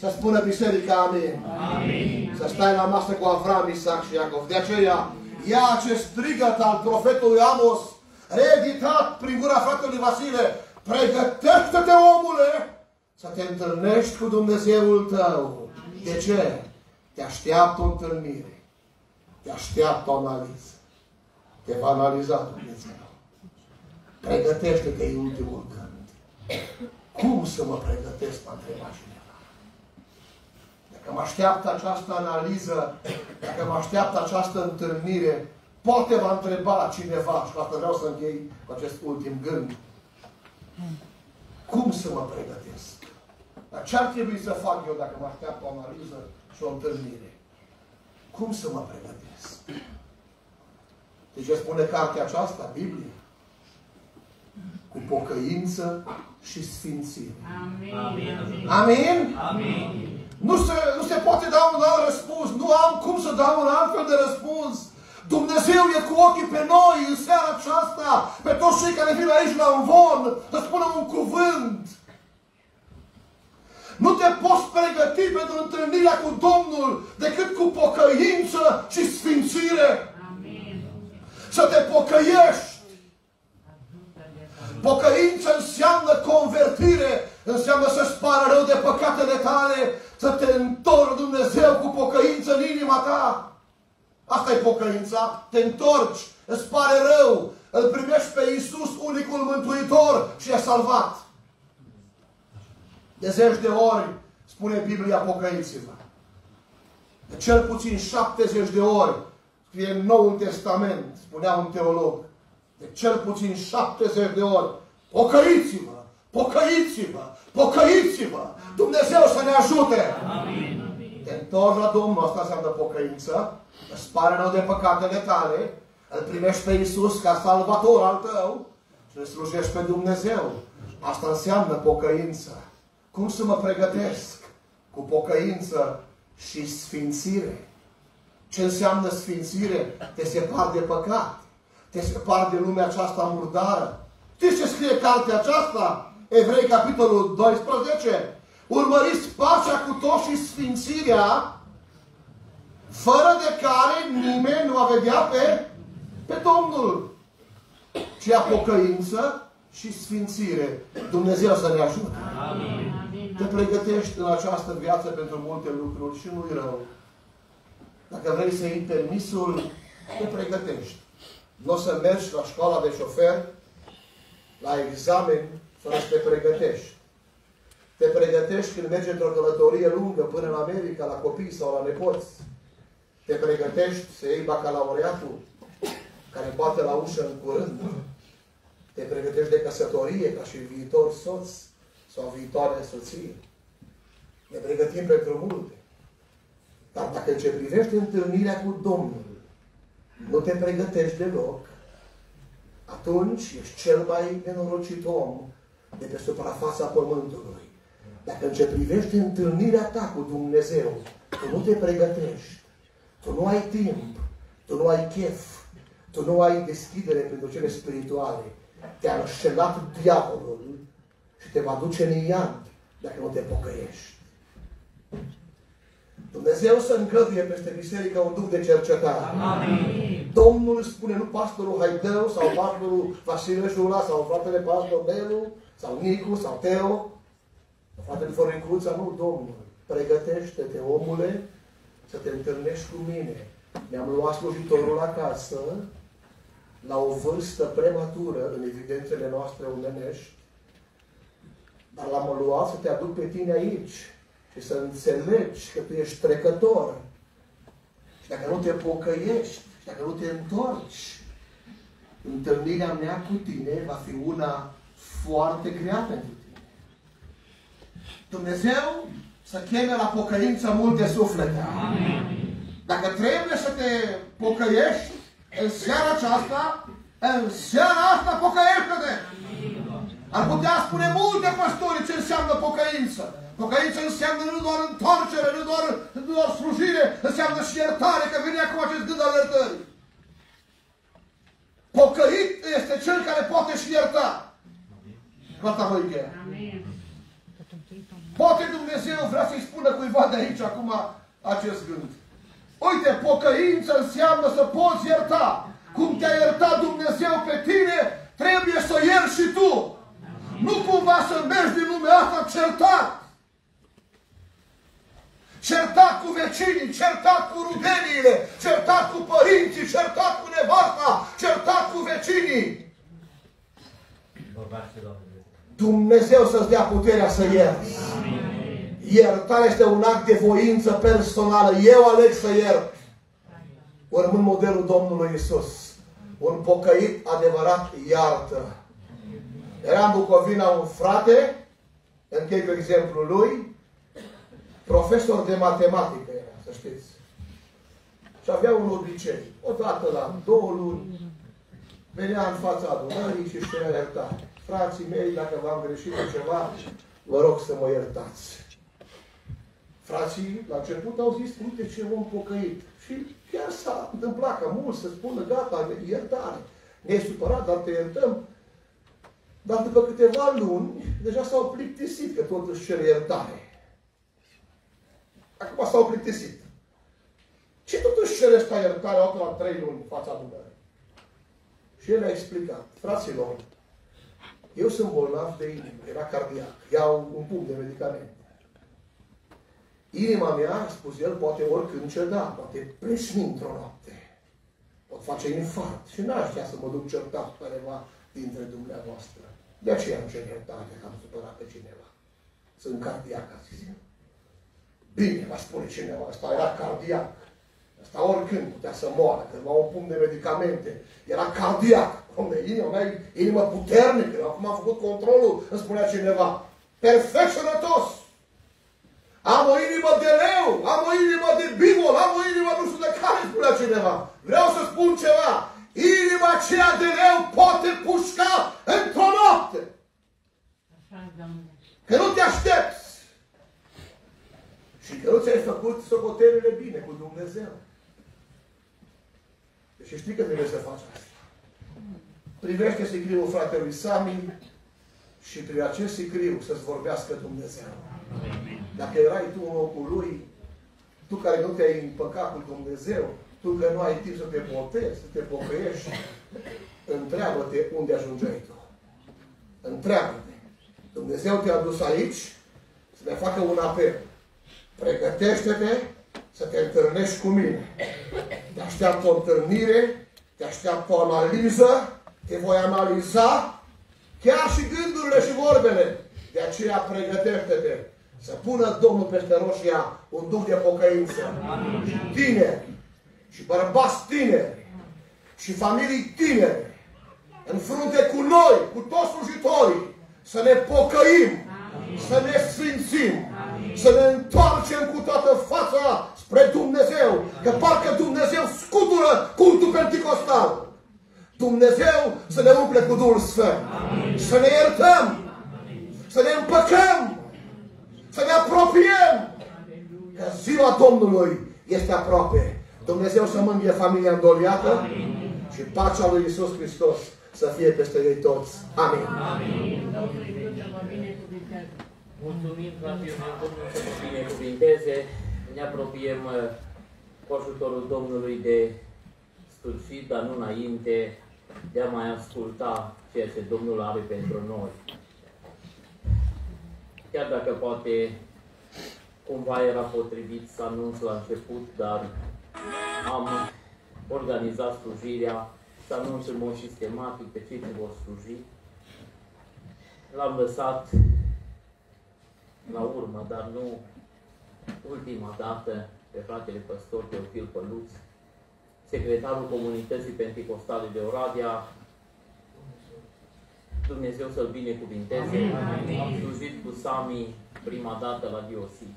Să spună biserica amin. amin. Să stai la masă cu Avram, Isaac și Iacov. De aceea, ia acest strigăt al profetului Amos, reeditat prin gura fratelui Vasile, pregătește-te, omule, să te întâlnești cu Dumnezeul tău. De ce? Te așteaptă o întâlnire. Te așteaptă o analiză. Te va analiza Dumnezeu. Pregătește-te în ultimul gând. Cum să mă pregătesc, mă întreba cineva. Dacă mă așteaptă această analiză, dacă mă așteaptă această întâlnire, poate va întreba cineva, și asta vreau să închei cu acest ultim gând, cum să mă pregătesc? Dar ce ar trebui să fac eu dacă mă așteaptă o analiză și o întâlnire? Cum să mă pregătesc? De ce spune cartea aceasta, Biblia? Cu pocăință și sfințire. Amin. Amin? Amin? Amin. Nu, se, nu se poate da un alt răspuns. Nu am cum să dau un altfel de răspuns. Dumnezeu e cu ochii pe noi în seara aceasta, pe toți cei care vin aici la un von, să spunem un cuvânt. Nu te poți pregăti pentru întâlnirea cu Domnul decât cu pocăință și sfințire. Amin. Să te pocăiești. Pocăință înseamnă convertire, înseamnă să-ți pară rău de păcatele tale, să te întorci Dumnezeu cu pocăință în inima ta. Asta e pocăința. Te întorci, îți pare rău, îl primești pe Iisus, unicul mântuitor și e salvat. De zeci de ori spune Biblia pocăiți-vă. De cel puțin 70 de ori scrie în Noul Testament, spunea un teolog, de cel puțin 70 de ori, pocăiți-vă, pocăiți-vă, pocăiți-vă, Dumnezeu să ne ajute. Amin. Te întorci la Domnul, asta înseamnă pocăință, îți pare rău de păcatele tale, îl primești pe Iisus ca salvator al tău și îl slujești pe Dumnezeu. Asta înseamnă pocăință. Cum să mă pregătesc? Cu pocăință și sfințire. Ce înseamnă sfințire? Te separ de păcat. Te separ de lumea aceasta murdară. Știți ce scrie cartea aceasta? Evrei, capitolul 12. Urmăriți pacea cu toți și sfințirea, fără de care nimeni nu va vedea pe, pe Domnul. Ci a pocăință și sfințire. Dumnezeu să ne ajute. Amin. Te pregătești în această viață pentru multe lucruri și nu-i rău. Dacă vrei să iei permisul, te pregătești. Nu o să mergi la școala de șofer, la examen, fără să te pregătești. Te pregătești când mergi într-o călătorie lungă până în America, la copii sau la nepoți. Te pregătești să iei bacalaureatul, care bate la ușă în curând. Te pregătești de căsătorie ca și viitor soț sau viitoare soție. Ne pregătim pentru multe. Dar dacă ce privește întâlnirea cu Domnul, nu te pregătești deloc, atunci ești cel mai nenorocit om de pe suprafața pământului. Dacă în ce privește întâlnirea ta cu Dumnezeu, tu nu te pregătești, tu nu ai timp, tu nu ai chef, tu nu ai deschidere pentru cele spirituale, te-a înșelat diavolul și te va duce în iad dacă nu te pocăiești. Dumnezeu să încăduie peste biserică un duc de cercetare. Amin. Domnul spune, nu pastorul Haideu sau pastorul Vasile Șula sau fratele pastor Belu sau Nicu sau Teo sau fratele Forincuța, nu, Domnul. Pregătește-te, omule, să te întâlnești cu mine Mi-am luat slujitorul acasă, la o vârstă prematură în evidențele noastre omenești, dar l-am luat să te aduc pe tine aici și să înțelegi că tu ești trecător. Și dacă nu te pocăiești, și dacă nu te întorci, întâlnirea mea cu tine va fi una foarte grea pentru tine. Dumnezeu să cheme la pocăință multe suflete. Amin. Dacă trebuie să te pocăiești, în seara aceasta, în seara asta pocăiește-te! Ar putea spune multe păstori ce înseamnă pocăință. Pocăință înseamnă nu doar întoarcere, nu doar, nu doar slujire, înseamnă și iertare, că vine acum acest gând al iertării. Pocăit este cel care poate și ierta. Gata, voi încheia. Poate Dumnezeu vrea să-i spună cuiva de aici acum acest gând. Uite, pocăință înseamnă să poți ierta. Cum te-a iertat Dumnezeu pe tine, trebuie să ierți și tu. Nu cumva să mergi din lumea asta certat. Certat cu vecinii, certat cu rudeniile, certat cu părinții, certat cu nevasta, certat cu vecinii. Dumnezeu să-ți dea puterea să ierți. Iertarea este un act de voință personală. Eu aleg să iert. Urmând modelul Domnului Isus. Un pocăit adevărat iartă. Era în Bucovina un frate, închei cu exemplul lui, profesor de matematică era, să știți. Și avea un obicei. Odată la două luni venea în fața adunării și își cerea iertare. Frații mei, dacă v-am greșit cu ceva, vă rog să mă iertați. Frații, la început, au zis, uite ce om pocăit. Și chiar s-a întâmplat ca mult să spună, gata, iertare. Ne-ai supărat, dar te iertăm. Dar după câteva luni, deja s-au plictisit că totuși cer iertare. Acum s-au plictisit. Și totuși cere ăsta iertare o la trei luni în fața Dumnezeu. Și el a explicat, fraților, eu sunt bolnav de inimă, era cardiac, iau un punct de medicamente. Inima mea, a spus el, poate oricând ceda, poate presni într-o noapte. Pot face infart și n-aș vrea să mă duc certat cu careva dintre dumneavoastră. De aceea am cer iertare că am supărat pe cineva. Sunt cardiac, a zis el. Bine, va spune cineva, ăsta era cardiac. Asta oricând putea să moară, că va un punct de medicamente. Era cardiac. Dom'le, inima mea inimă puternică. Acum am făcut controlul, îmi spunea cineva. Perfect sănătos. Am o inimă de leu, am o inimă de bivol, am o inimă nu știu de care spunea cineva. Vreau să spun ceva. Inima aceea de leu poate pușca într-o noapte. Că nu te aștepți. Și că nu ți-ai făcut socotelele bine cu Dumnezeu. Deci știi că trebuie să faci asta. Privește sicriul fratelui Sami și prin acest sicriu să-ți vorbească Dumnezeu. Dacă erai tu în locul lui, tu care nu te-ai împăcat cu Dumnezeu, tu că nu ai timp să te botezi, să te pocăiești, întreabă-te unde ajungeai tu. Întreabă-te. Dumnezeu te-a dus aici să ne facă un apel. Pregătește-te să te întâlnești cu mine. Te așteaptă o întâlnire, te așteaptă o analiză, te voi analiza chiar și gândurile și vorbele. De aceea pregătește-te să pună Domnul peste roșia un duc de pocăință. Și tineri, și bărbați tineri, și familii tineri, în frunte cu noi, cu toți slujitorii, să ne pocăim, să ne sfințim, să ne întoarcem cu toată fața spre Dumnezeu, că parcă Dumnezeu scutură cultul penticostal. Dumnezeu să ne umple cu Duhul Sfânt, să ne iertăm, să ne împăcăm, să ne apropiem, că ziua Domnului este aproape. Dumnezeu să mângâie familia îndoliată și pacea lui Isus Hristos să fie peste ei toți. Amin. Amin. Mulțumim, frații mei, Domnul să vă binecuvinteze. Ne apropiem uh, cu ajutorul Domnului de sfârșit, dar nu înainte de a mai asculta ceea ce Domnul are pentru noi. Chiar dacă poate cumva era potrivit să anunț la început, dar am organizat slujirea, să anunț în mod sistematic pe cei ce vor sluji. L-am lăsat la urmă, dar nu ultima dată, pe fratele păstor Teofil Păluț, secretarul Comunității Pentecostale de Oradea, Dumnezeu să-l binecuvinteze. Am slujit cu Sami prima dată la Diosi,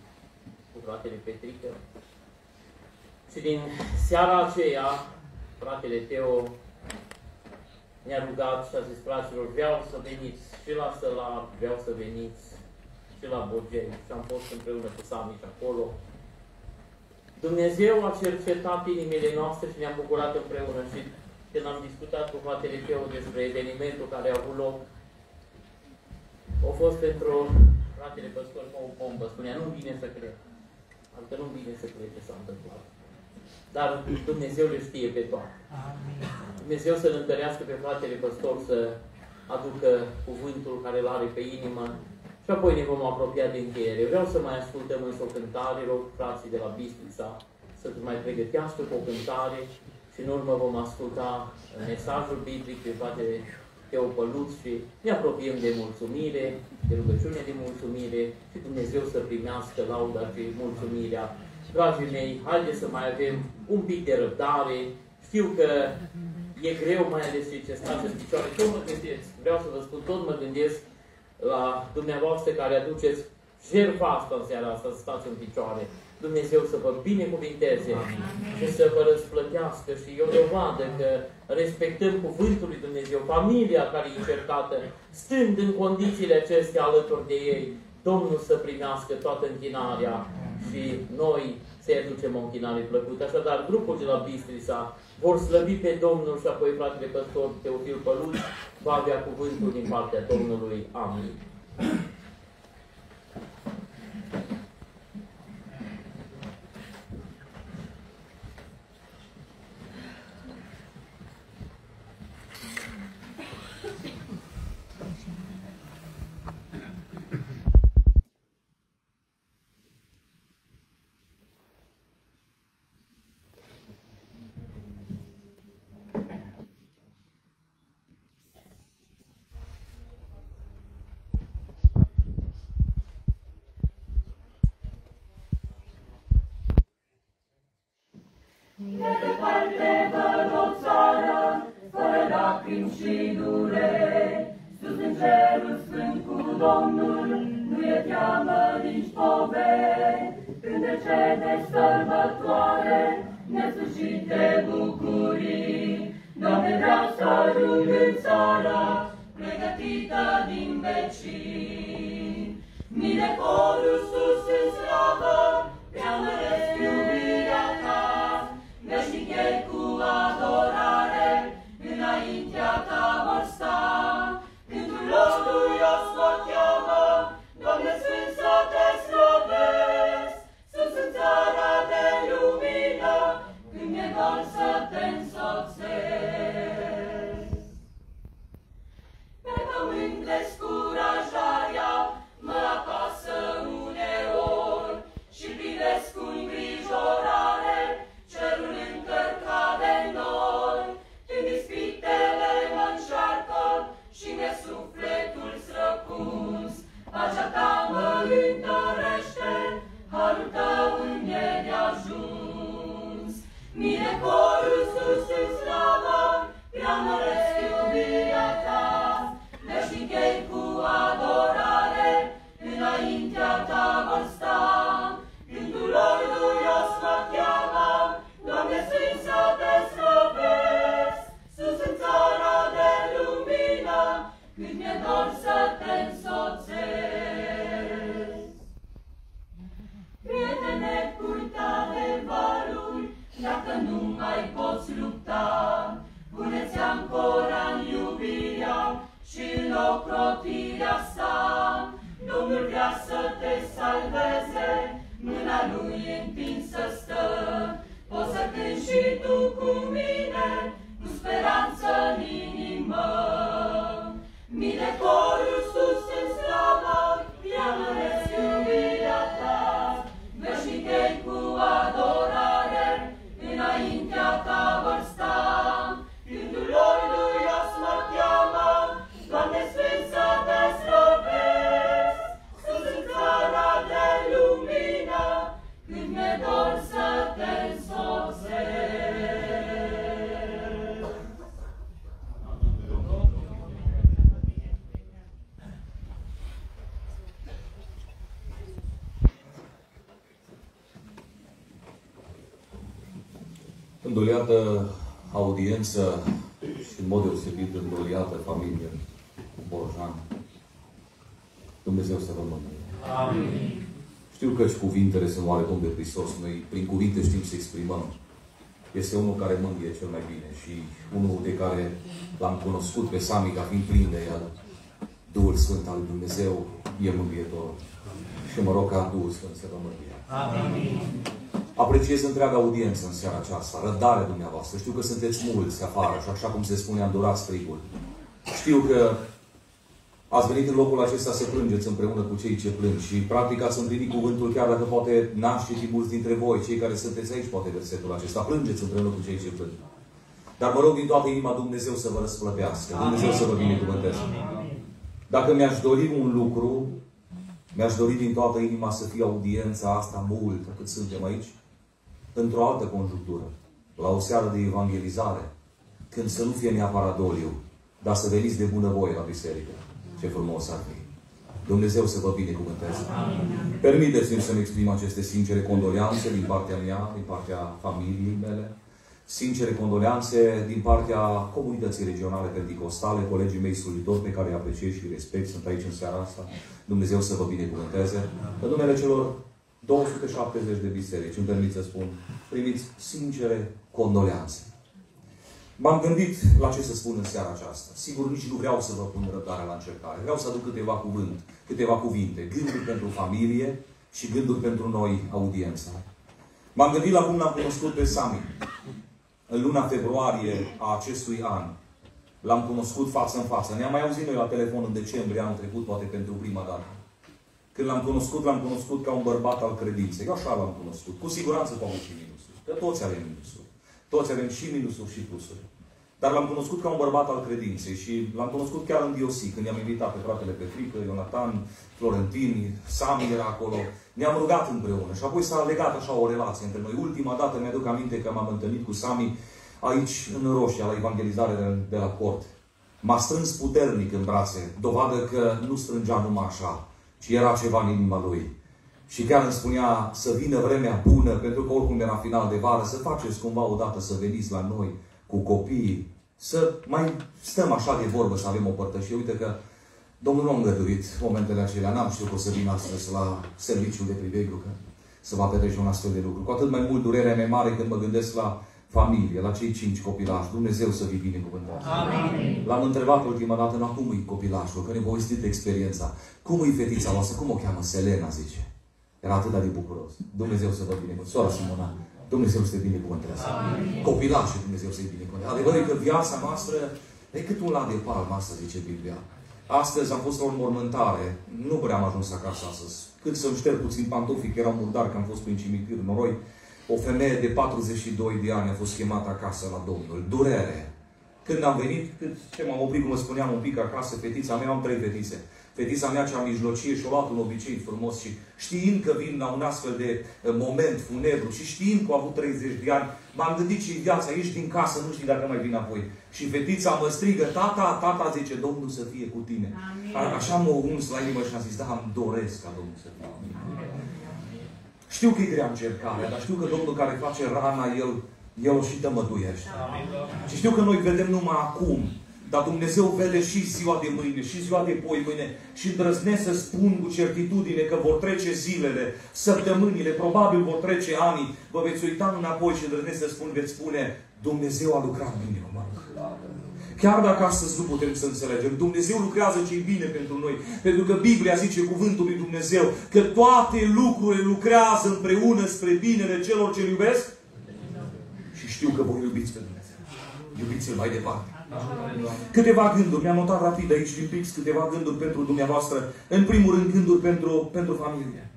cu fratele Petrică. Și din seara aceea, fratele Teo ne-a rugat și a zis, fraților, vreau să veniți și la Sălar, vreau să veniți și la Bogei. Și am fost împreună cu Sami și acolo. Dumnezeu a cercetat inimile noastre și ne-am bucurat împreună și când am discutat cu fratele Teo despre evenimentul care a avut loc, a fost pentru fratele păstor ca o pompă. Spunea, nu vine să cred. Adică nu vine să cred ce s-a întâmplat. Dar Dumnezeu le știe pe toate. Dumnezeu să-L întărească pe fratele păstor să aducă cuvântul care îl are pe inimă și apoi ne vom apropia de încheiere. Vreau să mai ascultăm însă o cântare, rog frații de la Bistrița să mai pregătească cu o cântare și în urmă vom asculta mesajul biblic pe fratele Teopăluț și ne apropiem de mulțumire, de rugăciune de mulțumire și Dumnezeu să primească lauda și mulțumirea. Dragii mei, haideți să mai avem un pic de răbdare. Știu că e greu, mai ales cei ce stați în picioare. Tot mă gândesc, vreau să vă spun, tot mă gândesc la dumneavoastră care aduceți jertfa asta în seara asta, să stați în picioare. Dumnezeu să vă binecuvinteze și să vă răsplătească și eu dovadă că respectăm cuvântul lui Dumnezeu, familia care e încercată, stând în condițiile acestea alături de ei, Domnul să primească toată închinarea și noi să-i aducem o închinare plăcută. Așadar, grupul de la Bistrița vor slăbi pe Domnul și apoi fratele păstor Teofil Păluț va avea cuvântul din partea Domnului. Amin. Hristos. Noi, prin cuvinte, știm să exprimăm. Este unul care mângâie cel mai bine și unul de care l-am cunoscut pe Sami ca fiind plin de el. Duhul Sfânt al lui Dumnezeu e mângâietorul. Și mă rog ca Duhul Sfânt să vă mângâie. Amin. Apreciez întreaga audiență în seara aceasta, răbdarea dumneavoastră. Știu că sunteți mulți afară și așa cum se spune, am durat strigul. Știu că ați venit în locul acesta să plângeți împreună cu cei ce plâng și practic ați împlinit cuvântul chiar dacă poate naște și mulți dintre voi, cei care sunteți aici, poate versetul acesta. Plângeți împreună cu cei ce plâng. Dar mă rog din toată inima Dumnezeu să vă răsplătească. Dumnezeu să vă binecuvânteze. Dacă mi-aș dori un lucru, mi-aș dori din toată inima să fie audiența asta mult, cât suntem aici, într-o altă conjunctură, la o seară de evangelizare, când să nu fie neapărat doliu, dar să veniți de bunăvoie la biserică. Ce frumos ar fi! Dumnezeu să vă binecuvânteze. Permiteți-mi să-mi exprim aceste sincere condoleanțe din partea mea, din partea familiei mele, sincere condoleanțe din partea comunității regionale pentecostale, colegii mei slujitori pe care îi apreciez și respect, sunt aici în seara asta. Dumnezeu să vă binecuvânteze. În numele celor 270 de biserici, îmi permit să spun, primiți sincere condoleanțe. M-am gândit la ce să spun în seara aceasta. Sigur, nici nu vreau să vă pun răbdarea la încercare. Vreau să aduc câteva cuvânt, câteva cuvinte, gânduri pentru familie și gânduri pentru noi, audiența. M-am gândit la cum l-am cunoscut pe Sami. În luna februarie a acestui an. L-am cunoscut față în față. Ne-am mai auzit noi la telefon în decembrie anul trecut, poate pentru prima dată. Când l-am cunoscut, l-am cunoscut ca un bărbat al credinței. Eu așa l-am cunoscut. Cu siguranță cu avut și minusuri. Că toți avem minusuri. Toți avem și minusuri și plusuri. Dar l-am cunoscut ca un bărbat al credinței și l-am cunoscut chiar în Diosi, când i-am invitat pe fratele Petrică, Ionatan, Florentin, Sami era acolo. Ne-am rugat împreună și apoi s-a legat așa o relație între noi. Ultima dată mi-aduc aminte că m-am întâlnit cu Sami aici, în Roșia, la evangelizare de, de la port. M-a strâns puternic în brațe, dovadă că nu strângea numai așa, ci era ceva în inima lui. Și chiar îmi spunea să vină vremea bună, pentru că oricum era final de vară, să faceți cumva odată să veniți la noi cu copiii, să mai stăm așa de vorbă, să avem o părtășie. Uite că Domnul nu a îngăduit momentele acelea. N-am știut că o să vin astăzi la serviciul de privegru, că să va petrece un astfel de lucru. Cu atât mai mult durerea mea mare când mă gândesc la familie, la cei cinci copilași. Dumnezeu să fii binecuvântat. Amin. L-am întrebat ultima dată, nu cum e copilașul, că ne povestit experiența. Cum e fetița voastră? Cum o cheamă? Selena, zice. Era atât de bucuros. Dumnezeu să vă binecuvânteze. Sora Simona, Dumnezeu să te binecuvânteze. Copilașii Dumnezeu să-i binecuvânteze. Adevărul e că viața noastră e cât un lat de palmă, asta zice Biblia. Astăzi am fost la o înmormântare. Nu prea am ajuns acasă astăzi. Cât să-mi șterg puțin pantofii, că eram murdar, că am fost prin cimitir, noroi. O femeie de 42 de ani a fost chemată acasă la Domnul. Durere. Când am venit, cât ce m-am oprit, cum mă spuneam, un pic acasă, fetița mea, am trei fetițe. Fetița mea cea mijlocie și-a luat un obicei frumos și știind că vin la un astfel de uh, moment funebru și știind că a avut 30 de ani, m-am gândit și viața, ești din casă, nu știi dacă mai vin apoi. Și fetița mă strigă, tata, tata, zice, Domnul să fie cu tine. A, așa mă uns la inimă și am zis, da, îmi doresc ca Domnul să fie cu tine. Știu că e grea încercarea, dar știu că Domnul care face rana, El, El o și tămăduiește. Și știu că noi vedem numai acum dar Dumnezeu vede și ziua de mâine, și ziua de poi mâine. Și îndrăznesc să spun cu certitudine că vor trece zilele, săptămânile, probabil vor trece ani. Vă veți uita înapoi și îndrăznesc să spun, veți spune, Dumnezeu a lucrat bine cu Chiar dacă astăzi nu putem să înțelegem, Dumnezeu lucrează ce bine pentru noi. Pentru că Biblia zice cuvântul lui Dumnezeu că toate lucrurile lucrează împreună spre binele celor ce iubesc. Și știu că voi iubiți pe Dumnezeu. Iubiți-L mai departe. Câteva gânduri, mi-am notat rapid aici din pix câteva gânduri pentru dumneavoastră. În primul rând, gânduri pentru, pentru familie.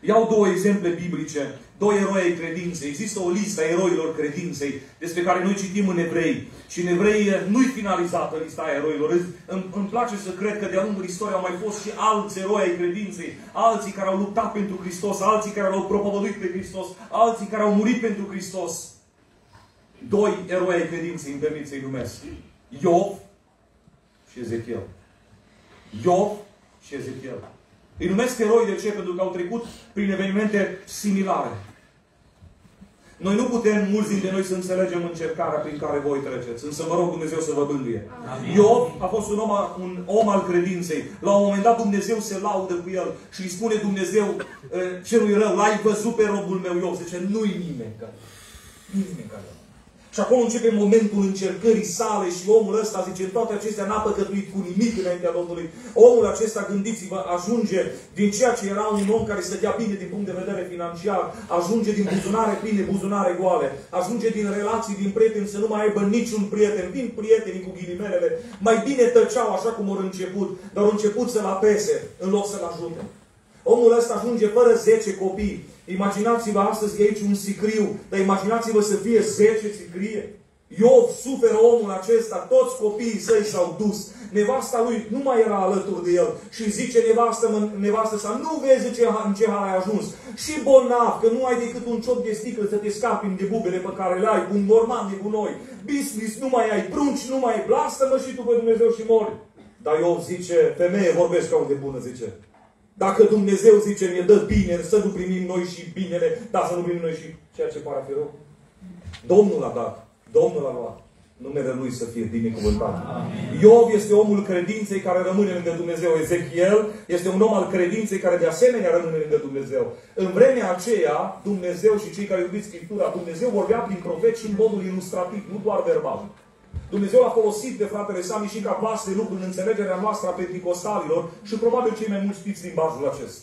Iau două exemple biblice, doi eroi ai credinței. Există o listă a eroilor credinței despre care noi citim în evrei. Și în evrei nu-i finalizată lista a eroilor. Îmi, îmi place să cred că de-a lungul istoriei au mai fost și alți eroi ai credinței. Alții care au luptat pentru Hristos, alții care l-au propovăduit pe Hristos, alții care au murit pentru Hristos doi eroi ai credinței, îmi permit să-i numesc. Iov și Ezechiel. Iov și Ezechiel. Îi numesc eroi de ce? Pentru că au trecut prin evenimente similare. Noi nu putem, mulți dintre noi, să înțelegem încercarea prin care voi treceți. Însă mă rog Dumnezeu să vă bânduie. Iov a fost un om, un om al credinței. La un moment dat Dumnezeu se laudă cu el și îi spune Dumnezeu eh, celui rău, l-ai văzut pe robul meu Iov. Zice, nu-i nimeni care. Nu-i nimeni care. Și acolo începe momentul încercării sale și omul ăsta zice, toate acestea n-a păcătuit cu nimic înaintea Domnului. Omul acesta, gândiți-vă, ajunge din ceea ce era un om care stătea bine din punct de vedere financiar, ajunge din buzunare pline, buzunare goale, ajunge din relații, din prieteni să nu mai aibă niciun prieten. Vin prietenii cu ghilimelele, mai bine tăceau așa cum au început, dar au început să-l apese în loc să-l ajute. Omul ăsta ajunge fără 10 copii. Imaginați-vă astăzi e aici un sicriu, dar imaginați-vă să fie 10 sicrie. Iov suferă omul acesta, toți copiii săi s-au dus. Nevasta lui nu mai era alături de el. Și zice nevastă, nevastă sa, nu vezi ce, în ce hal ai ajuns. Și bolnav, că nu ai decât un ciop de sticlă să te scapi de bubele pe care le ai, un normal de noi. Business nu mai ai, prunci nu mai ai, blastă-mă și tu pe Dumnezeu și mori. Dar Iov zice, femeie, vorbesc ca o de bună, zice. Dacă Dumnezeu zice, ne dă bine, să nu primim noi și binele, dar să nu primim noi și ceea ce pare a fi rău. Domnul a dat. Domnul a luat. Numele Lui să fie binecuvântat. Iov este omul credinței care rămâne lângă Dumnezeu. Ezechiel este un om al credinței care de asemenea rămâne lângă Dumnezeu. În vremea aceea, Dumnezeu și cei care iubiți Scriptura, Dumnezeu vorbea prin profeți și în modul ilustrativ, nu doar verbal. Dumnezeu a folosit de fratele Sami și ca vas de lucru în înțelegerea noastră a penticostalilor și probabil cei mai mulți știți limbajul acesta.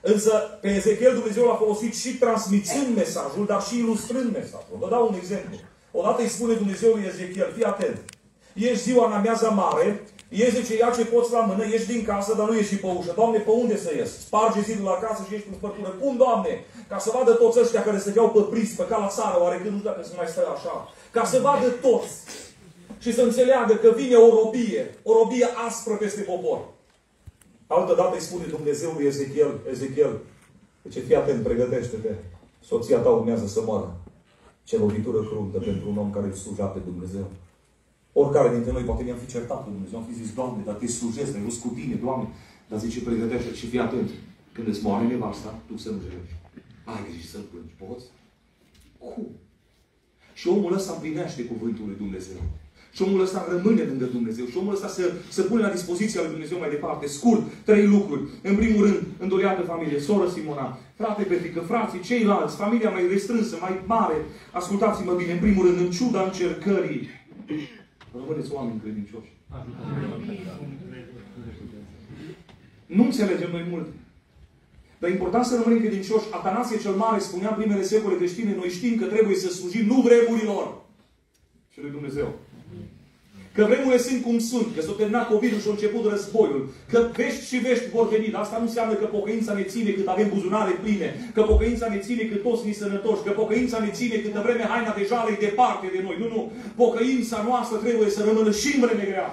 Însă pe Ezechiel Dumnezeu l-a folosit și transmițând mesajul, dar și ilustrând mesajul. Vă dau un exemplu. Odată îi spune Dumnezeu lui Ezechiel, fii atent. Ești ziua în amiaza mare, Ești zice, ia ce poți la mână, ieși din casă, dar nu ieși pe ușă. Doamne, pe unde să ies? Sparge zidul la casă și ești cu spărtură. Cum, Doamne? Ca să vadă toți ăștia care se iau pe pris, pe ca la țară, oarecând nu știu dacă se mai stă așa. Ca să vadă toți și să înțeleagă că vine o robie, o robie aspră peste popor. Altă dată îi spune Dumnezeu lui Ezechiel, Ezechiel, ce fii atent, pregătește-te, soția ta urmează să moară. Ce lovitură cruntă pentru un om care îl sluja pe Dumnezeu. Oricare dintre noi poate ne-am fi certat cu Dumnezeu, am fi zis, Doamne, dar te slujesc, ai cu tine, Doamne. Dar zice, pregătește și fii atent. Când îți moare nevasta, tu să nu plângi. Ai grijă să plângi, poți? Cum? Și omul ăsta împlinește cuvântul lui Dumnezeu. Și omul ăsta rămâne lângă Dumnezeu. Și omul ăsta se, se pune la dispoziția lui Dumnezeu mai departe. Scurt, trei lucruri. În primul rând, îndoiată familie, soră Simona, frate Petrică, frații, ceilalți, familia mai restrânsă, mai mare. Ascultați-mă bine, în primul rând, în ciuda încercării, rămâneți oameni credincioși. Nu înțelegem noi mult. Dar e important să rămânem credincioși. Atanasie cel Mare spunea în primele secole creștine, noi știm că trebuie să slujim nu vremurilor, și lui Dumnezeu. Că vremurile sunt cum sunt, că s-a terminat covid și a început războiul, că vești și vești vor veni, dar asta nu înseamnă că pocăința ne ține cât avem buzunare pline, că pocăința ne ține cât toți ni sănătoși, că pocăința ne ține câtă vreme haina de jale e departe de noi. Nu, nu. Pocăința noastră trebuie să rămână și în vreme grea.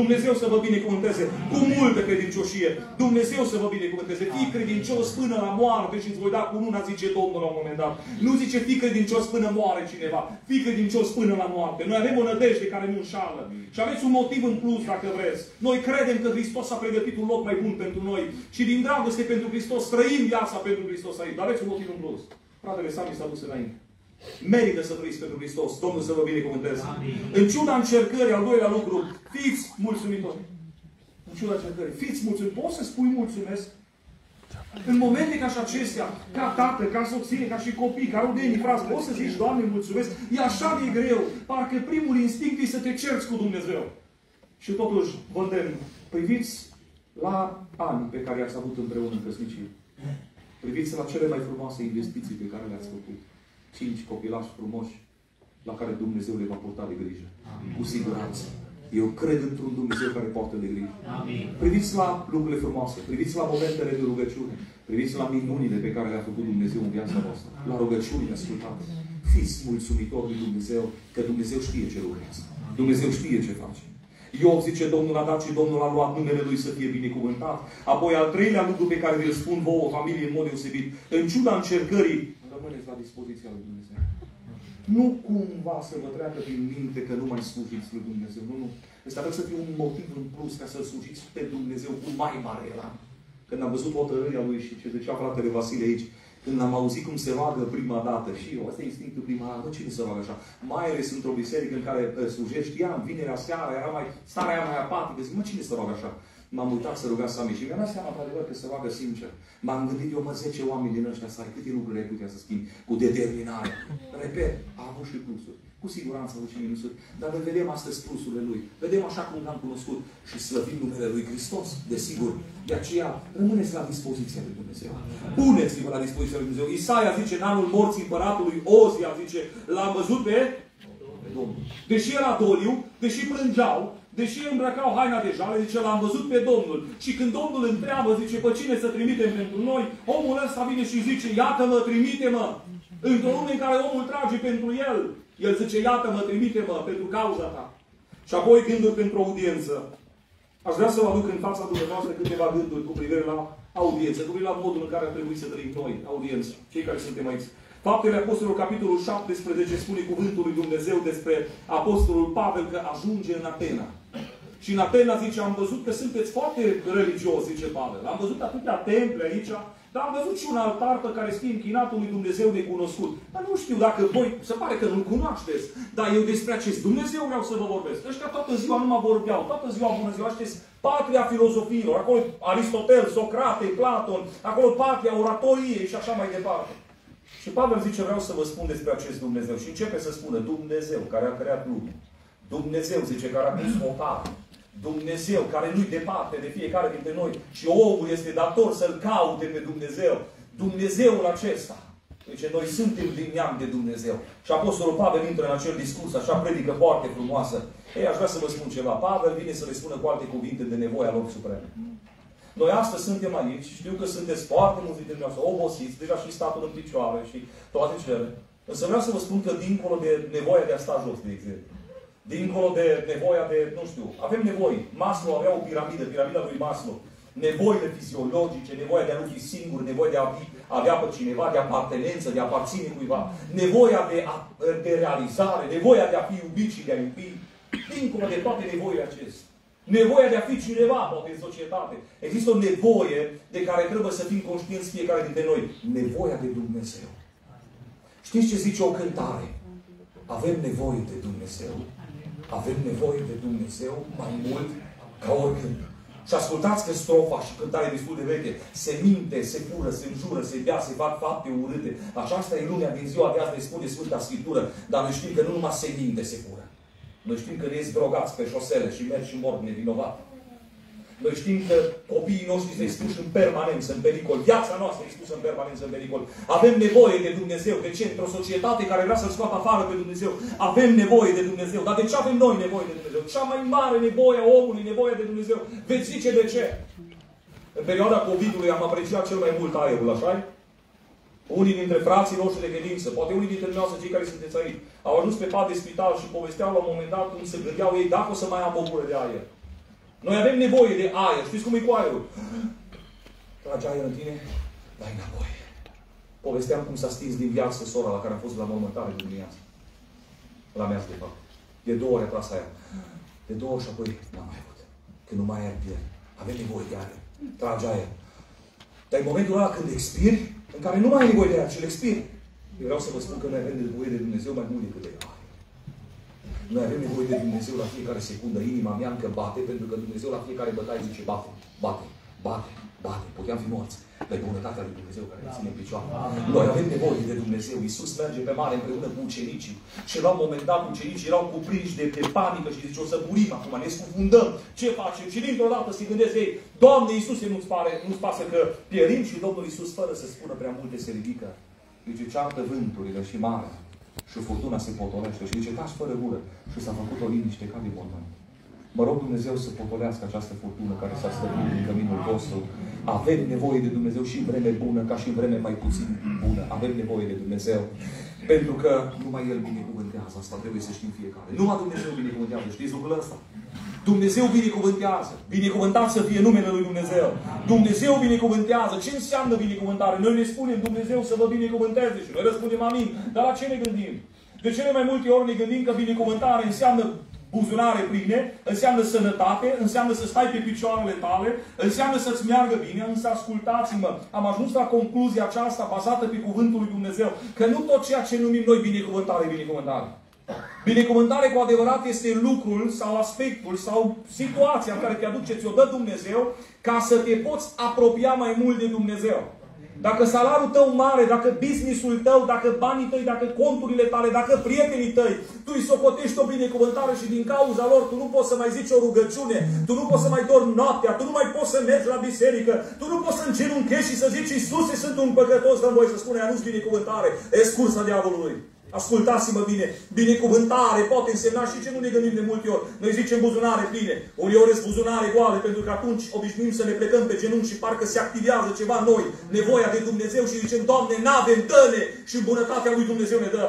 Dumnezeu să vă binecuvânteze cu multă credincioșie. Dumnezeu să vă binecuvânteze. Fii credincios până la moarte și îți voi da cu una, zice Domnul la un moment dat. Nu zice fii credincios până moare cineva. Fii credincios până la moarte. Noi avem o nădejde care nu înșală. Și aveți un motiv în plus dacă vreți. Noi credem că Hristos a pregătit un loc mai bun pentru noi. Și din dragoste pentru Hristos trăim viața pentru Hristos aici. Dar aveți un motiv în plus. Fratele Sami s-a dus înainte. Merită să trăiți pentru Hristos. Domnul să vă binecuvânteze. În ciuda încercării, al doilea lucru, fiți mulțumitori. În ciuda încercării, fiți mulțumitori. Poți să spui mulțumesc? În momente ca și acestea, ca tată, ca soție, ca și copii, ca rudenii, frați, poți să zici, Doamne, mulțumesc? E așa de greu. Parcă primul instinct e să te cerți cu Dumnezeu. Și totuși, vă îndemn, priviți la ani pe care i-ați avut împreună în căsnicie. Priviți la cele mai frumoase investiții pe care le-ați făcut cinci copilași frumoși la care Dumnezeu le va purta de grijă. Amin. Cu siguranță. Eu cred într-un Dumnezeu care poartă de grijă. Amin. Priviți la lucrurile frumoase, priviți la momentele de rugăciune, priviți la minunile pe care le-a făcut Dumnezeu în viața voastră, la rugăciune, ascultați. Fiți mulțumitori lui Dumnezeu, că Dumnezeu știe ce lucrează. Dumnezeu știe ce face. Iov zice, Domnul a dat și Domnul a luat numele Lui să fie binecuvântat. Apoi al treilea lucru pe care vi-l spun vouă, familie, în mod deosebit, în ciuda încercării rămâneți la dispoziția lui Dumnezeu. Nu cumva să vă treacă din minte că nu mai slujiți lui Dumnezeu. Nu, nu. Ăsta trebuie să fie un motiv în plus ca să slujiți pe Dumnezeu cu mai mare elan. Când am văzut hotărârea lui și ce zicea fratele Vasile aici, că Când am auzit cum se roagă prima dată și eu, asta e instinctul prima dată, nu cine se roagă așa? Mai ales într-o biserică în care uh, slujești, știam, vinerea seara, era mai, starea aia mai apatică, zic, mă, cine se roagă așa? M-am uitat să ruga Sami și mi-am dat seama, într-adevăr, că se roagă sincer. M-am gândit eu, mă, 10 oameni din ăștia să ai câte lucruri ai putea să schimbi cu determinare. Repet, a avut și plusuri. Cu siguranță a avut și minusuri, dar le vedem astăzi plusurile lui. Vedem așa cum l-am cunoscut și slăvim numele lui Hristos, desigur. De aceea, rămâneți la dispoziția lui Dumnezeu. Puneți-vă la dispoziția lui Dumnezeu. Isaia zice, în anul morții împăratului, Ozia zice, l-am văzut pe Domnul. Deși era doliu, deși plângeau, deși îmbrăcau haina de jale, zice, l-am văzut pe Domnul. Și când Domnul întreabă, zice, pe cine să trimitem pentru noi, omul ăsta vine și zice, iată-mă, trimite-mă. Într-o lume în care omul trage pentru el, el zice, iată-mă, trimite-mă pentru cauza ta. Și apoi gânduri pentru audiență. Aș vrea să vă aduc în fața dumneavoastră câteva gânduri cu privire la audiență, cu privire la modul în care ar trebui să trăim noi, audiență, cei care suntem aici. Faptele Apostolului, capitolul 17, spune cuvântul lui Dumnezeu despre Apostolul Pavel că ajunge în Atena. Și în Atena zice, am văzut că sunteți foarte religios, zice Pavel. Am văzut atâtea temple aici, dar am văzut și un altar pe care scrie închinatul unui Dumnezeu necunoscut. Dar nu știu dacă voi, se pare că nu-L cunoașteți, dar eu despre acest Dumnezeu vreau să vă vorbesc. Ăștia toată ziua nu mă vorbeau, toată ziua bună ziua, știți, patria filozofiilor, acolo Aristotel, Socrate, Platon, acolo patria oratoriei și așa mai departe. Și Pavel zice, vreau să vă spun despre acest Dumnezeu. Și începe să spună, Dumnezeu care a creat lumea. Dumnezeu, zice, care a pus motarul. Dumnezeu, care nu-i departe de fiecare dintre noi și omul este dator să-L caute pe Dumnezeu. Dumnezeul acesta. Deci noi suntem din neam de Dumnezeu. Și Apostolul Pavel intră în acel discurs, așa predică foarte frumoasă. Ei, aș vrea să vă spun ceva. Pavel vine să le spună cu alte cuvinte de nevoia lor supremă. Noi astăzi suntem aici, știu că sunteți foarte mulți dintre noi obosiți, deja și statul în picioare și toate cele. Însă vreau să vă spun că dincolo de nevoia de a sta jos, de exemplu, dincolo de nevoia de, nu știu, avem nevoi. Maslow avea o piramidă, piramida lui Maslow. Nevoile fiziologice, nevoia de a nu fi singur, nevoia de a fi, avea pe cineva, de apartenență, de a aparține cuiva, nevoia de, a, de realizare, nevoia de a fi iubit și de a iubi, dincolo de toate nevoile acestea. Nevoia de a fi cineva, poate, în societate. Există o nevoie de care trebuie să fim conștienți fiecare dintre noi. Nevoia de Dumnezeu. Știți ce zice o cântare? Avem nevoie de Dumnezeu avem nevoie de Dumnezeu mai mult ca oricând. Și ascultați că strofa și cântarea destul de veche se minte, se fură, se înjură, se dea, se fac fapte urâte. Aceasta e lumea din ziua de azi, ne spune Sfânta Scriptură. Dar noi știm că nu numai se minte, se fură. Noi știm că ne ies drogați pe șosele și merg și mor nevinovat. Noi știm că copiii noștri sunt expuși în permanență în pericol. Viața noastră este expusă în permanență în pericol. Avem nevoie de Dumnezeu. De ce? Într-o societate care vrea să-L scoată afară pe Dumnezeu, avem nevoie de Dumnezeu. Dar de ce avem noi nevoie de Dumnezeu? Cea mai mare nevoie a omului, nevoie de Dumnezeu. Veți zice de ce? În perioada COVID-ului am apreciat cel mai mult aerul, așa -i? Unii dintre frații noștri de credință, poate unii dintre noi, cei care sunteți aici, au ajuns pe pat de spital și povesteau la un moment dat cum se gândeau ei dacă o să mai am o gură de aer. Noi avem nevoie de aer. Știți cum e cu aerul? Tragi aer în tine, dai înapoi. Povesteam cum s-a stins din viață sora la care a fost la mormântare de dimineață. La mea, de fapt. De două ori a tras aia. De două ori și apoi n-am mai avut. Că nu mai aer pierd. Avem nevoie de aer. Tragi aer. Dar e momentul ăla când expiri, în care nu mai ai nevoie de aer, ci expiri. Eu vreau să vă spun că noi avem nevoie de Dumnezeu mai mult decât de aer. Noi avem nevoie de Dumnezeu la fiecare secundă. Inima mea încă bate, pentru că Dumnezeu la fiecare bătaie zice bate, bate, bate, bate. Puteam fi morți. Dar e bunătatea lui Dumnezeu care ne ține în picioare. Noi avem nevoie de Dumnezeu. Iisus merge pe mare împreună cu ucenicii. Și la un moment dat ucenicii erau cuprinși de, de panică și zice, o să murim acum, ne scufundăm. Ce facem? Și dintr-o dată se gândesc ei, Doamne Iisuse, nu-ți, pare, nu-ți pasă că pierim și Domnul Iisus, fără să spună prea multe, se ridică. Zice, ceartă vânturile și mare și furtuna se potolește. Și zice, taci fără gură. Și s-a făcut o liniște ca de mormânt. Mă rog Dumnezeu să potolească această furtună care s-a stăpânit în căminul vostru. Avem nevoie de Dumnezeu și în vreme bună, ca și în vreme mai puțin bună. Avem nevoie de Dumnezeu. Pentru că numai El binecuvântează. Asta trebuie să știm fiecare. Numai Dumnezeu binecuvântează. Știți lucrul ăsta? Dumnezeu binecuvântează. Binecuvântat să fie numele Lui Dumnezeu. Dumnezeu binecuvântează. Ce înseamnă binecuvântare? Noi ne spunem Dumnezeu să vă binecuvânteze și noi răspundem amin. Dar la ce ne gândim? De cele mai multe ori ne gândim că binecuvântare înseamnă buzunare pline, înseamnă sănătate, înseamnă să stai pe picioarele tale, înseamnă să-ți meargă bine, însă ascultați-mă, am ajuns la concluzia aceasta bazată pe Cuvântul lui Dumnezeu, că nu tot ceea ce numim noi binecuvântare e binecuvântare. Binecuvântare cu adevărat este lucrul sau aspectul sau situația în care te aduce, ți-o dă Dumnezeu ca să te poți apropia mai mult de Dumnezeu. Dacă salariul tău mare, dacă businessul tău, dacă banii tăi, dacă conturile tale, dacă prietenii tăi, tu îi socotești o binecuvântare și din cauza lor tu nu poți să mai zici o rugăciune, tu nu poți să mai dormi noaptea, tu nu mai poți să mergi la biserică, tu nu poți să îngenunchești și să zici Iisuse, sunt un păcătos, dăm voi să spune, nu binecuvântare, excursa diavolului. Ascultați-mă bine, binecuvântare poate însemna și ce nu ne gândim de multe ori. Noi zicem buzunare pline, uneori sunt buzunare goale, pentru că atunci obișnuim să ne plecăm pe genunchi și parcă se activează ceva în noi, nevoia de Dumnezeu și zicem, Doamne, n-avem, dă-ne și bunătatea lui Dumnezeu ne dă.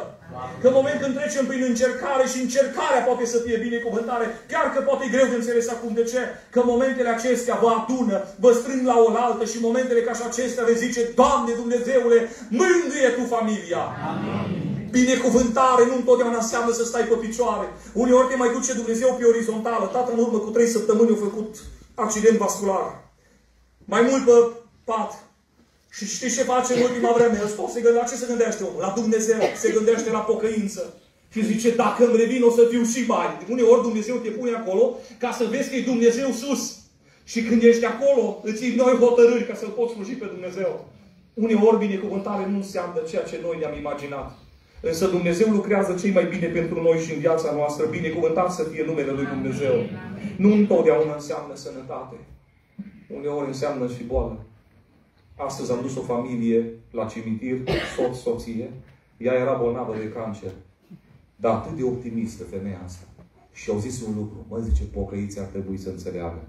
Că în moment când trecem prin încercare și încercarea poate să fie binecuvântare, chiar că poate e greu de înțeles acum de ce, că momentele acestea vă adună, vă strâng la oaltă și momentele ca și acestea le zice, Doamne Dumnezeule, mângâie Tu familia. Amin. Binecuvântare nu întotdeauna înseamnă să stai pe picioare. Uneori te mai duce Dumnezeu pe orizontală. Tata în urmă cu trei săptămâni a făcut accident vascular. Mai mult pe pat. Și știi ce face în ultima vreme? Stop, se gândește, la ce se gândește omul? La Dumnezeu. Se gândește la pocăință. Și zice, dacă îmi revin, o să fiu și mai. Uneori Dumnezeu te pune acolo ca să vezi că e Dumnezeu sus. Și când ești acolo, îți iei noi hotărâri ca să-L poți sluji pe Dumnezeu. Uneori binecuvântare nu înseamnă ceea ce noi ne-am imaginat. Însă Dumnezeu lucrează cei mai bine pentru noi și în viața noastră. Binecuvântat să fie numele Lui Dumnezeu. Nu întotdeauna înseamnă sănătate. Uneori înseamnă și boală. Astăzi am dus o familie la cimitir, soț, soție. Ea era bolnavă de cancer. Dar atât de optimistă femeia asta. Și au zis un lucru. Mă zice, pocăiții ar trebui să înțeleagă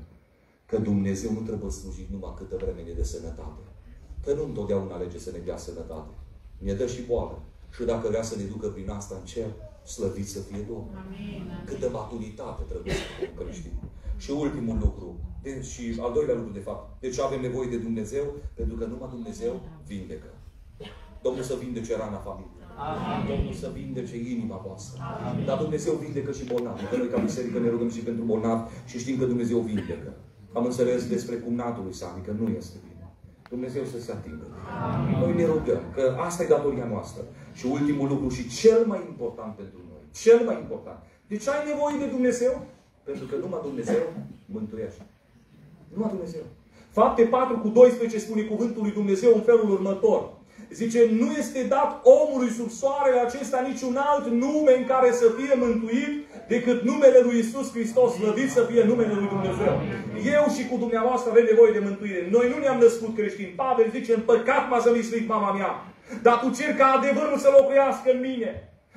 că Dumnezeu nu trebuie slujit numai câtă vreme ne de sănătate. Că nu întotdeauna alege să ne dea sănătate. Ne dă și boală. Și dacă vrea să ne ducă prin asta în cer, slăvit să fie Domnul. Amin. Câtă maturitate trebuie să avem creștini. Și ultimul lucru, de, și al doilea lucru de fapt, de ce avem nevoie de Dumnezeu? Pentru că numai Dumnezeu vindecă. Domnul să vindece rana familiei. Amin. Domnul să vindece inima voastră. Amin. Dar Dumnezeu vindecă și bolnavi. Că noi ca biserică ne rugăm și pentru bolnavi și știm că Dumnezeu vindecă. Am înțeles despre cumnatul lui Sami, că nu este bine. Dumnezeu să se atingă. Amin. Noi ne rugăm, că asta e datoria noastră. Și ultimul lucru și cel mai important pentru noi, cel mai important. De ce ai nevoie de Dumnezeu? Pentru că numai Dumnezeu mântuiește. Numai Dumnezeu. Fapte 4 cu 12 spune cuvântul lui Dumnezeu în felul următor. Zice, nu este dat omului sub soarele acesta niciun alt nume în care să fie mântuit decât numele lui Isus Hristos, slăvit să fie numele lui Dumnezeu. Eu și cu dumneavoastră avem nevoie de mântuire. Noi nu ne-am născut creștini. Pavel zice, în păcat m-a zămislit mama mea. Dar tu cer ca adevărul să locuiască în mine.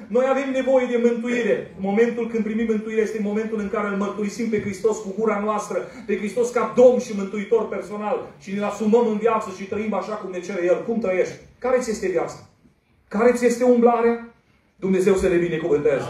Noi avem nevoie de mântuire. Momentul când primim mântuire este momentul în care îl mărturisim pe Hristos cu gura noastră, pe Hristos ca Domn și Mântuitor personal și ne asumăm în viață și trăim așa cum ne cere El. Cum trăiești? Care ți este viața? Care ți este umblarea? Dumnezeu să ne binecuvânteze.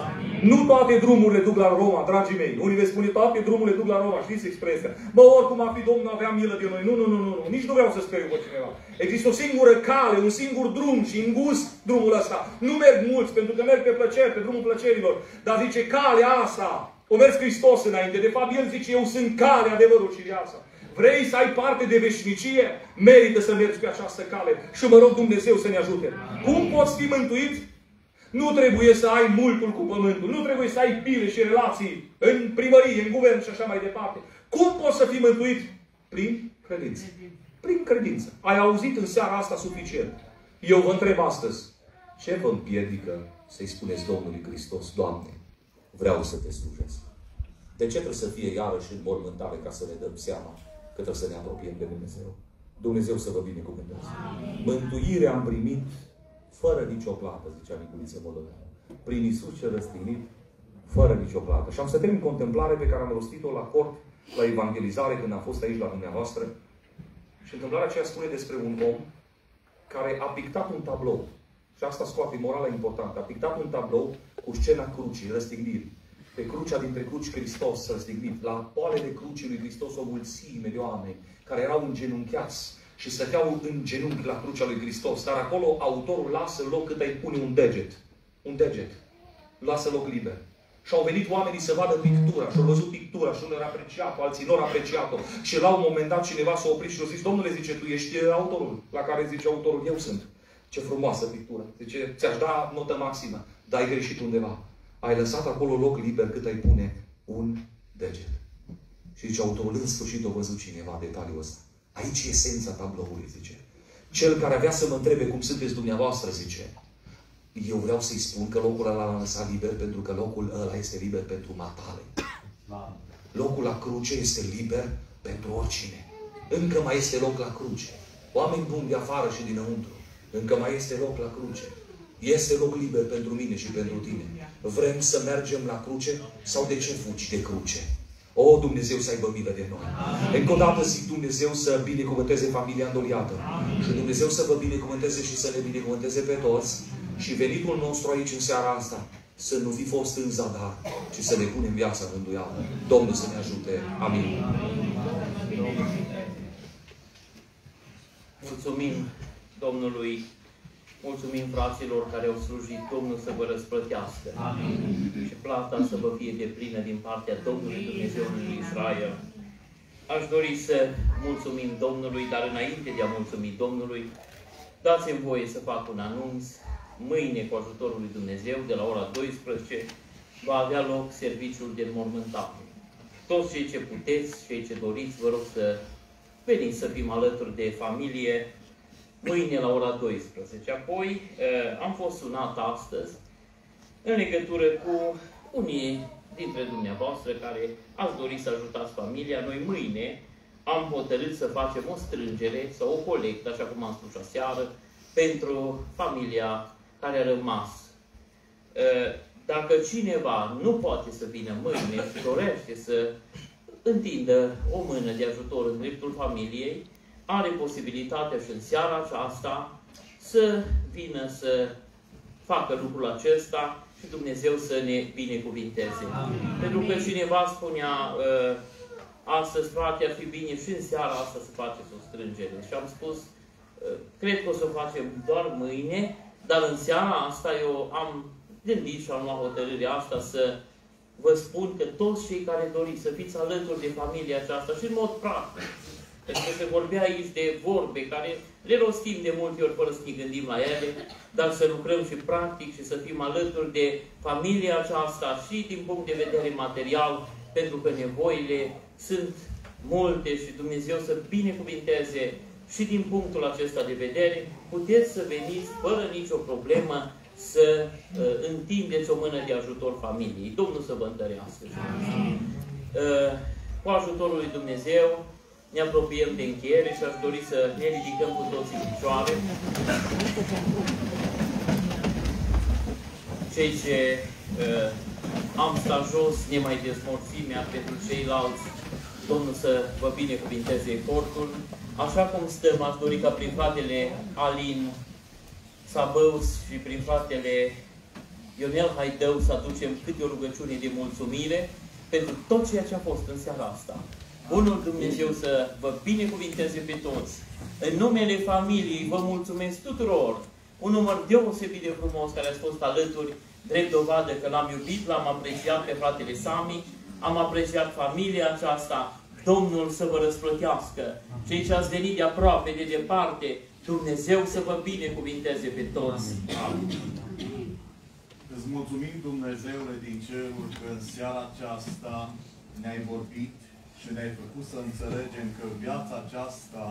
Nu toate drumurile duc la Roma, dragii mei. Unii veți spune, toate drumurile duc la Roma. Știți expresia? Bă, oricum a fi Domnul avea milă de noi. Nu, nu, nu, nu, nu. Nici nu vreau să speriu pe cineva. Există o singură cale, un singur drum și îngust drumul ăsta. Nu merg mulți, pentru că merg pe plăceri, pe drumul plăcerilor. Dar zice, calea asta, o mers Hristos înainte. De fapt, El zice, eu sunt cale, adevărul și viața. Vrei să ai parte de veșnicie? Merită să mergi pe această cale. Și mă rog Dumnezeu să ne ajute. Cum poți fi mântuit? Nu trebuie să ai multul cu pământul. Nu trebuie să ai pile și relații în primărie, în guvern și așa mai departe. Cum poți să fii mântuit? Prin credință. Prin credință. Ai auzit în seara asta suficient. Eu vă întreb astăzi. Ce vă împiedică să-i spuneți Domnului Hristos, Doamne, vreau să te slujesc? De ce trebuie să fie iarăși în mormântare ca să ne dăm seama că trebuie să ne apropiem de Dumnezeu? Dumnezeu să vă binecuvânteze. Mântuirea am primit fără nicio plată, zicea Niculiță Moldoveanu. Prin Isus cel răstignit, fără nicio plată. Și am să termin contemplare pe care am rostit-o la cort, la evangelizare, când am fost aici la dumneavoastră. Și întâmplarea aceea spune despre un om care a pictat un tablou. Și asta scoate morala importantă. A pictat un tablou cu scena crucii, răstigniri. Pe crucea dintre cruci Hristos răstignit. La poalele crucii lui Hristos o mulțime de oameni care erau îngenunchiați și stăteau în genunchi la crucea lui Hristos. Dar acolo autorul lasă loc cât ai pune un deget. Un deget. Lasă loc liber. Și au venit oamenii să vadă pictura și au văzut pictura și unul era apreciat alții nu au apreciat-o. Și la un moment dat cineva s-a oprit și a zis, domnule, zice, tu ești autorul. La care zice autorul, eu sunt. Ce frumoasă pictură. Zice, ți-aș da notă maximă, dar ai greșit undeva. Ai lăsat acolo loc liber cât ai pune un deget. Și zice autorul, în sfârșit a văzut cineva detaliul ăsta. Aici e esența tabloului, zice. Cel care avea să mă întrebe cum sunteți dumneavoastră, zice, eu vreau să-i spun că locul ăla l-am lăsat liber pentru că locul ăla este liber pentru matale. Locul la cruce este liber pentru oricine. Încă mai este loc la cruce. Oameni buni de afară și dinăuntru. Încă mai este loc la cruce. Este loc liber pentru mine și pentru tine. Vrem să mergem la cruce sau de ce fugi de cruce? O, Dumnezeu să aibă milă de noi. Încă o dată zic Dumnezeu să binecuvânteze familia îndoliată. Și Dumnezeu să vă binecuvânteze și să ne binecuvânteze pe toți. Și venitul nostru aici în seara asta să nu fi fost în zadar, ci să ne punem viața în rânduială. Domnul să ne ajute. Amin. Mulțumim Domnului, mulțumim fraților care au slujit, Domnul să vă răsplătească. Amin. Și plata să vă fie de plină din partea Domnului Dumnezeului Israel. Aș dori să mulțumim Domnului, dar înainte de a mulțumi Domnului, dați-mi voie să fac un anunț. Mâine, cu ajutorul lui Dumnezeu, de la ora 12, va avea loc serviciul de înmormântare. Toți cei ce puteți, cei ce doriți, vă rog să veniți să fim alături de familie mâine la ora 12. Apoi am fost sunat astăzi în legătură cu unii dintre dumneavoastră care ați dori să ajutați familia. Noi mâine am hotărât să facem o strângere sau o colectă, așa cum am spus aseară, pentru familia care a rămas. Dacă cineva nu poate să vină mâine și dorește să întindă o mână de ajutor în dreptul familiei, are posibilitatea și în seara aceasta să vină să facă lucrul acesta și Dumnezeu să ne binecuvinteze. Amin. Pentru că cineva spunea uh, astăzi, frate, ar fi bine și în seara asta să faceți o strângere. Și am spus, uh, cred că o să o facem doar mâine, dar în seara asta eu am gândit și am luat hotărârea asta să vă spun că toți cei care doriți să fiți alături de familia aceasta și în mod practic, pentru că se vorbea aici de vorbe care le rostim de multe ori fără să ne gândim la ele, dar să lucrăm și practic și să fim alături de familia aceasta și din punct de vedere material, pentru că nevoile sunt multe și Dumnezeu să binecuvinteze și din punctul acesta de vedere, puteți să veniți fără nicio problemă să uh, întindeți o mână de ajutor familiei. Domnul să vă întărească. Uh, cu ajutorul lui Dumnezeu ne apropiem de încheiere și aș dori să ne ridicăm cu toții în picioare. Cei ce uh, am stat jos, ne mai dezmorțim, pentru ceilalți, Domnul să vă binecuvinteze efortul. Așa cum stăm, aș dori ca prin fratele Alin Sabăus și prin fratele Ionel Haidău să aducem câte o rugăciune de mulțumire pentru tot ceea ce a fost în seara asta. Bunul Dumnezeu să vă binecuvinteze pe toți. În numele familiei vă mulțumesc tuturor. Un număr deosebit de frumos care a fost alături, drept dovadă că l-am iubit, l-am apreciat pe fratele Sami, am apreciat familia aceasta. Domnul să vă răsplătească. Cei ce ați venit de aproape, de departe, Dumnezeu să vă binecuvinteze pe toți. Amin. Îți mulțumim, Dumnezeule din ceruri, că în seara aceasta ne-ai vorbit și ne-ai făcut să înțelegem că viața aceasta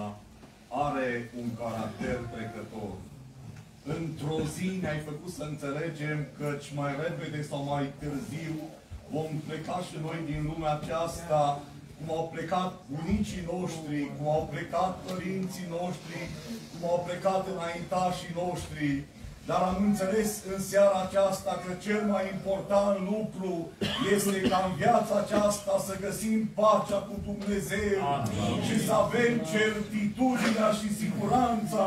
are un caracter trecător. Într-o zi ne-ai făcut să înțelegem că mai repede sau mai târziu vom pleca și noi din lumea aceasta cum au plecat bunicii noștri, cum au plecat părinții noștri, cum au plecat înaintașii noștri, dar am înțeles în seara aceasta că cel mai important lucru este ca în viața aceasta să găsim pacea cu Dumnezeu Amin. și să avem certitudinea și siguranța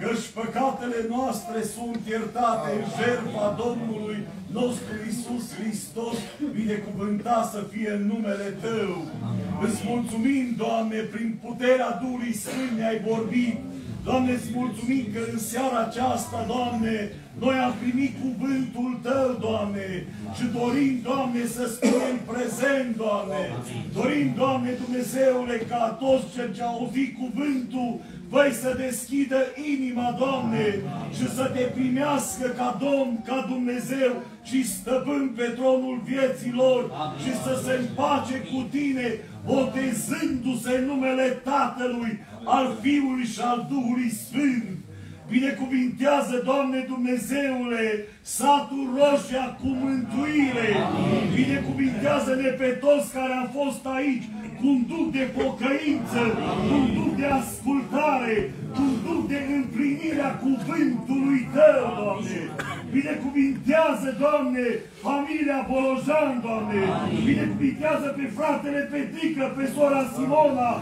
că și păcatele noastre sunt iertate în jertfa Domnului nostru Isus Hristos, binecuvântat să fie în numele Tău. Îți mulțumim, Doamne, prin puterea Duhului Sfânt ne-ai vorbit Doamne, îți mulțumim că în seara aceasta, Doamne, noi am primit cuvântul Tău, Doamne, și dorim, Doamne, să spunem prezent, Doamne. Dorim, Doamne, Dumnezeule, ca toți cei ce au auzit cuvântul, voi să deschidă inima, Doamne, și să te primească ca Domn, ca Dumnezeu și stăpân pe tronul vieții lor și să se împace cu Tine, botezându-se în numele Tatălui, al Fiului și al Duhului Sfânt. Binecuvintează, Doamne Dumnezeule, satul Roșia cu mântuire. Binecuvintează-ne pe toți care am fost aici cu un duc de pocăință, cu un duc de ascultare, cu un duc de împlinirea cuvântului Tău, Doamne. Binecuvintează, Doamne, familia Bolojan, Doamne. Binecuvintează pe fratele Petrică, pe sora Simona.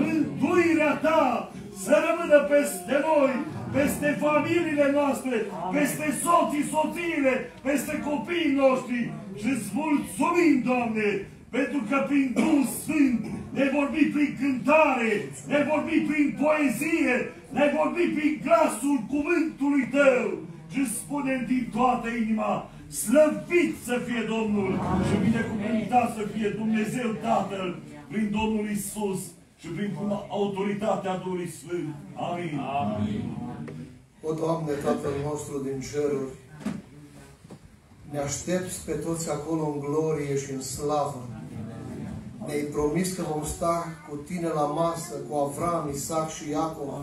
Mântuirea Ta să rămână peste noi, peste familiile noastre, peste soții, soțiile, peste copiii noștri. Și îți mulțumim, Doamne, pentru că prin Duhul Sfânt ne vorbi prin cântare, ne vorbi prin poezie, ne vorbi prin glasul cuvântului Tău. Și spunem din toată inima, slăvit să fie Domnul și binecuvântat să fie Dumnezeu Tatăl prin Domnul Isus și prin autoritatea Duhului Sfânt. Amin. Amin. O, Doamne, Tatăl nostru din ceruri, ne aștepți pe toți acolo în glorie și în slavă. Ne-ai promis că vom sta cu Tine la masă, cu Avram, Isaac și Iacov.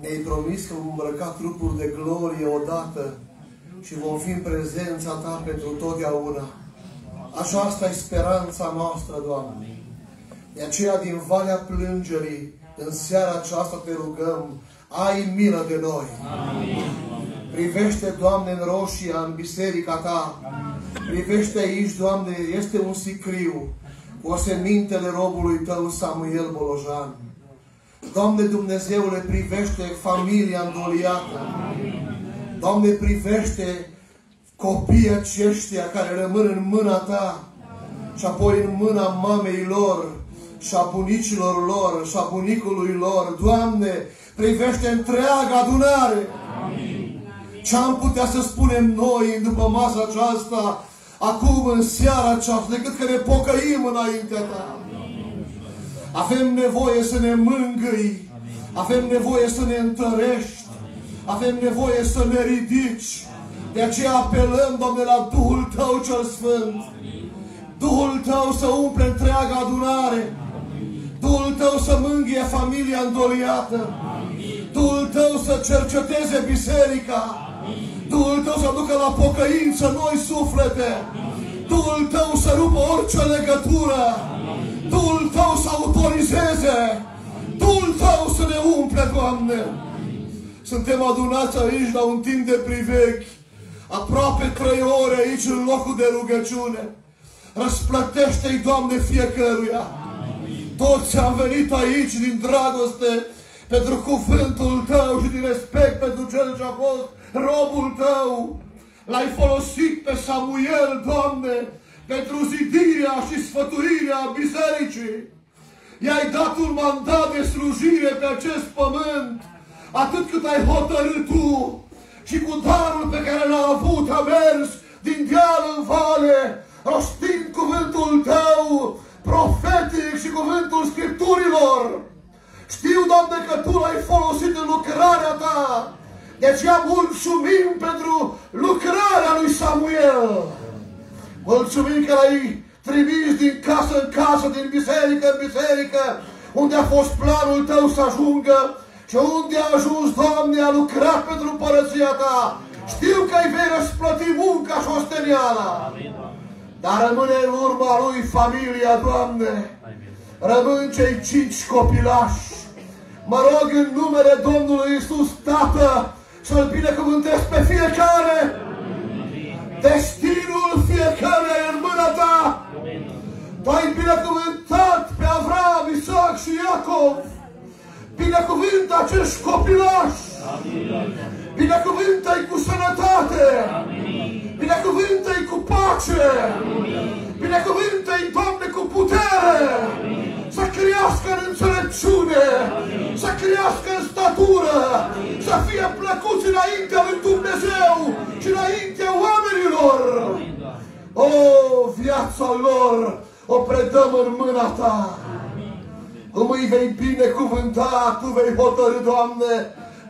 Ne-ai promis că vom îmbrăca trupuri de glorie odată și vom fi în prezența Ta pentru totdeauna. Aceasta e speranța noastră, Doamne. De aceea, din Valea Plângerii, în seara aceasta te rugăm, ai milă de noi. Amin. Privește, Doamne, în roșia, în biserica Ta. Privește aici, Doamne, este un sicriu cu osemintele robului Tău, Samuel Bolojan. Doamne Dumnezeule, privește familia îndoliată. Doamne, privește copiii aceștia care rămân în mâna Ta și apoi în mâna mamei lor și a bunicilor lor și a bunicului lor. Doamne, privește întreaga adunare. Ce am putea să spunem noi după masa aceasta, acum în seara aceasta, decât că ne pocăim înaintea Ta. Avem nevoie să ne mângâi, avem nevoie să ne întărești, avem nevoie să ne ridici. De aceea apelăm, Doamne, la Duhul Tău cel Sfânt. Duhul Tău să umple întreaga adunare. Duhul Tău să mângâie familia îndoliată. Duhul Tău să cerceteze biserica. Duhul Tău să ducă la pocăință noi suflete. Duhul Tău să rupă orice legătură. Duhul Tău să autorizeze. Duhul Tău să ne umple, Doamne. Suntem adunați aici la un timp de privechi. Aproape trei ore aici în locul de rugăciune. Răsplătește-i, Doamne, fiecăruia. Toți am venit aici din dragoste pentru cuvântul Tău și din respect pentru Cel ce a fost robul Tău. L-ai folosit pe Samuel, Doamne, pentru zidirea și sfătuirea bisericii. I-ai dat un mandat de slujire pe acest pământ, atât cât ai hotărât Tu și cu darul pe care l-a avut a mers din deal în vale, rostind cuvântul Tău, profetic și cuvântul Scripturilor. Știu, Doamne, că Tu l-ai folosit în lucrarea Ta. De aceea mulțumim pentru lucrarea lui Samuel. Mulțumim că l-ai trimis din casă în casă, din biserică în biserică, unde a fost planul Tău să ajungă și unde a ajuns, Doamne, a lucrat pentru părăția Ta. Știu că îi vei răsplăti munca și osteniala. Dar rămâne în urma lui familia, Doamne. Rămân cei cinci copilași. Mă rog în numele Domnului Isus, Tată, să-L binecuvântez pe fiecare. Destinul fiecare în mâna Ta. Tu ai binecuvântat pe Avram, Isaac și Iacov. Binecuvântă acești copilași. Binecuvântă-i cu sănătate. Binecuvântă-i cu pace. Binecuvântă-i, Doamne, cu putere. Să crească în înțelepciune. Să crească în stat natură, să fie plăcuți înaintea lui Dumnezeu și înaintea oamenilor. O, viața lor o predăm în mâna Ta. Cum îi vei binecuvânta, Tu vei hotărâ, Doamne,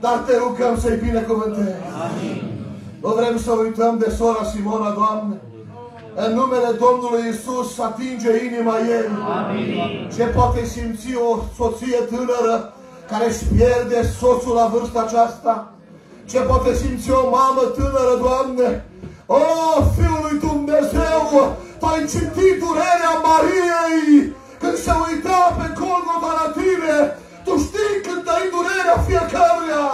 dar te rugăm să-i binecuvântezi. Nu vrem să uităm de sora Simona, Doamne. În numele Domnului Isus atinge inima ei. Ce poate simți o soție tânără care își pierde soțul la vârsta aceasta? Ce poate simți o mamă tânără, Doamne? O, Fiul lui Dumnezeu, Tu ai citit durerea Mariei când se uita pe Golgota la tine. Tu știi când ai durerea fiecăruia.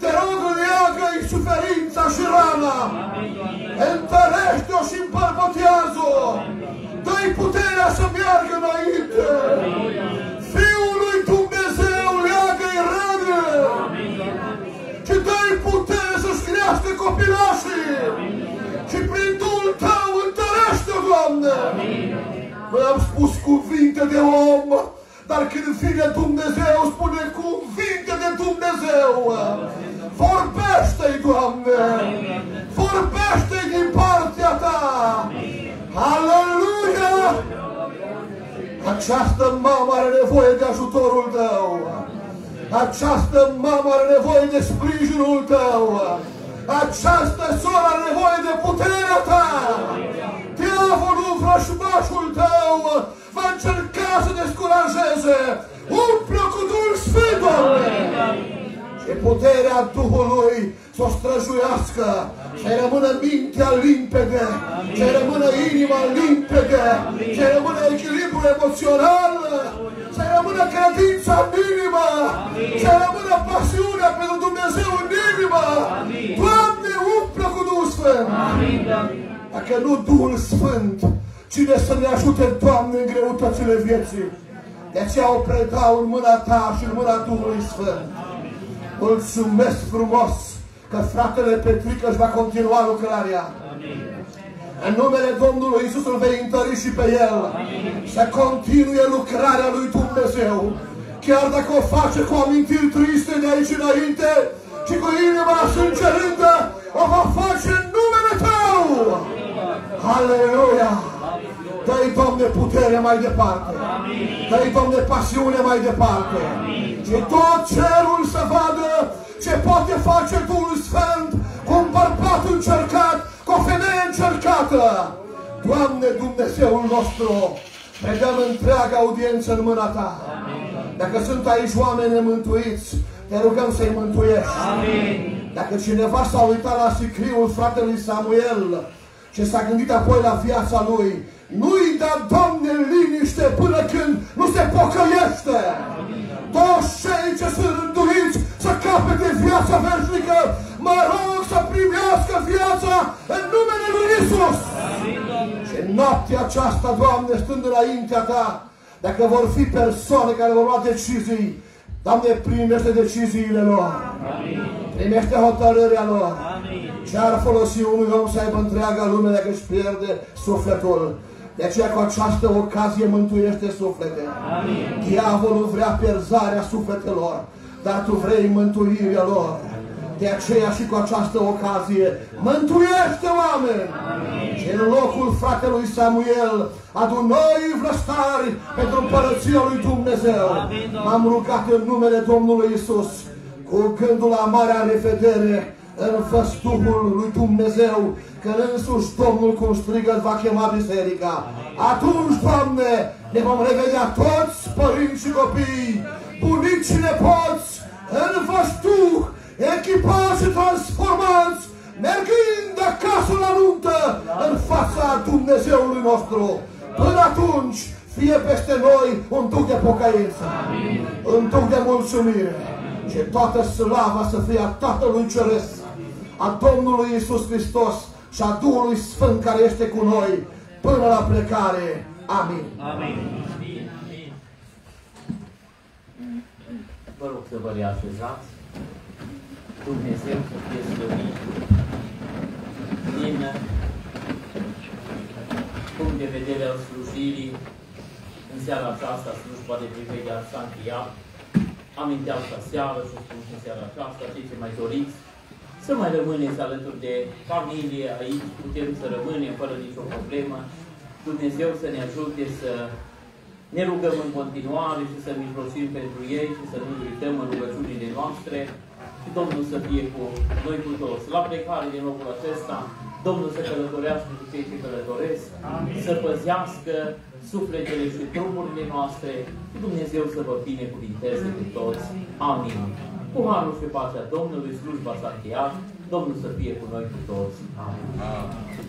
Te rog, leagă-i suferința și rana. Întărește-o și împărbotează-o. Dă-i puterea să meargă înainte. Fiul lui Dumnezeu, leagă-i rane. Și dă-i putere să-și crească copilașii. Și prin Duhul Tău întărește-o, Doamne. Noi am spus cuvinte de om, dar când vine Dumnezeu, spune cuvinte de Dumnezeu. Vorbește-i, Doamne! Vorbește-i din partea Ta! Aleluia! Această mamă are nevoie de ajutorul Tău! Această mamă are nevoie de sprijinul Tău! Această soră are nevoie de puterea Ta! Diavolul, vrășmașul Tău, va încerca să descurajeze! Umple cu Duhul Sfânt, Doamne! Și puterea Duhului să o străjuiască, să rămână mintea limpede, să rămână inima limpede, să rămână echilibrul emoțional, să rămână credința în inimă, să rămână pasiunea pentru Dumnezeu în inimă. Doamne, umple cu Duhul Sfânt! Dacă nu Duhul Sfânt, cine să ne ajute, Doamne, în greutățile vieții? De aceea o predau în mâna Ta și în mâna Duhului Sfânt. Mulțumesc frumos că fratele Petrică își va continua lucrarea. În numele Domnului Isus îl vei întări și pe el. Să continue lucrarea lui Dumnezeu. Chiar dacă o face cu amintiri triste de aici înainte și cu inima sângerândă, o va face în numele Tău. Aleluia! Dă-i, Doamne, putere mai departe. Dă-i, Doamne, pasiune mai departe. Și tot cerul să vadă ce poate face Duhul Sfânt cu un bărbat încercat, cu o femeie încercată. Doamne, Dumnezeul nostru, predăm întreaga audiență în mâna Ta. Dacă sunt aici oameni nemântuiți, te rugăm să-i mântuiești. Dacă cineva s-a uitat la sicriul fratelui Samuel și s-a gândit apoi la viața lui, nu-i da, Doamne, liniște până când nu se pocăiește. Toți cei ce sunt rânduiți să capete viața veșnică, mă rog să primească viața în numele Lui Isus. Și în noaptea aceasta, Doamne, stând înaintea Ta, dacă vor fi persoane care vor lua decizii, Doamne, primește deciziile lor. Primește hotărârea lor. Ce ar folosi unui om să aibă întreaga lume dacă își pierde sufletul? De aceea cu această ocazie mântuiește suflete. Amin. Diavolul vrea pierzarea sufletelor, dar tu vrei mântuirea lor. De aceea și cu această ocazie mântuiește oameni. Amin. Și în locul fratelui Samuel adu noi vrăstari pentru împărăția lui Dumnezeu. M-am rugat în numele Domnului Isus cu gândul la marea revedere în făstuhul lui Dumnezeu, că însuși Domnul cum strigă va chema biserica. Atunci, Doamne, ne vom revedea toți părinți și copii, bunici și nepoți, în făstuh, echipați și transformați, mergând acasă la nuntă, în fața Dumnezeului nostru. Până atunci, fie peste noi un duc de pocăință, un duc de mulțumire și toată slava să fie a Tatălui Ceresc, a Domnului Isus Hristos și a Duhului Sfânt care este cu noi până la plecare. Amin. Amin. Vă rog să vă reașezați. Dumnezeu să fie slăvit din punct de vedere al slujirii. În seara aceasta slujba de priveghere s-a încheiat. aminteam ca seară și spun și seara aceasta, cei ce mai doriți, să mai rămâneți alături de familie aici, putem să rămânem fără nicio problemă. Dumnezeu să ne ajute să ne rugăm în continuare și să mijlocim pentru ei și să nu uităm în rugăciunile noastre și Domnul să fie cu noi cu toți. La plecare din locul acesta, Domnul să călătorească cu cei ce călătoresc, Amin. să păzească sufletele și trupurile noastre și Dumnezeu să vă binecuvinteze cu toți. Amin. Cu harul și pacea Domnului, slujba s-a încheiat, Domnul să fie cu noi cu toți. Amin. Amin.